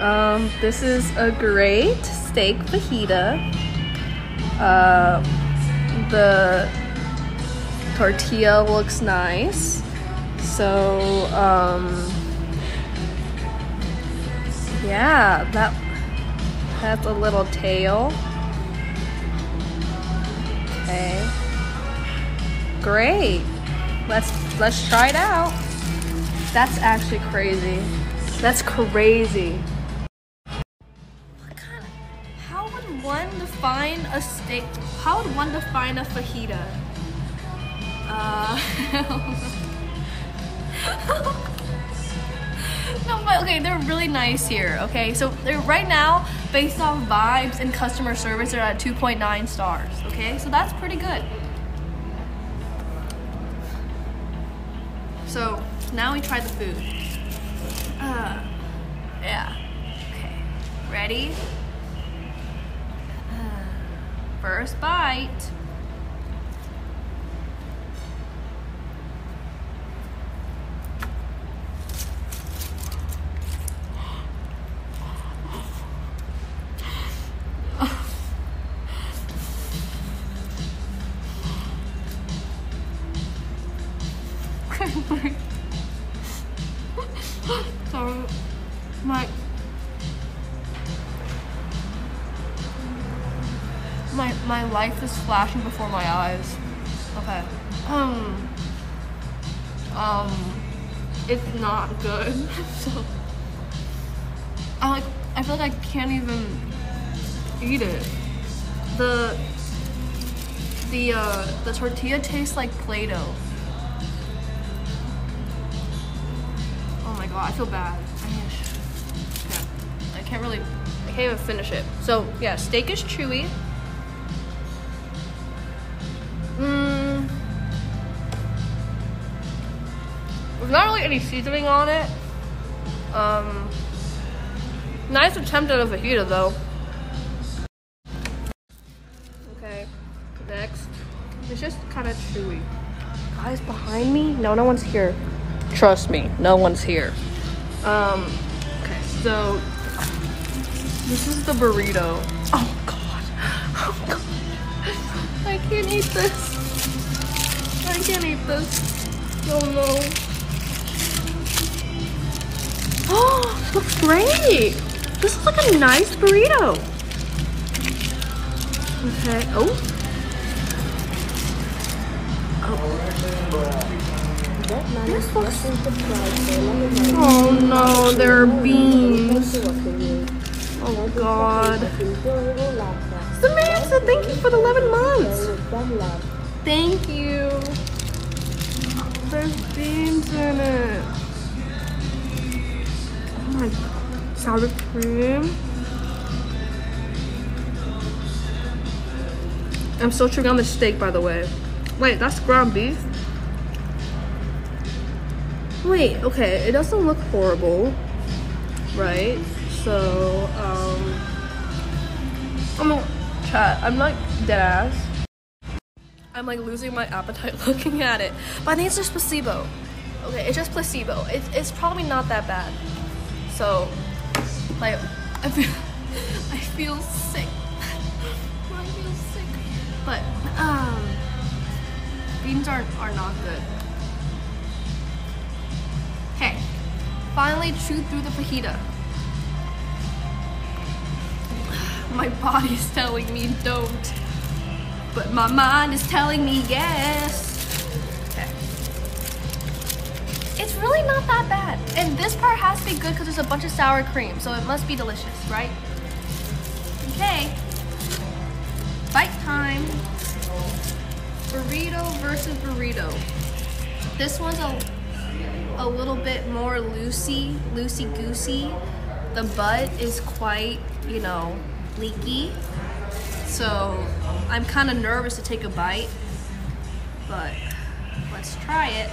Um, this is a great steak fajita. Uh, the tortilla looks nice. So, um, yeah, that has a little tail. Great. Let's let's try it out. That's actually crazy. That's crazy. What kind of, how would one define a steak? How would one define a fajita? Uh, no, but okay, they're really nice here. Okay, so they're right now based off vibes and customer service. They're at 2.9 stars. Okay, so that's pretty good. So now we try the food. Uh, yeah. Okay. Ready? Uh, first bite. Flashing before my eyes. Okay. Um um it's not good. so I like I feel like I can't even eat it. The the uh the tortilla tastes like Play-Doh. Oh my god, I feel bad. I mean, okay. I can't really, I can't even finish it. So yeah, steak is chewy. There's not really any seasoning on it. Um. Nice attempt at a fajita though. Okay, next. It's just kind of chewy. Guys behind me? No, no one's here. Trust me, no one's here. Um, okay, so this is the burrito. Oh god. Oh god. I can't eat this. I can't eat this. Oh no. Oh, looks great. This looks like a nice burrito. Okay. Oh. oh. Looks. Oh no, there are beans. Oh god. Samantha, thank you for the 11 months. Thank you. There's beans in it. My. Sour cream. I'm still chewing on the steak, by the way. Wait, that's ground beef? Wait, okay, it doesn't look horrible, right? So, um, I'm not, chat, I'm like dead ass. I'm like losing my appetite looking at it. But I think it's just placebo. Okay, it's just placebo. It's, it's probably not that bad. So, like, I feel, I feel sick. I feel sick. But, um, beans are, are not good. Okay. finally chewed through the fajita. My body's telling me don't, but my mind is telling me yes. Okay. It's really not that bad. And this part has to be good because there's a bunch of sour cream, so it must be delicious, right? Okay. Bite time. Burrito versus burrito. This one's a, a little bit more loosey, loosey goosey. The butt is quite, you know, leaky. So I'm kind of nervous to take a bite, but let's try it.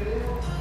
Oh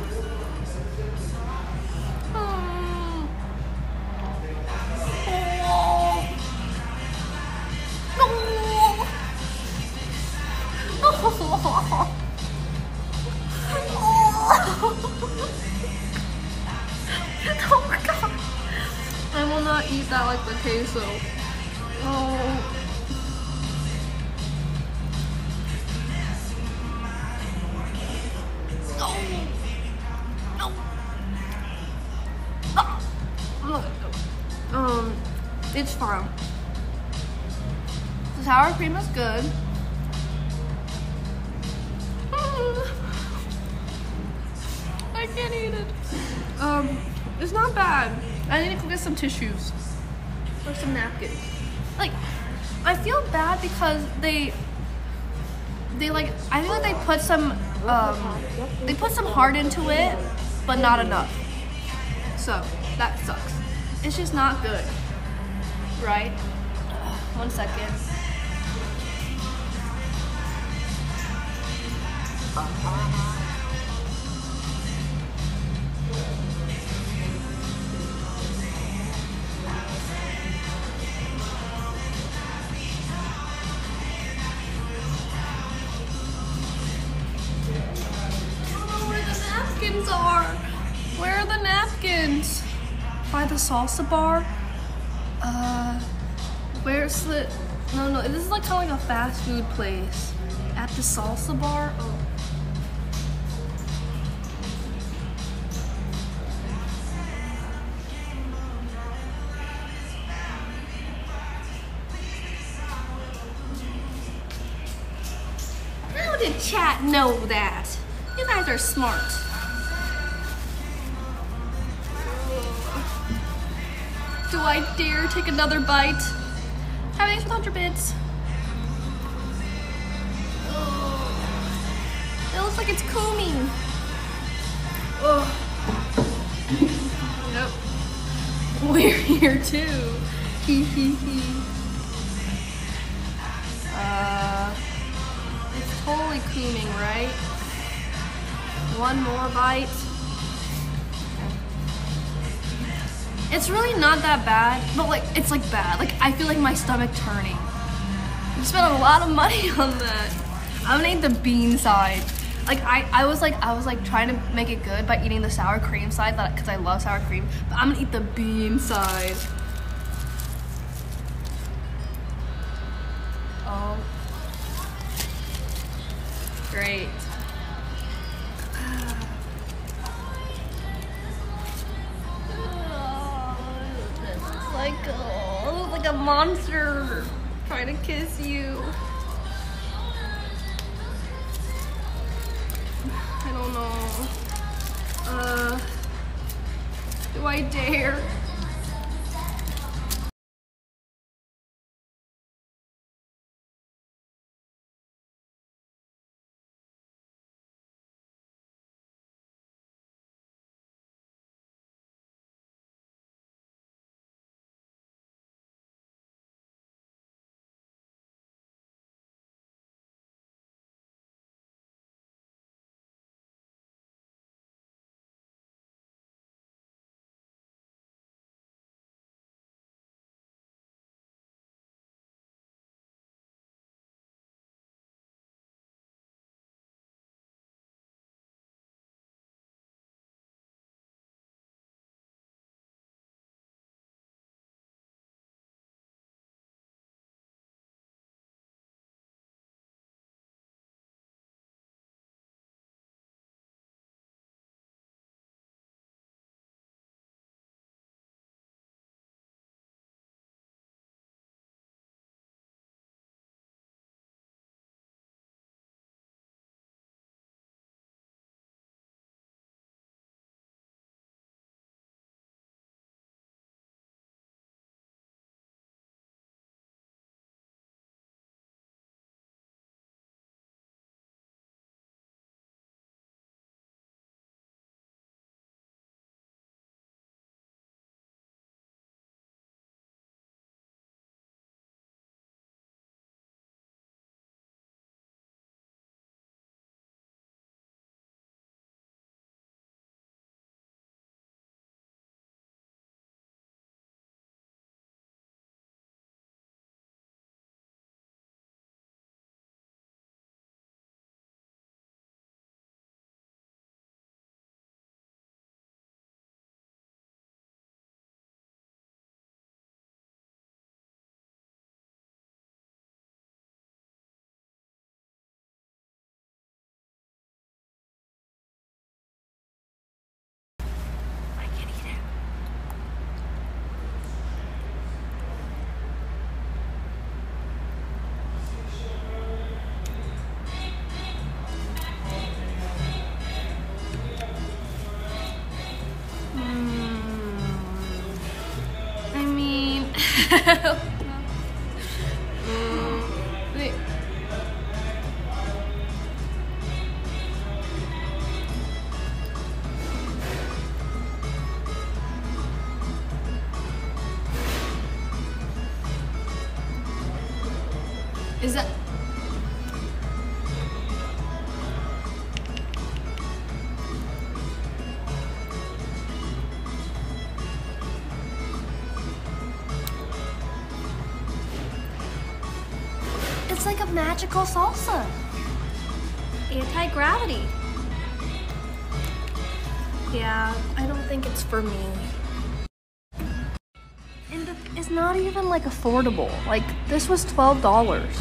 um, they put some heart into it, but not enough. So that sucks. It's just not good, right? One second. where salsa bar? Uh, where's the? No, no. This is like kind of like a fast food place. At the salsa bar. Oh. How did chat know that? You guys are smart. I dare take another bite? Have thanks for 100 bits. Oh, It looks like it's cooming. Oh. Yep. We're here too. Hee hee hee. Uh, it's totally cooming, right? One more bite. It's really not that bad, but like it's like bad. Like I feel like my stomach turning. You spent a lot of money on that. I'm gonna eat the bean side. Like I, I was like I was like trying to make it good by eating the sour cream side because I love sour cream. But I'm gonna eat the bean side. too. Magical salsa. Anti gravity. Yeah, I don't think it's for me. And it's not even like affordable. Like this was twelve dollars.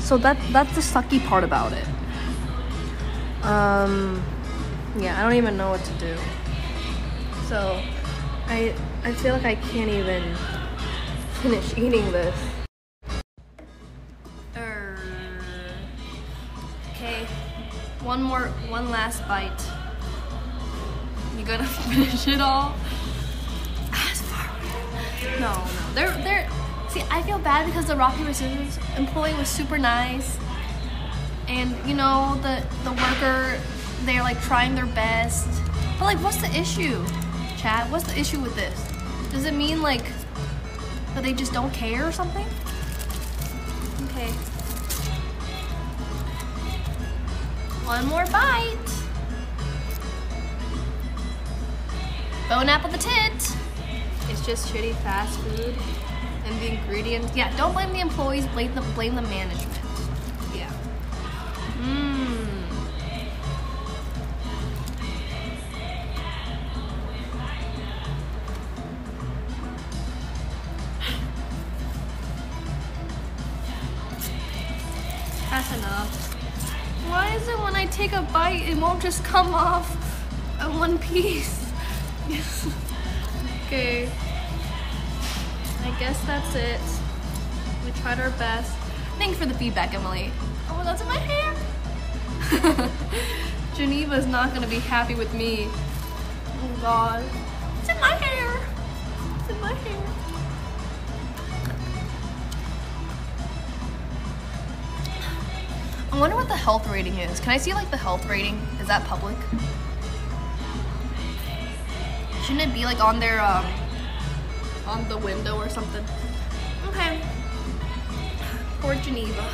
So that that's the sucky part about it. Um, yeah, I don't even know what to do. So, I I feel like I can't even finish eating this. One more, one last bite. You gonna finish it all? Ah, Far. No, no. They're they're. See, I feel bad because the Rocky Resistance employee was super nice, and you know the the worker, they're like trying their best. But like, what's the issue, Chad? What's the issue with this? Does it mean like that they just don't care or something? Okay. One more bite. Bone apple the tit. It's just shitty fast food. And the ingredients. Yeah, don't blame the employees, blame the blame the management. Just come off in one piece? okay. I guess that's it. We tried our best. Thanks for the feedback, Emily. Oh, that's in my hair. Geneva's not gonna be happy with me. Oh god. It's in my hair. Wonder what the health rating is. Can I see like the health rating? Is that public? Shouldn't it be like on their um on the window or something? Okay. Poor Geneva.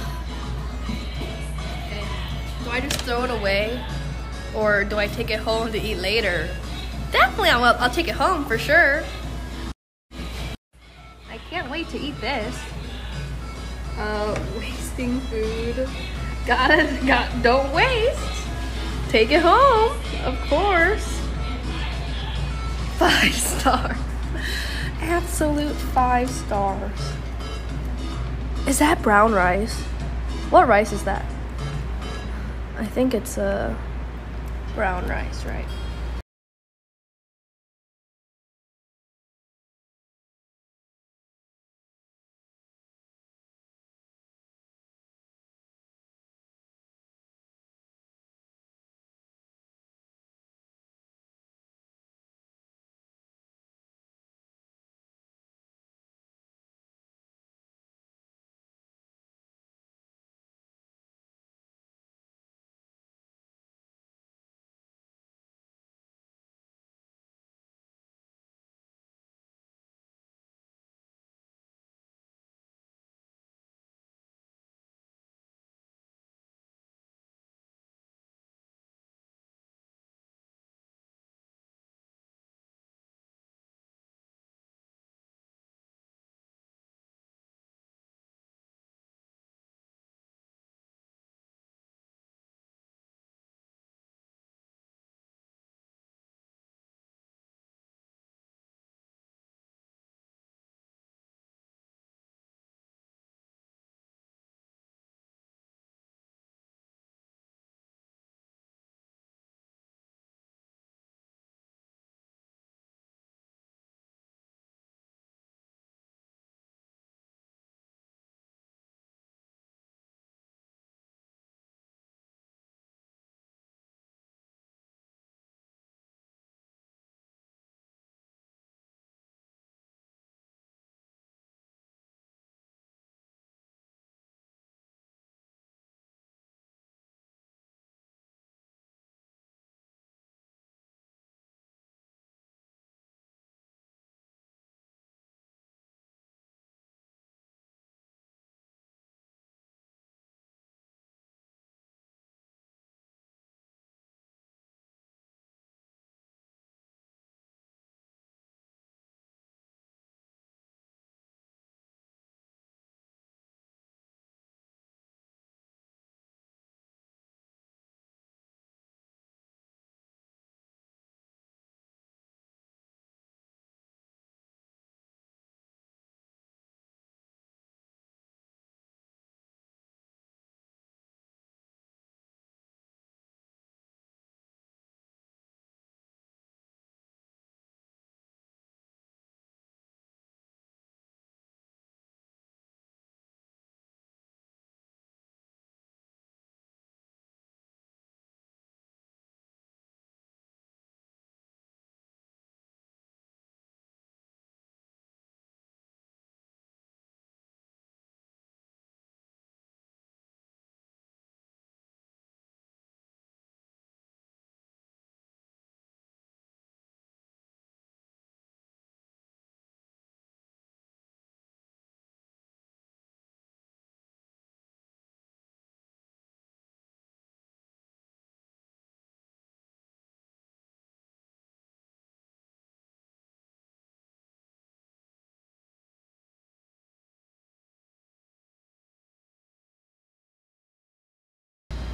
Okay. Do I just throw it away? Or do I take it home to eat later? Definitely I'll, I'll take it home for sure. I can't wait to eat this. Uh, wasting food. Gotta, got, don't waste. Take it home, of course. Five stars. Absolute five stars. Is that brown rice? What rice is that? I think it's a uh, brown rice, right?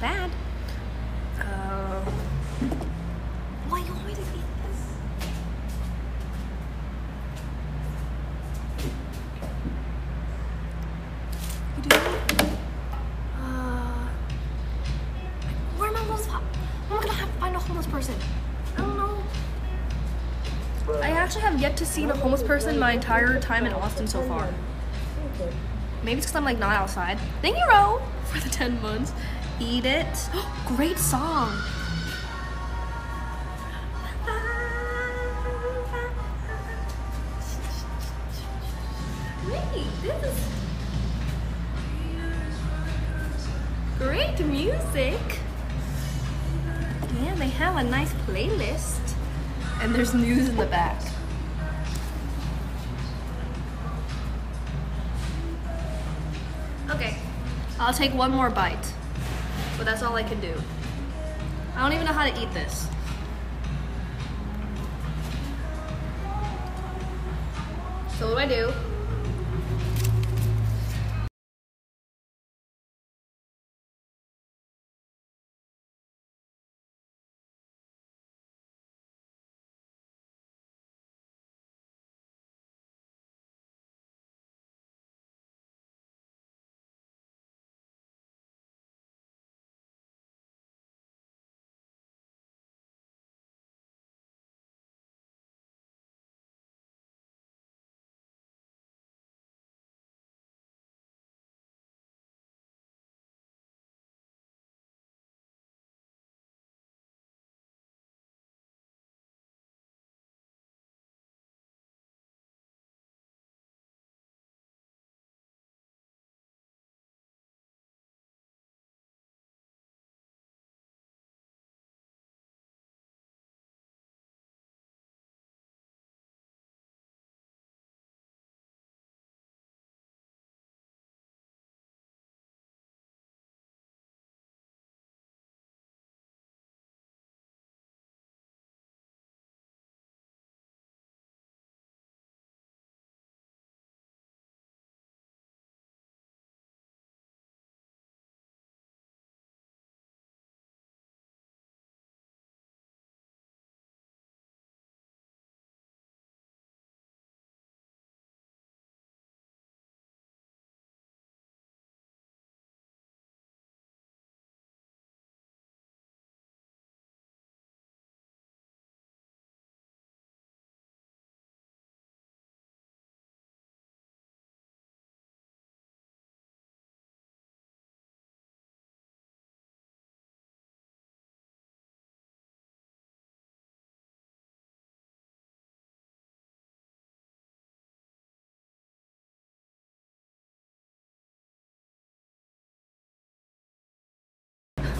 Bad. Uh, why you to eat this? You do? Uh, where am I supposed to? Am gonna have to find a homeless person? I don't know. I actually have yet to see a homeless person my entire time in Austin so far. Maybe it's because I'm like not outside. Thank you, Ro, for the 10 months. Eat it. Great song. Wait, this is great music. Yeah, they have a nice playlist. And there's news in the back. Okay, I'll take one more bite. That's all I can do. I don't even know how to eat this. So what do I do?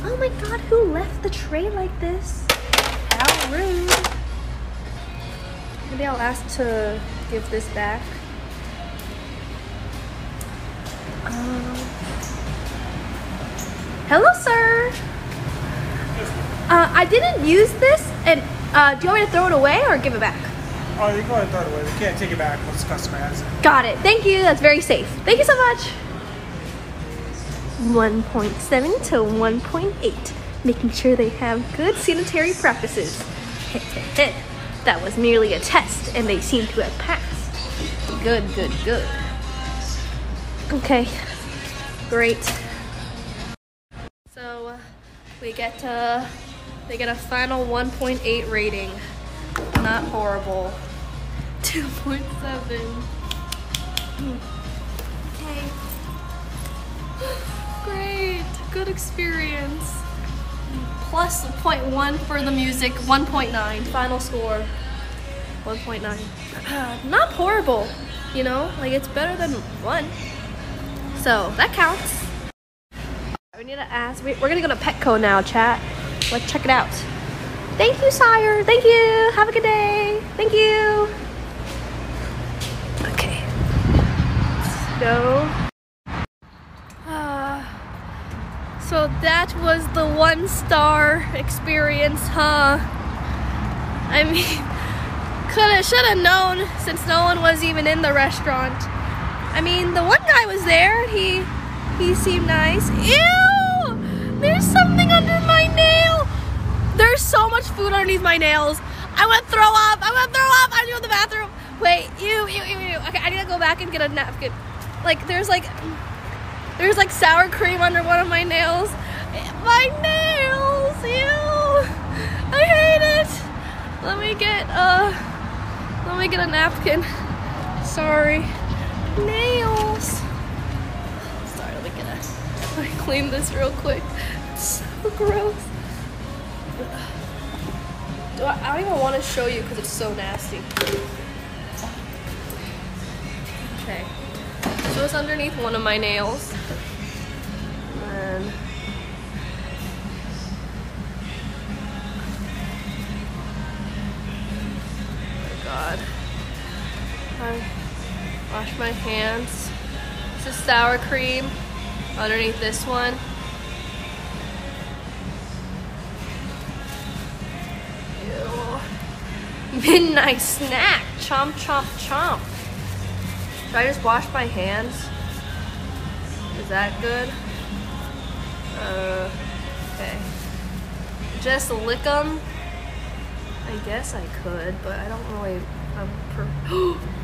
Oh my god, who left the tray like this? How rude. Maybe I'll ask to give this back. Um, hello, sir. Uh, I didn't use this, and uh, do you want me to throw it away or give it back? Oh, you can go ahead and throw it away. We can't take it back once the customer has it. Got it. Thank you. That's very safe. Thank you so much. 1.7 to 1.8, making sure they have good sanitary practices. that was merely a test, and they seem to have passed. Good, good, good. Okay, great. So uh, we get uh, they get a final 1.8 rating. Not horrible. 2.7. Okay. Great, good experience. Plus 0.1 for the music, 1.9. Final score, 1.9. Not horrible, you know? Like, it's better than one. So, that counts. We need to ask, we- we're gonna go to Petco now, chat. Let's check it out. Thank you, sire. Thank you. Have a good day. Thank you. Okay. Let's go. Uh, so that was the one star experience, huh? I mean, coulda, shoulda known since no one was even in the restaurant. I mean, the one guy was there. He he seemed nice. Ew! There's something under my nail. There's so much food underneath my nails. I want to throw up. I want to throw up. I need to go to the bathroom. Wait, you, you, you, you. Okay, I need to go back and get a napkin. Like, there's like, there's like sour cream under one of my nails. My nails, ew. I hate it. Let me get, uh, let me get a napkin. Sorry. Nails. Sorry, let me get a, me clean this real quick. It's so gross. Do I, I don't even want to show you because it's so nasty. Okay. So it's underneath one of my nails. And oh god. I wash my hands. This is sour cream underneath this one. Midnight snack. Chomp, chomp, chomp. Should I just wash my hands? Is that good? Uh, okay. Just lick them? I guess I could, but I don't really. I'm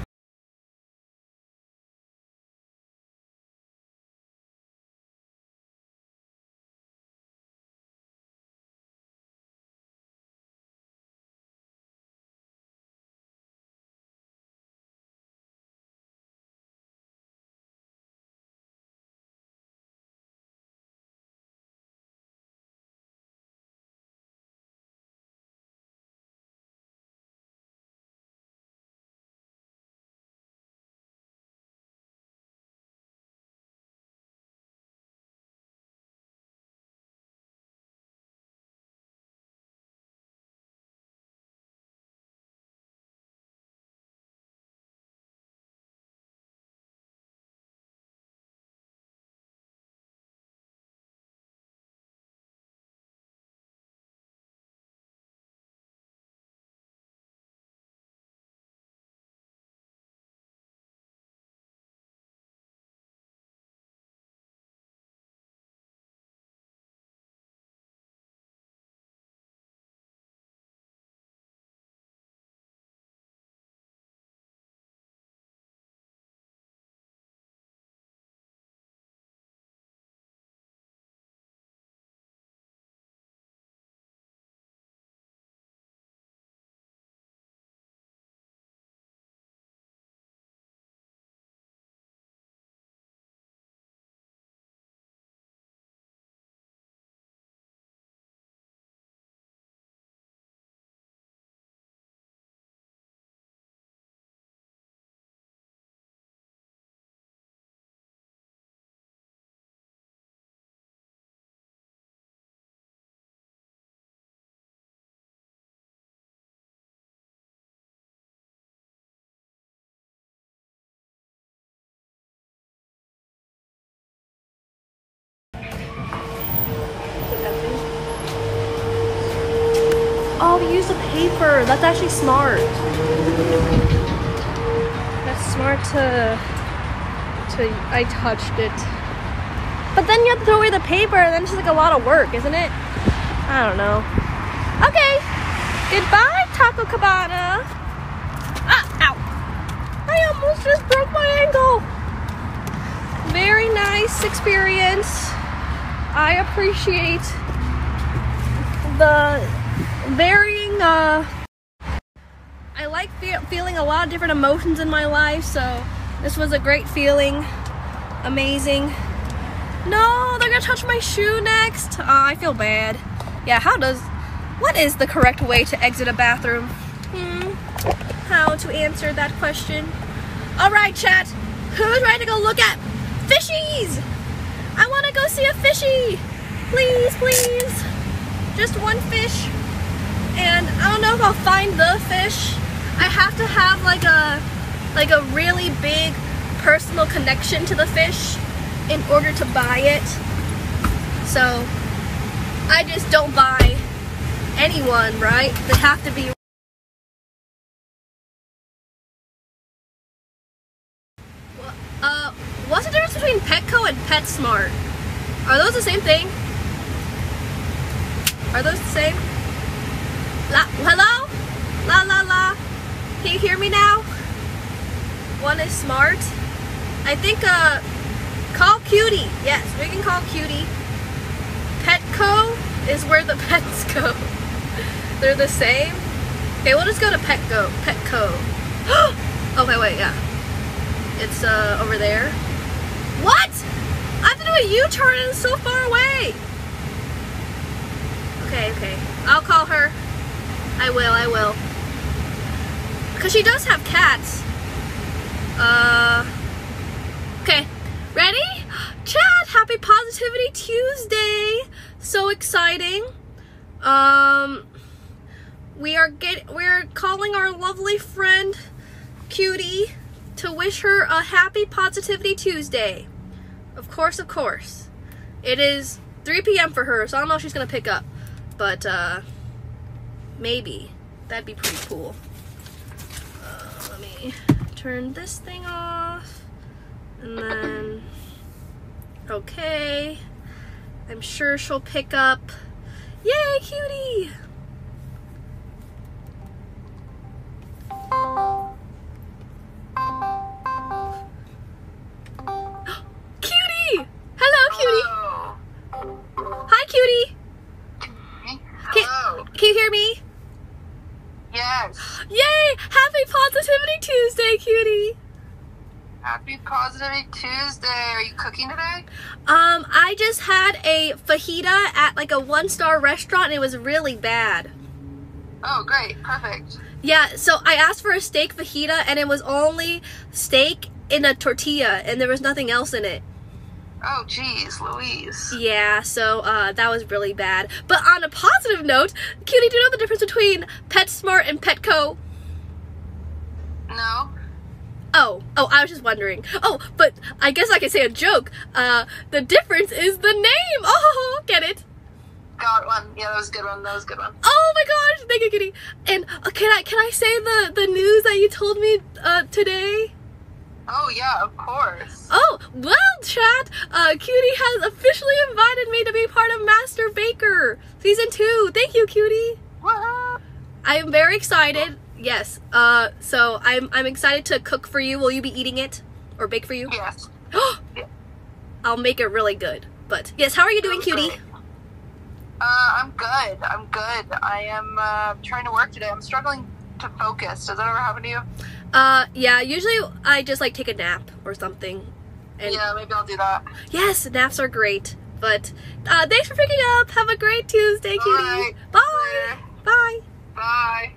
paper. That's actually smart. That's smart to to I touched it. But then you have to throw away the paper and then it's just like a lot of work, isn't it? I don't know. Okay. Goodbye, Taco Cabana. Ah, ow. I almost just broke my ankle. Very nice experience. I appreciate the varying uh I like fe- feeling a lot of different emotions in my life, so this was a great feeling. Amazing. No, they're gonna touch my shoe next. Oh, I feel bad. Yeah, how does what is the correct way to exit a bathroom? Hmm. How to answer that question? Alright, chat. Who's ready to go look at fishies? I wanna go see a fishy. Please, please. Just one fish and I don't know if I'll find the fish. I have to have like a like a really big personal connection to the fish in order to buy it. So I just don't buy anyone, right? They have to be Uh, what's the difference between Petco and PetSmart? Are those the same thing? Are those the same? La, hello? La la la. Can you hear me now? One is smart. I think uh call cutie. Yes, we can call cutie. Petco is where the pets go. They're the same. Okay, we'll just go to Petco. Petco. okay, wait, yeah. It's uh over there. What? I have to do a U-turn so far away. Okay, okay. I'll call her. I will, I will. Because she does have cats. Uh. Okay. Ready? Chat! Happy Positivity Tuesday! So exciting. Um. We are get we're calling our lovely friend Cutie to wish her a happy Positivity Tuesday. Of course, of course. It is 3 p.m. for her, so I don't know if she's gonna pick up. But uh maybe. That'd be pretty cool. Uh, let me turn this thing off. And then okay. I'm sure she'll pick up. Yay, cutie! cutie! Hello, cutie! Hi, cutie! Hello. Can you hear me? Yes. Yay! Happy Positivity Tuesday, cutie! Happy Positivity Tuesday. Are you cooking today? Um, I just had a fajita at like a one star restaurant and it was really bad. Oh, great. Perfect. Yeah, so I asked for a steak fajita and it was only steak in a tortilla and there was nothing else in it. Oh, geez, Louise. Yeah, so uh, that was really bad. But on a positive note, Cutie, do you know the difference between PetSmart and Petco? No. Oh, oh, I was just wondering. Oh, but I guess I can say a joke. Uh, the difference is the name. Oh, get it? Got one. Yeah, that was a good one. That was a good one. Oh my gosh, thank you, Kitty. And uh, can I can I say the the news that you told me uh, today? Oh, yeah, of course. Oh, well, chat, uh, Cutie has officially invited me to be part of Master Baker season two. Thank you, Cutie. What? I am very excited. Yes. Uh, so I'm I'm excited to cook for you. Will you be eating it or bake for you? Yes. I'll make it really good. But yes, how are you doing, Cutie? great. Uh, I'm good. I'm good. I am uh, trying to work today. I'm struggling to focus. Does that ever happen to you? Uh, yeah. Usually I just like take a nap or something. And yeah, maybe I'll do that. yes, naps are great. But uh, thanks for picking up. Have a great Tuesday, Cutie. Alright. Bye. Later. Bye. Bye.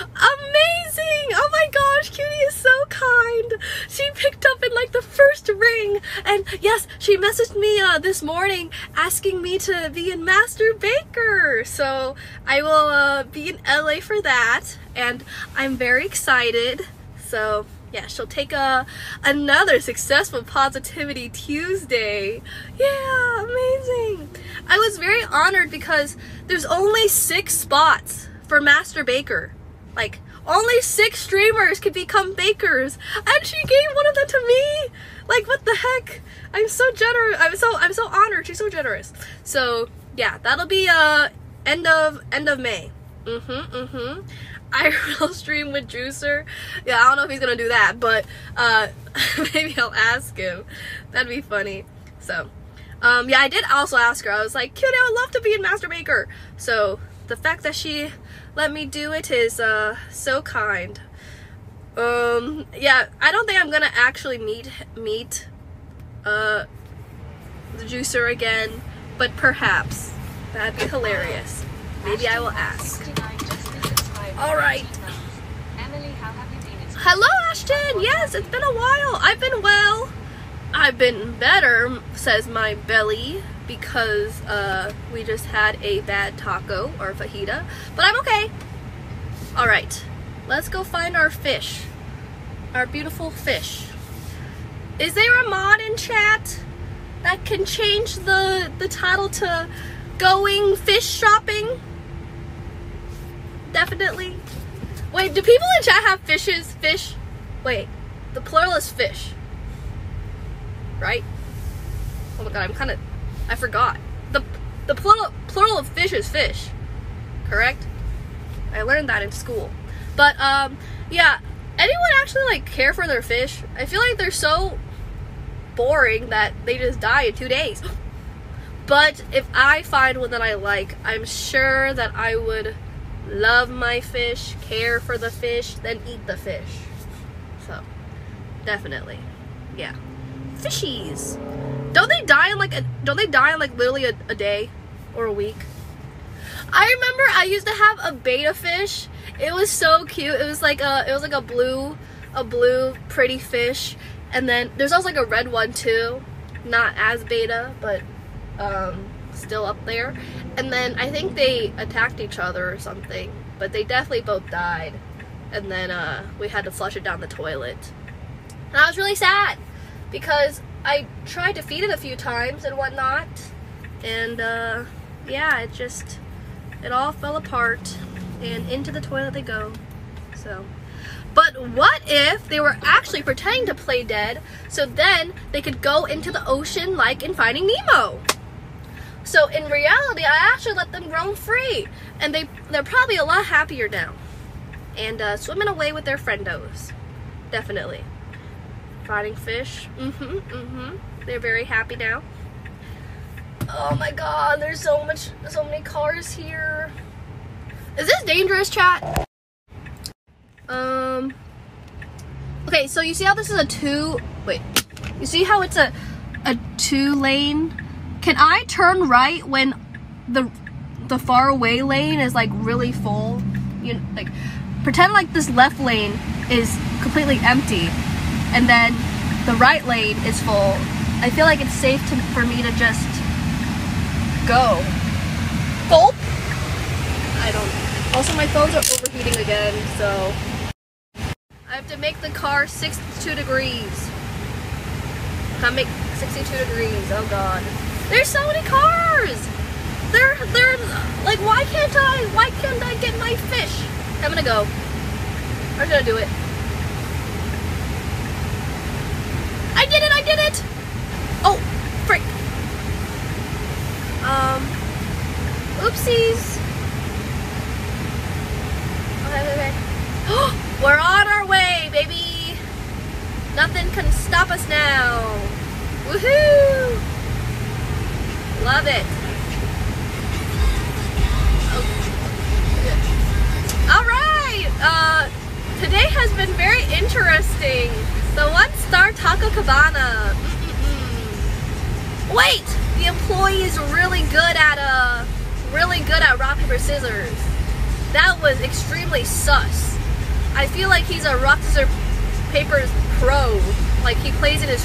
Amazing! Oh my gosh, Cutie is so kind. She picked up in like the first ring, and yes, she messaged me uh, this morning asking me to be in Master Baker. So I will uh, be in LA for that, and I'm very excited. So yeah, she'll take a another successful Positivity Tuesday. Yeah, amazing. I was very honored because there's only six spots for Master Baker. Like only six streamers could become bakers, and she gave one of them to me. Like what the heck? I'm so generous. I'm so I'm so honored. She's so generous. So yeah, that'll be uh end of end of May. Mm-hmm. Mm-hmm. I will stream with Juicer. Yeah, I don't know if he's gonna do that, but uh maybe I'll ask him. That'd be funny. So um yeah, I did also ask her. I was like, cute, I would love to be in Master Baker. So the fact that she let me do it is uh so kind. Um yeah, I don't think I'm gonna actually meet meet uh the juicer again, but perhaps that'd be hilarious. Maybe I will ask. All right. Hello, Ashton. Yes, it's been a while. I've been well. I've been better, says my belly, because uh, we just had a bad taco or fajita. But I'm okay. All right, let's go find our fish. Our beautiful fish. Is there a mod in chat that can change the the title to "Going Fish Shopping"? Definitely. Wait, do people in chat have fishes? Fish? Wait, the plural is fish. Right? Oh my god, I'm kind of. I forgot. The the plural plural of fish is fish. Correct? I learned that in school. But um yeah, anyone actually like care for their fish? I feel like they're so boring that they just die in 2 days. But if I find one that I like, I'm sure that I would love my fish, care for the fish, then eat the fish. So, definitely. Yeah. Fishies. Don't they die in like a don't they die in like literally a, a day or a week? I remember I used to have a betta fish. It was so cute. It was like a it was like a blue a blue pretty fish. And then there's also like a red one too. Not as beta, but um still up there. And then I think they attacked each other or something. But they definitely both died. And then uh we had to flush it down the toilet. And I was really sad because I tried to feed it a few times and whatnot. And uh, yeah, it just, it all fell apart and into the toilet they go. So, but what if they were actually pretending to play dead so then they could go into the ocean like in Finding Nemo? So in reality, I actually let them roam free, and they they're probably a lot happier now, and uh, swimming away with their friendos, definitely. Fighting fish, mm-hmm, mm-hmm. They're very happy now. Oh my God, there's so much, so many cars here. Is this dangerous, chat? Um. Okay, so you see how this is a two? Wait, you see how it's a a two lane? Can I turn right when the the far away lane is like really full? You know, like pretend like this left lane is completely empty, and then the right lane is full. I feel like it's safe to, for me to just go. Gulp. I don't. Also, my phones are overheating again, so I have to make the car 62 degrees. Can't make 62 degrees. Oh God. There's so many cars. They're they're like, why can't I? Why can't I get my fish? I'm gonna go. I'm gonna do it. I did it! I did it! Oh, frick. Um, oopsies.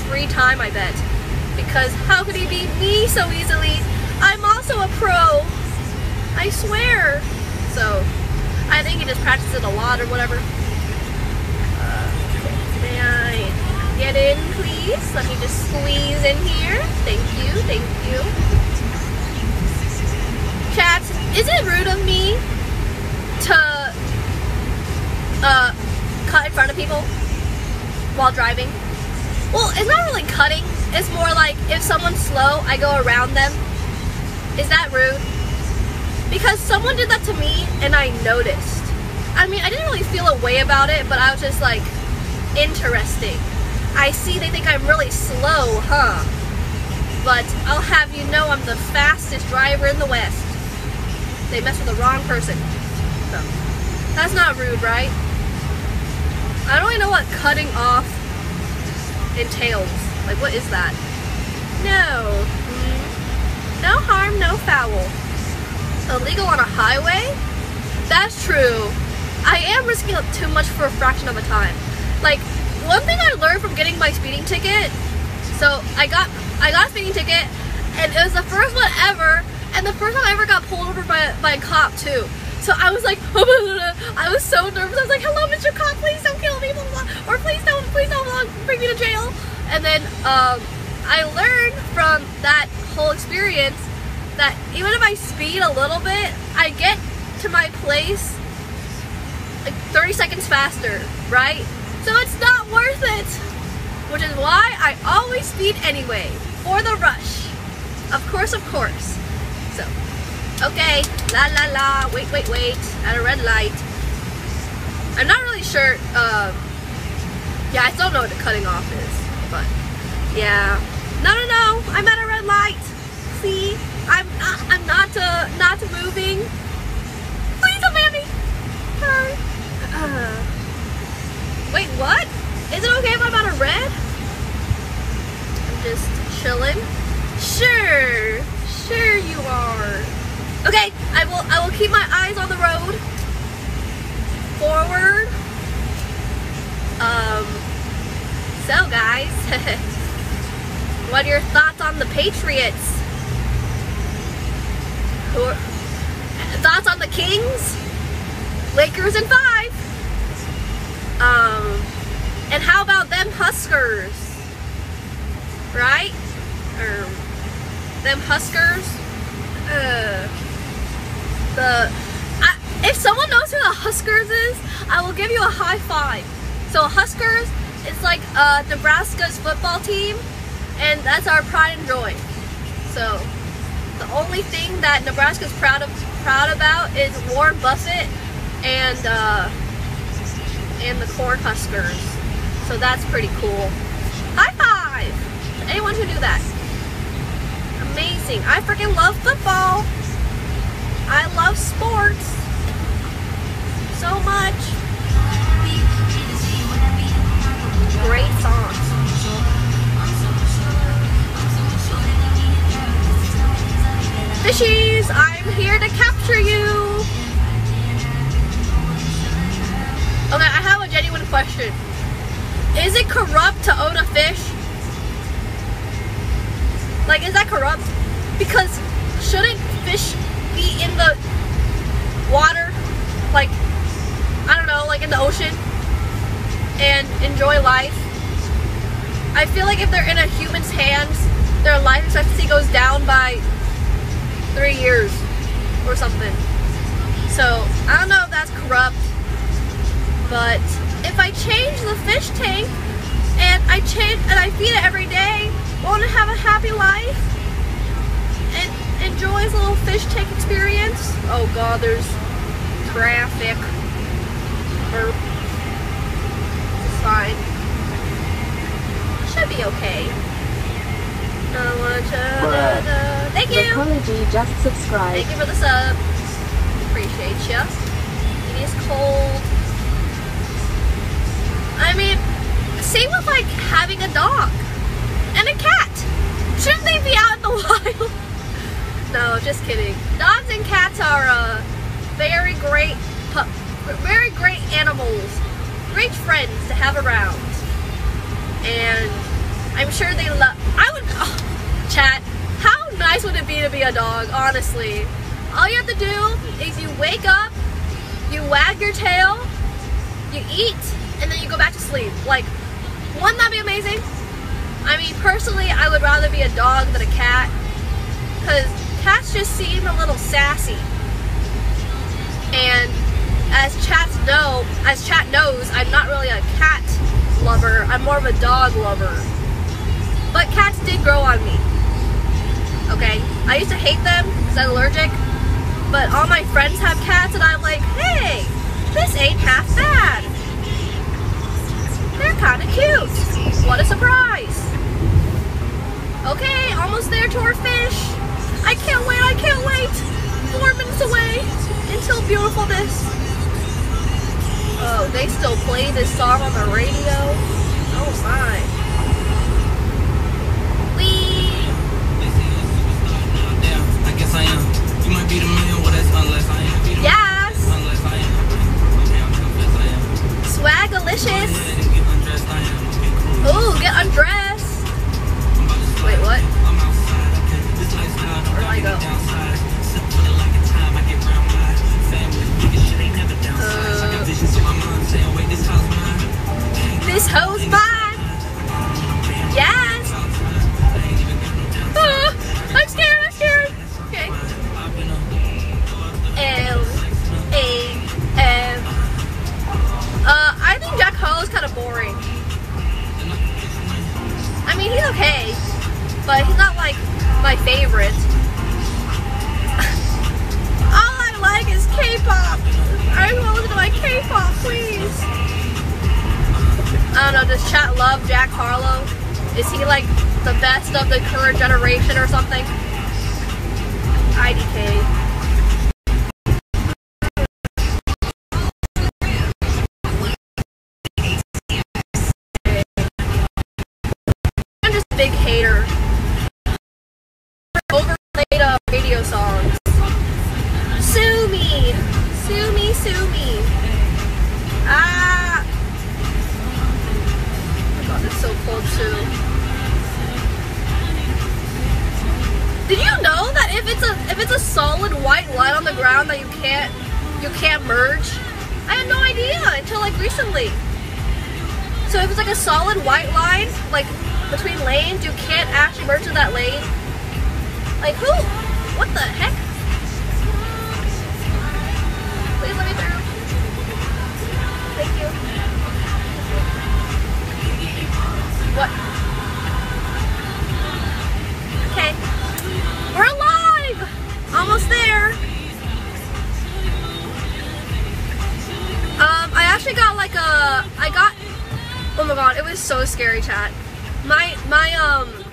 Free time, I bet. Because how could he beat me so easily? I'm also a pro. I swear. So, I think he just practices it a lot or whatever. Uh, may I get in, please? Let me just squeeze in here. Thank you, thank you. Chat, is it rude of me to uh, cut in front of people while driving? Well, it's not really cutting. It's more like if someone's slow, I go around them. Is that rude? Because someone did that to me and I noticed. I mean, I didn't really feel a way about it, but I was just like, interesting. I see they think I'm really slow, huh? But I'll have you know I'm the fastest driver in the West. They messed with the wrong person. So, that's not rude, right? I don't even know what cutting off entails. Like, what is that? No. No harm, no foul. Illegal on a highway? That's true. I am risking up too much for a fraction of a time. Like, one thing I learned from getting my speeding ticket, so I got I got a speeding ticket, and it was the first one ever, and the first time I ever got pulled over by, by a cop too. So I was like, I was so nervous. I was like, hello, Mr. Cop, please don't kill me, blah, blah. or please don't, please don't bring me to jail. And then um, I learned from that whole experience that even if I speed a little bit, I get to my place like 30 seconds faster, right? So it's not worth it. Which is why I always speed anyway, for the rush. Of course, of course. So, okay, la la la. Wait, wait, wait. At a red light. I'm not really sure. Um, yeah, I still know what the cutting off is, but yeah. No, no, no. I'm at a red light. See, I'm not, I'm not uh, not moving. Please don't. Sorry. Uh, wait, what? Is it okay if I'm at a red? I'm just chilling. Sure, sure you are. Okay, I will. I will keep my eyes on the road. Forward. Um. So, guys, what are your thoughts on the Patriots? Are, thoughts on the Kings? Lakers in five. Um. And how about them Huskers? Right? Or them Huskers? Uh, the I, if someone knows who the Huskers is, I will give you a high five. So Huskers is like uh, Nebraska's football team, and that's our pride and joy. So the only thing that Nebraska's proud of proud about is Warren Buffett and uh, and the corn Huskers. So that's pretty cool. High five anyone who knew that. Amazing. I freaking love football. I love sports so much. Great songs. Fishies, I'm here to capture you. Okay, I have a genuine question. Is it corrupt to own a fish? Like, is that corrupt? Because shouldn't fish be in the water? Like, I don't know, like in the ocean? And enjoy life? I feel like if they're in a human's hands, their life expectancy goes down by three years or something. So, I don't know if that's corrupt, but if I change the fish tank and I change and I feed it every day, want to have a happy life and enjoy his little fish tank experience. Oh god, there's traffic. Burp. Fine. Should be okay. Thank you. Apology just subscribed. Thank you for the sub. Appreciate ya. It is cold. I mean, same with like having a dog and a cat. Shouldn't they be out in the wild? no, just kidding. Dogs and cats are uh, very great, very great animals, great friends to have around. And I'm sure they love. I would, oh, chat. How nice would it be to be a dog? Honestly, all you have to do is you wake up, you wag your tail, you eat, and then you go back to sleep. Like, wouldn't that be amazing? I mean, personally, I would rather be a dog than a cat. Because cats just seem a little sassy. And as chats know, as chat knows, I'm not really a cat lover. I'm more of a dog lover. But cats did grow on me. Okay? I used to hate them because I'm allergic. But all my friends have cats, and I'm like, hey, this ain't half bad. They're kind of cute. What a surprise. Okay, almost there to our fish. I can't wait, I can't wait. Four minutes away until beautifulness. Oh, they still play this song on the radio? Oh my. Wee. I guess I am. You might be the man, well that's unless I am. Yes. Unless I am. Okay, I'm confess I am. Swagalicious. Get undressed, I am. Okay, cool. Ooh, get undressed. Wait, what? I'm outside, okay. This lifestyle, don't Where do I go? This hoe's mine. Yes. Ah, I'm scared, I'm scared. Okay. L A M. Uh, I think Jack Ho is kind of boring. I mean, he's okay, but he's not like my favorite. All I like is K-pop. I want to listen to my K-pop, please. I don't know. Does chat love Jack Harlow? Is he like the best of the current generation or something? IDK. Can't you can't merge? I had no idea until like recently. So if it's like a solid white line, like between lanes, you can't actually merge to that lane. Like who? What the heck? Please let me through. Thank you. What? Okay. We're alive! Almost there. Um, I actually got like a, I got, oh my god, it was so scary, chat. My, my, um,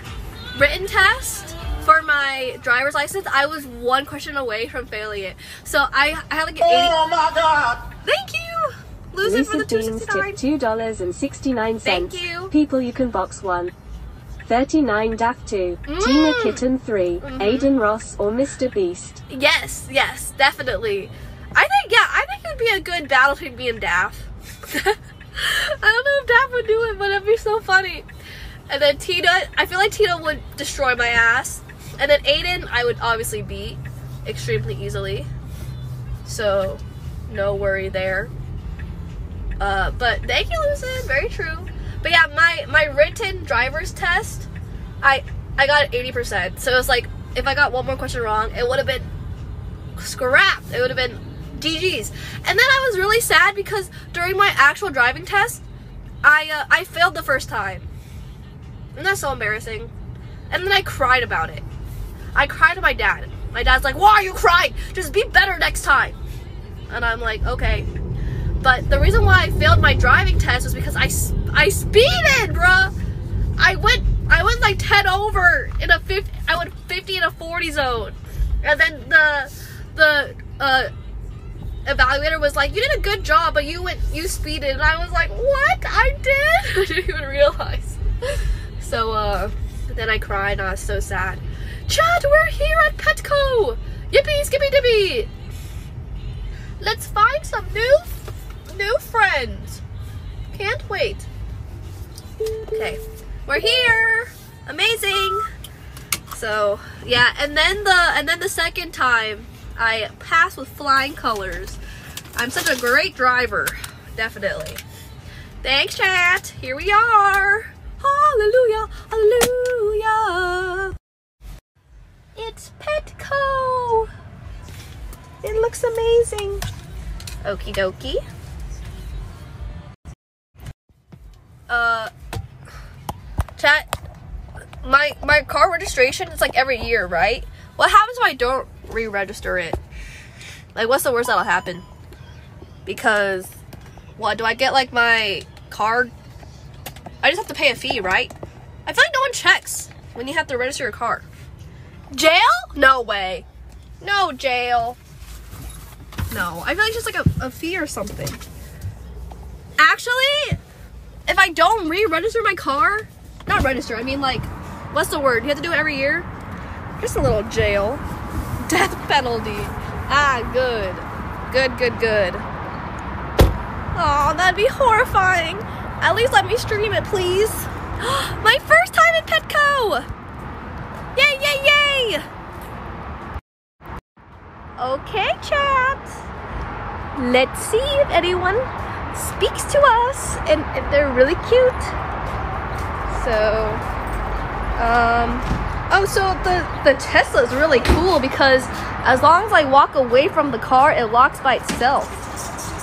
written test for my driver's license, I was one question away from failing it. So I, I had like an 80. Oh my god! Thank you! Losing for the Lucid Beans $2.69. tip $2.69. Thank you. People you can box one. Thirty nine Daff two. Mm. Tina Kitten 3 Mhm. Adin Ross or Mr. Beast. Yes, yes, definitely. I think, yeah, I think it would be a good battle between me and Daff. I don't know if Daff would do it, but it'd be so funny. And then Tina, I feel like Tina would destroy my ass. And then Adin, I would obviously beat extremely easily. So, no worry there. Uh, but thank you, Lucid. Very true. But yeah, my my written driver's test, I I got 80%. So it's like if I got one more question wrong, it would have been scrapped. It would have been GG's. And then I was really sad because during my actual driving test, I uh, I failed the first time. And that's so embarrassing. And then I cried about it. I cried to my dad. My dad's like, "Why are you crying? Just be better next time." And I'm like, "Okay." But the reason why I failed my driving test was because I I speeded, bruh. I went I went like 10 over in a 50 I went 50 in a 40 zone. And then the the uh evaluator was like, "You did a good job, but you went you speeded." And I was like, "What? I did?" I didn't even realize. So uh then I cried and I was so sad. Chad, we're here at Petco. Yippee skippy dippy. Let's find some new new friends. Can't wait. Okay. We're here. Amazing. So, yeah, and then the and then the second time I pass with flying colors. I'm such a great driver. Definitely. Thanks, chat. Here we are. Hallelujah. Hallelujah. It's Petco. It looks amazing. Okie dokie. Uh, chat. My my car registration is like every year, right? What happens if I don't re-register it? Like, what's the worst that'll happen? Because, what do I get? Like my car? I just have to pay a fee, right? I feel like no one checks when you have to register your car. Jail? No way. No jail. No, I feel like just like a, a fee or something. Actually, if I don't re-register my car, not register, I mean like, what's the word? You have to do it every year? Just a little jail. Death penalty. Ah, good. Good, good, good. Oh, that'd be horrifying. At least let me stream it, please. My first time at Petco! Yay, yay, yay! Okay, chat. Let's see if anyone speaks to us and if they're really cute. So, um, oh, so the the Tesla is really cool because as long as I walk away from the car, it locks by itself.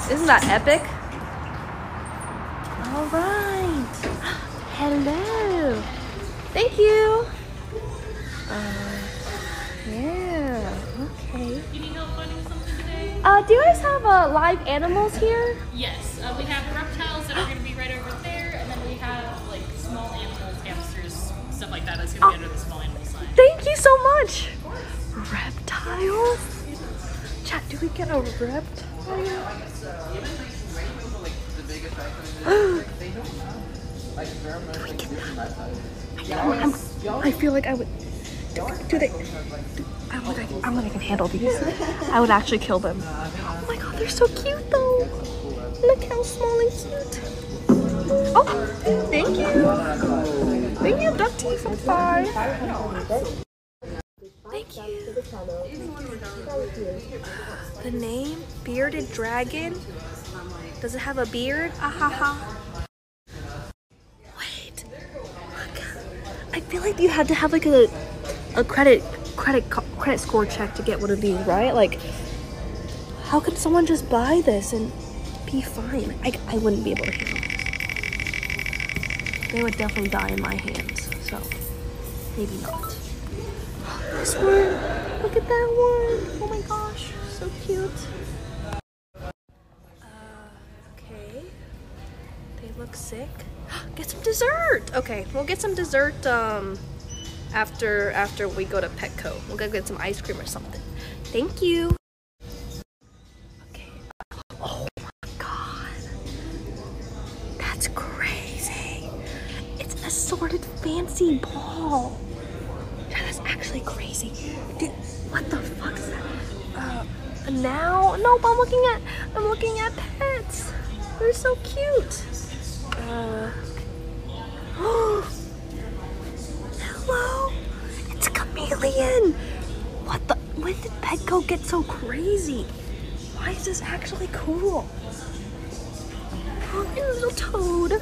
Isn't that epic? All right. Hello. Thank you. Uh, yeah. Okay. Okay. You need help finding something today? Uh, do you guys have uh, live animals here? Yes, uh, we have reptiles that are going to be right over there, and then we have like small animals, hamsters, stuff like that. That's going to be under the small animal sign. Thank you so much. Reptiles? Chat, do we get a reptile? Do we I'm, I feel like I would. Do, do they? Do, I would. I, I'm gonna can handle these. I would actually kill them. Oh my god, they're so cute though. Look how small and cute. Oh, thank you. Thank you, Duck Tea for five. Thank you. The name Bearded Dragon. Does it have a beard? Ah ha ha. Wait. I feel like you had to have like a a credit credit credit score check to get one of these, right? Like, how could someone just buy this and be fine? I, I wouldn't be able to handle. They would definitely die in my hands, so maybe not. This one, look at that one. Oh my gosh, so cute. Uh, okay. They look sick. Get some dessert. Okay, we'll get some dessert. Um, after after we go to Petco, we'll go get some ice cream or something. Thank you. Assorted fancy ball. Yeah, that's actually crazy. Dude, what the fuck is that? Uh, now? Nope, I'm looking at, I'm looking at pets. They're so cute. Uh, hello? It's a chameleon. What the, when did Petco get so crazy? Why is this actually cool? Oh, little toad.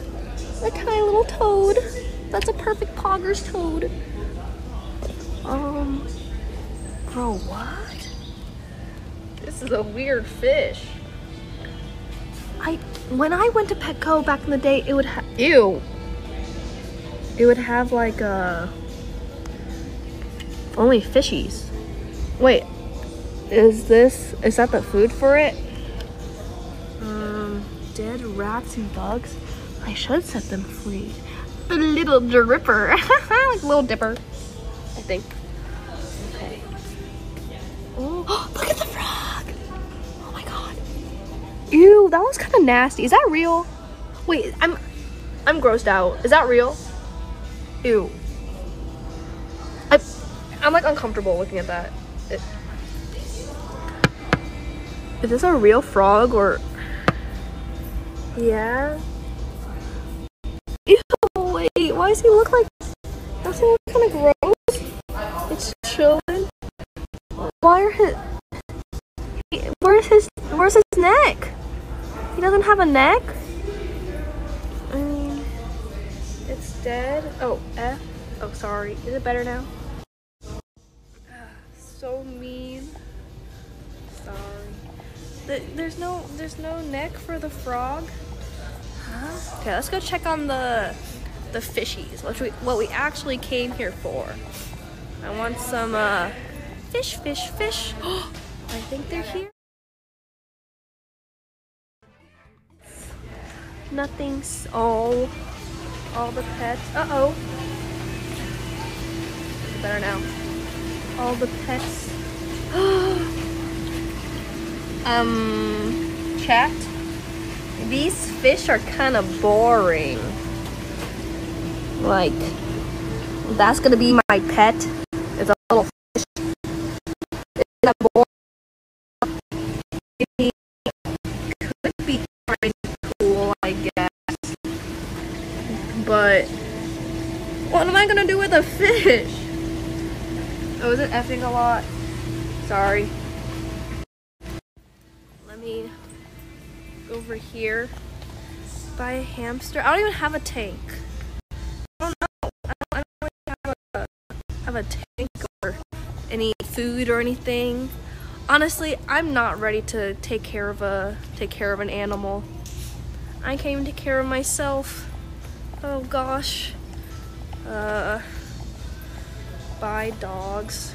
A tiny little toad. That's a perfect Poggers toad. Um, bro, what? This is a weird fish. I when I went to Petco back in the day, it would have ew. It would have like uh only fishies. Wait, is this is that the food for it? Um, dead rats and bugs. I should set them free. The little dripper, like little dipper. I think. Okay. Oh, look at the frog! Oh my god. Ew, that was kind of nasty. Is that real? Wait, I'm, I'm grossed out. Is that real? Ew. I, I'm like uncomfortable looking at that. It- is this a real frog or? Yeah. Ew, wait, why does he look like? Does he look kind of gross? It's chilling. Why are his? he- Where's his? Where's his neck? He doesn't have a neck. I mean, it's dead. Oh, F. Oh, sorry. Is it better now? So mean. Sorry. There's no, there's no neck for the frog. Huh? Okay, let's go check on the, the fishies. What we, what we actually came here for. I want some uh, fish, fish, fish. I think they're here. Nothing's all, all the pets. Uh oh. Better now. All the pets. um, chat. These fish are kind of boring. Like, that's gonna be my pet. It's a little fish. It's not boring. Maybe could be kind of cool, I guess. But what am I gonna do with a fish? Oh, is it effing a lot? Sorry. Let me over here. Buy a hamster. I don't even have a tank. I don't know. I don't, I don't have a, have a tank or any food or anything. Honestly, I'm not ready to take care of a take care of an animal. I came to care of myself. Oh gosh. Uh buy dogs.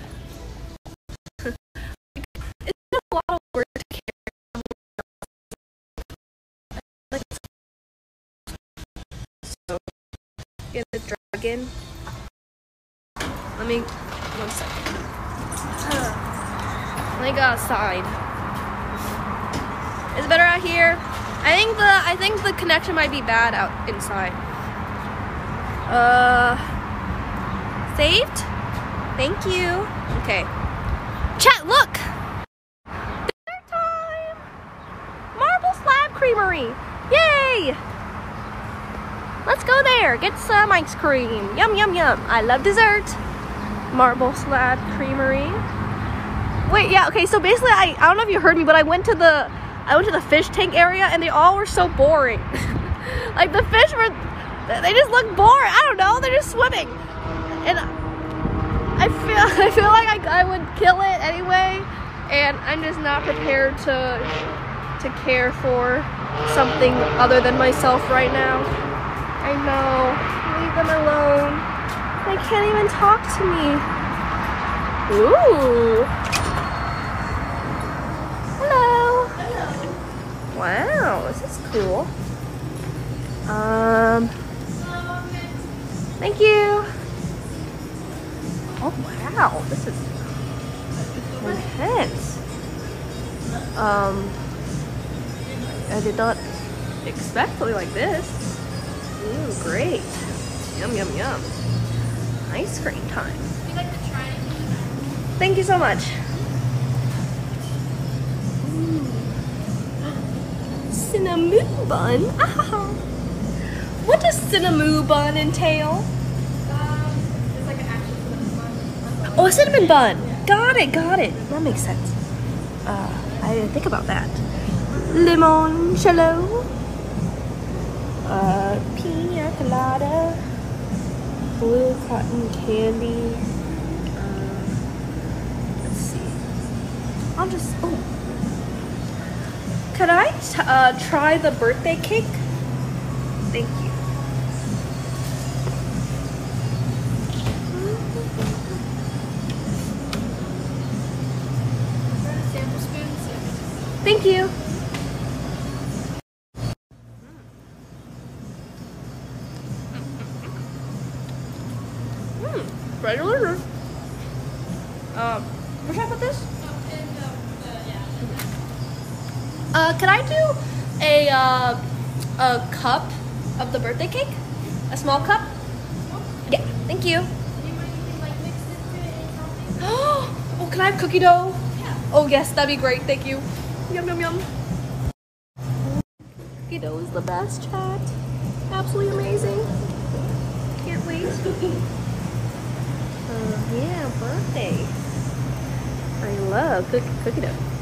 Get the dragon. Let me one second. Let me go outside. Is it better out here? I think the I think the connection might be bad out inside. Uh saved? Thank you. Okay. Chat, look! Dessert time! Marble Slab Creamery! Yay! Let's go there, get some ice cream. Yum, yum, yum. I love dessert. Marble Slab Creamery. Wait, yeah, okay, so basically, I, I don't know if you heard me, but I went to the I went to the fish tank area and they all were so boring. like the fish were, they just look bored. I don't know, they're just swimming. And I feel I feel like I, I would kill it anyway, and I'm just not prepared to to care for something other than myself right now. I know. Leave them alone. They can't even talk to me. Ooh. Hello. Hello. Wow, this is cool. Um. Thank you. Oh wow, this is intense. Um, I did not expect something like this. Ooh, great. Yum, yum, yum. Ice cream time. Thank you so much. Ooh. Cinnamon bun. Ah. What does cinnamon bun entail? Oh, a cinnamon bun. Got it, got it. That makes sense. Uh, I didn't think about that. Limoncello. Uh, pina colada. Blue cotton candy. Uh, let's see. I'll just. Oh. Could I uh, try the birthday cake? Thank you. Thank you. Cup of the birthday cake? A small cup? Yeah, thank you. Oh, can I have cookie dough? Oh yes, that'd be great. Thank you. Yum yum yum. Cookie dough is the best, chat. Absolutely amazing. Can't wait. Uh, yeah, birthday. I love cook cookie dough.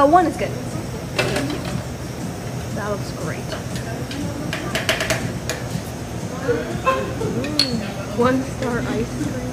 Uh, one is good. That looks great. Mm, one star ice cream.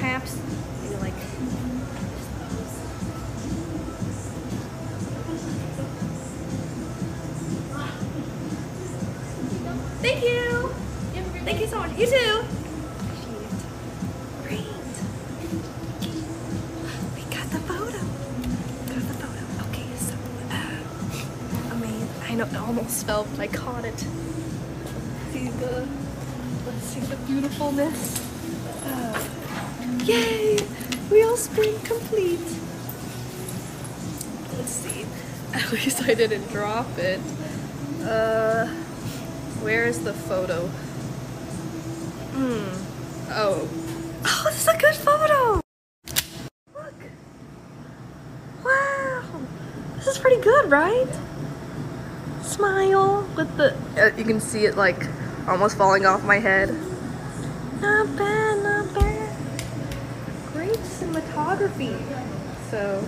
perhaps. Like Thank you. Thank you so much. You too. Great. We got the photo. Got the photo. Okay, so uh, oh, amazing. I almost fell, but I caught it. See the let's see the beautifulness. Uh, yay! Wheel spring complete. Let's see. At least I didn't drop it. Uh, where is the photo? Hmm. Oh. Oh, this is a good photo! Look. Wow. This is pretty good, right? Smile with the. Uh, you can see it like almost falling off my head. Not bad. Cinematography. So,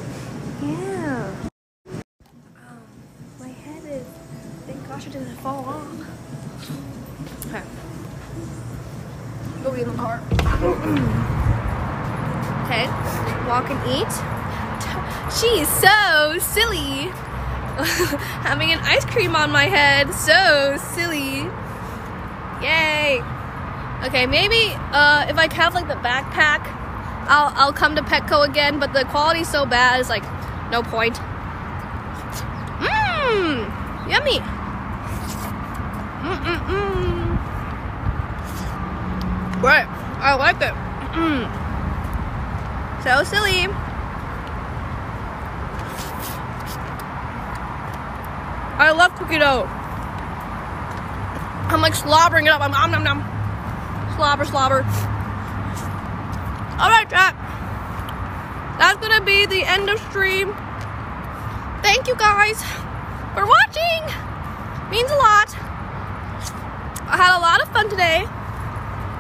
yeah. Um, my head is. Thank gosh it didn't fall off. Okay. Go be in the car. okay. Walk and eat. She's so silly. Having an ice cream on my head. So silly. Yay. Okay, maybe uh, if I have like the backpack, I'll I'll come to Petco again, but the quality's so bad, it's like no point. Mmm, yummy. Mm mm mm. Right, I like it. Mm. So silly. I love cookie dough. I'm like slobbering it up. I'm nom nom nom. Slobber slobber. Alright, chat. That's gonna be the end of stream. Thank you guys for watching. Means a lot. I had a lot of fun today.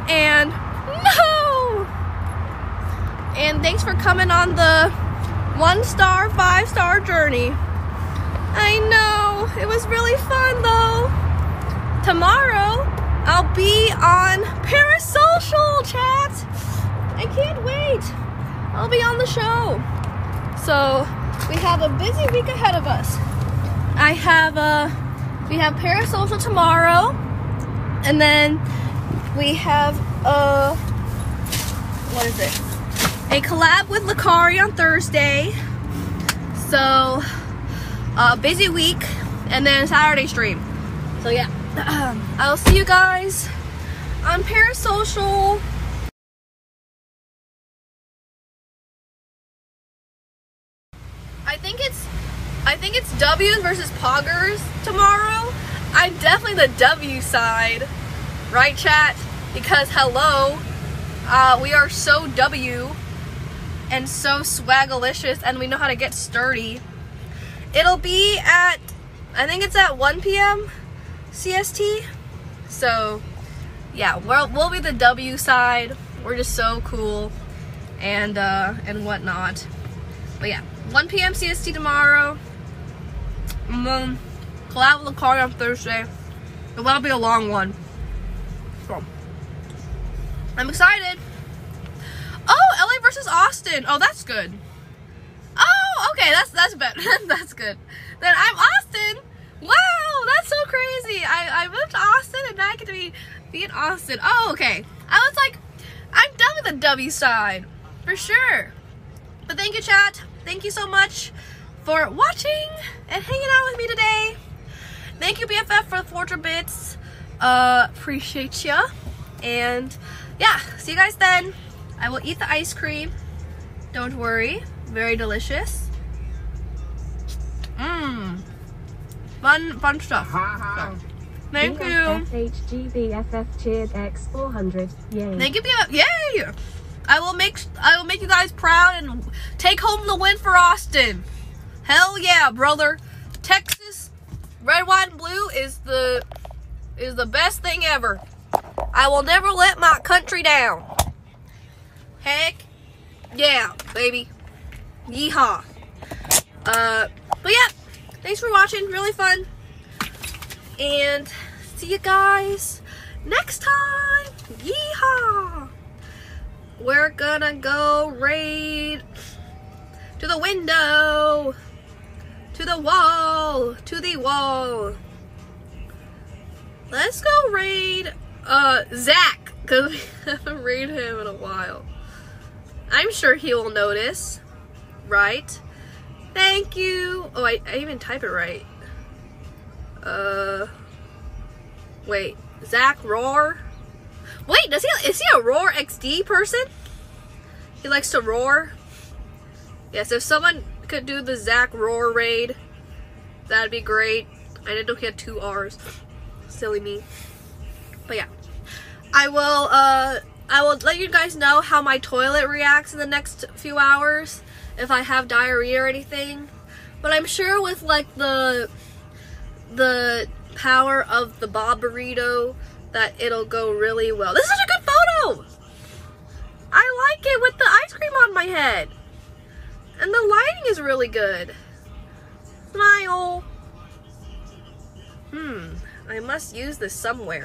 And no! And thanks for coming on the one star, five star journey. I know. It was really fun though. Tomorrow, I'll be on Parasocial chat. I can't wait. I'll be on the show. So, we have a busy week ahead of us. I have uh we have Parasocial tomorrow. And then we have uh what is it? A collab with Lacari on Thursday. So, uh, busy week, and then Saturday stream. So yeah, I'll see you guys on Parasocial. I think it's, I think it's W's versus Poggers tomorrow. I'm definitely the W side, right, chat? Because hello, uh, we are so W and so swagalicious, and we know how to get sturdy. It'll be at, I think it's at 1 p.m. CST. So, yeah, we'll, we'll be the W side. We're just so cool and uh, and whatnot. But yeah, 1 p.m. CST tomorrow. And then collab with Lacari on Thursday. But that'll be a long one. So, I'm excited. Oh, LA versus Austin. Oh, that's good. Oh, okay, that's that's better. that's good. Then I'm Austin. Wow, that's so crazy. I, I moved to Austin and now I get to be, be in Austin. Oh, okay. I was like, I'm done with the W side. For sure. But thank you, chat. Thank you so much for watching and hanging out with me today. Thank you, BFF, for the 400 bits. Uh, appreciate ya. And yeah, see you guys then. I will eat the ice cream. Don't worry. Very delicious. Mmm. Fun, fun stuff. So, thank you. HGBFF cheered X400. Yay. Thank you, BFF. Yay! I will make I will make you guys proud and take home the win for Austin. Hell yeah, brother. Texas red, white, and blue is the is the best thing ever. I will never let my country down. Heck yeah, baby. Yeehaw. Uh, but yeah, thanks for watching. Really fun. And see you guys next time. Yeehaw. We're gonna go raid to the window, to the wall, to the wall. Let's go raid uh Zach because we haven't raided him in a while. I'm sure he will notice, right? Thank you. Oh, I, I even type it right. Uh, wait, Zach Roar. Wait, does he is he a Roar XD person? He likes to roar. Yes, if someone could do the Zach Roar raid, that'd be great. I didn't know he had two R's. Silly me. But yeah, I will. Uh, I will let you guys know how my toilet reacts in the next few hours if I have diarrhea or anything. But I'm sure with like the the power of the Bob burrito that it'll go really well. This is a good photo. I like it with the ice cream on my head. And the lighting is really good. Smile. Hmm. I must use this somewhere.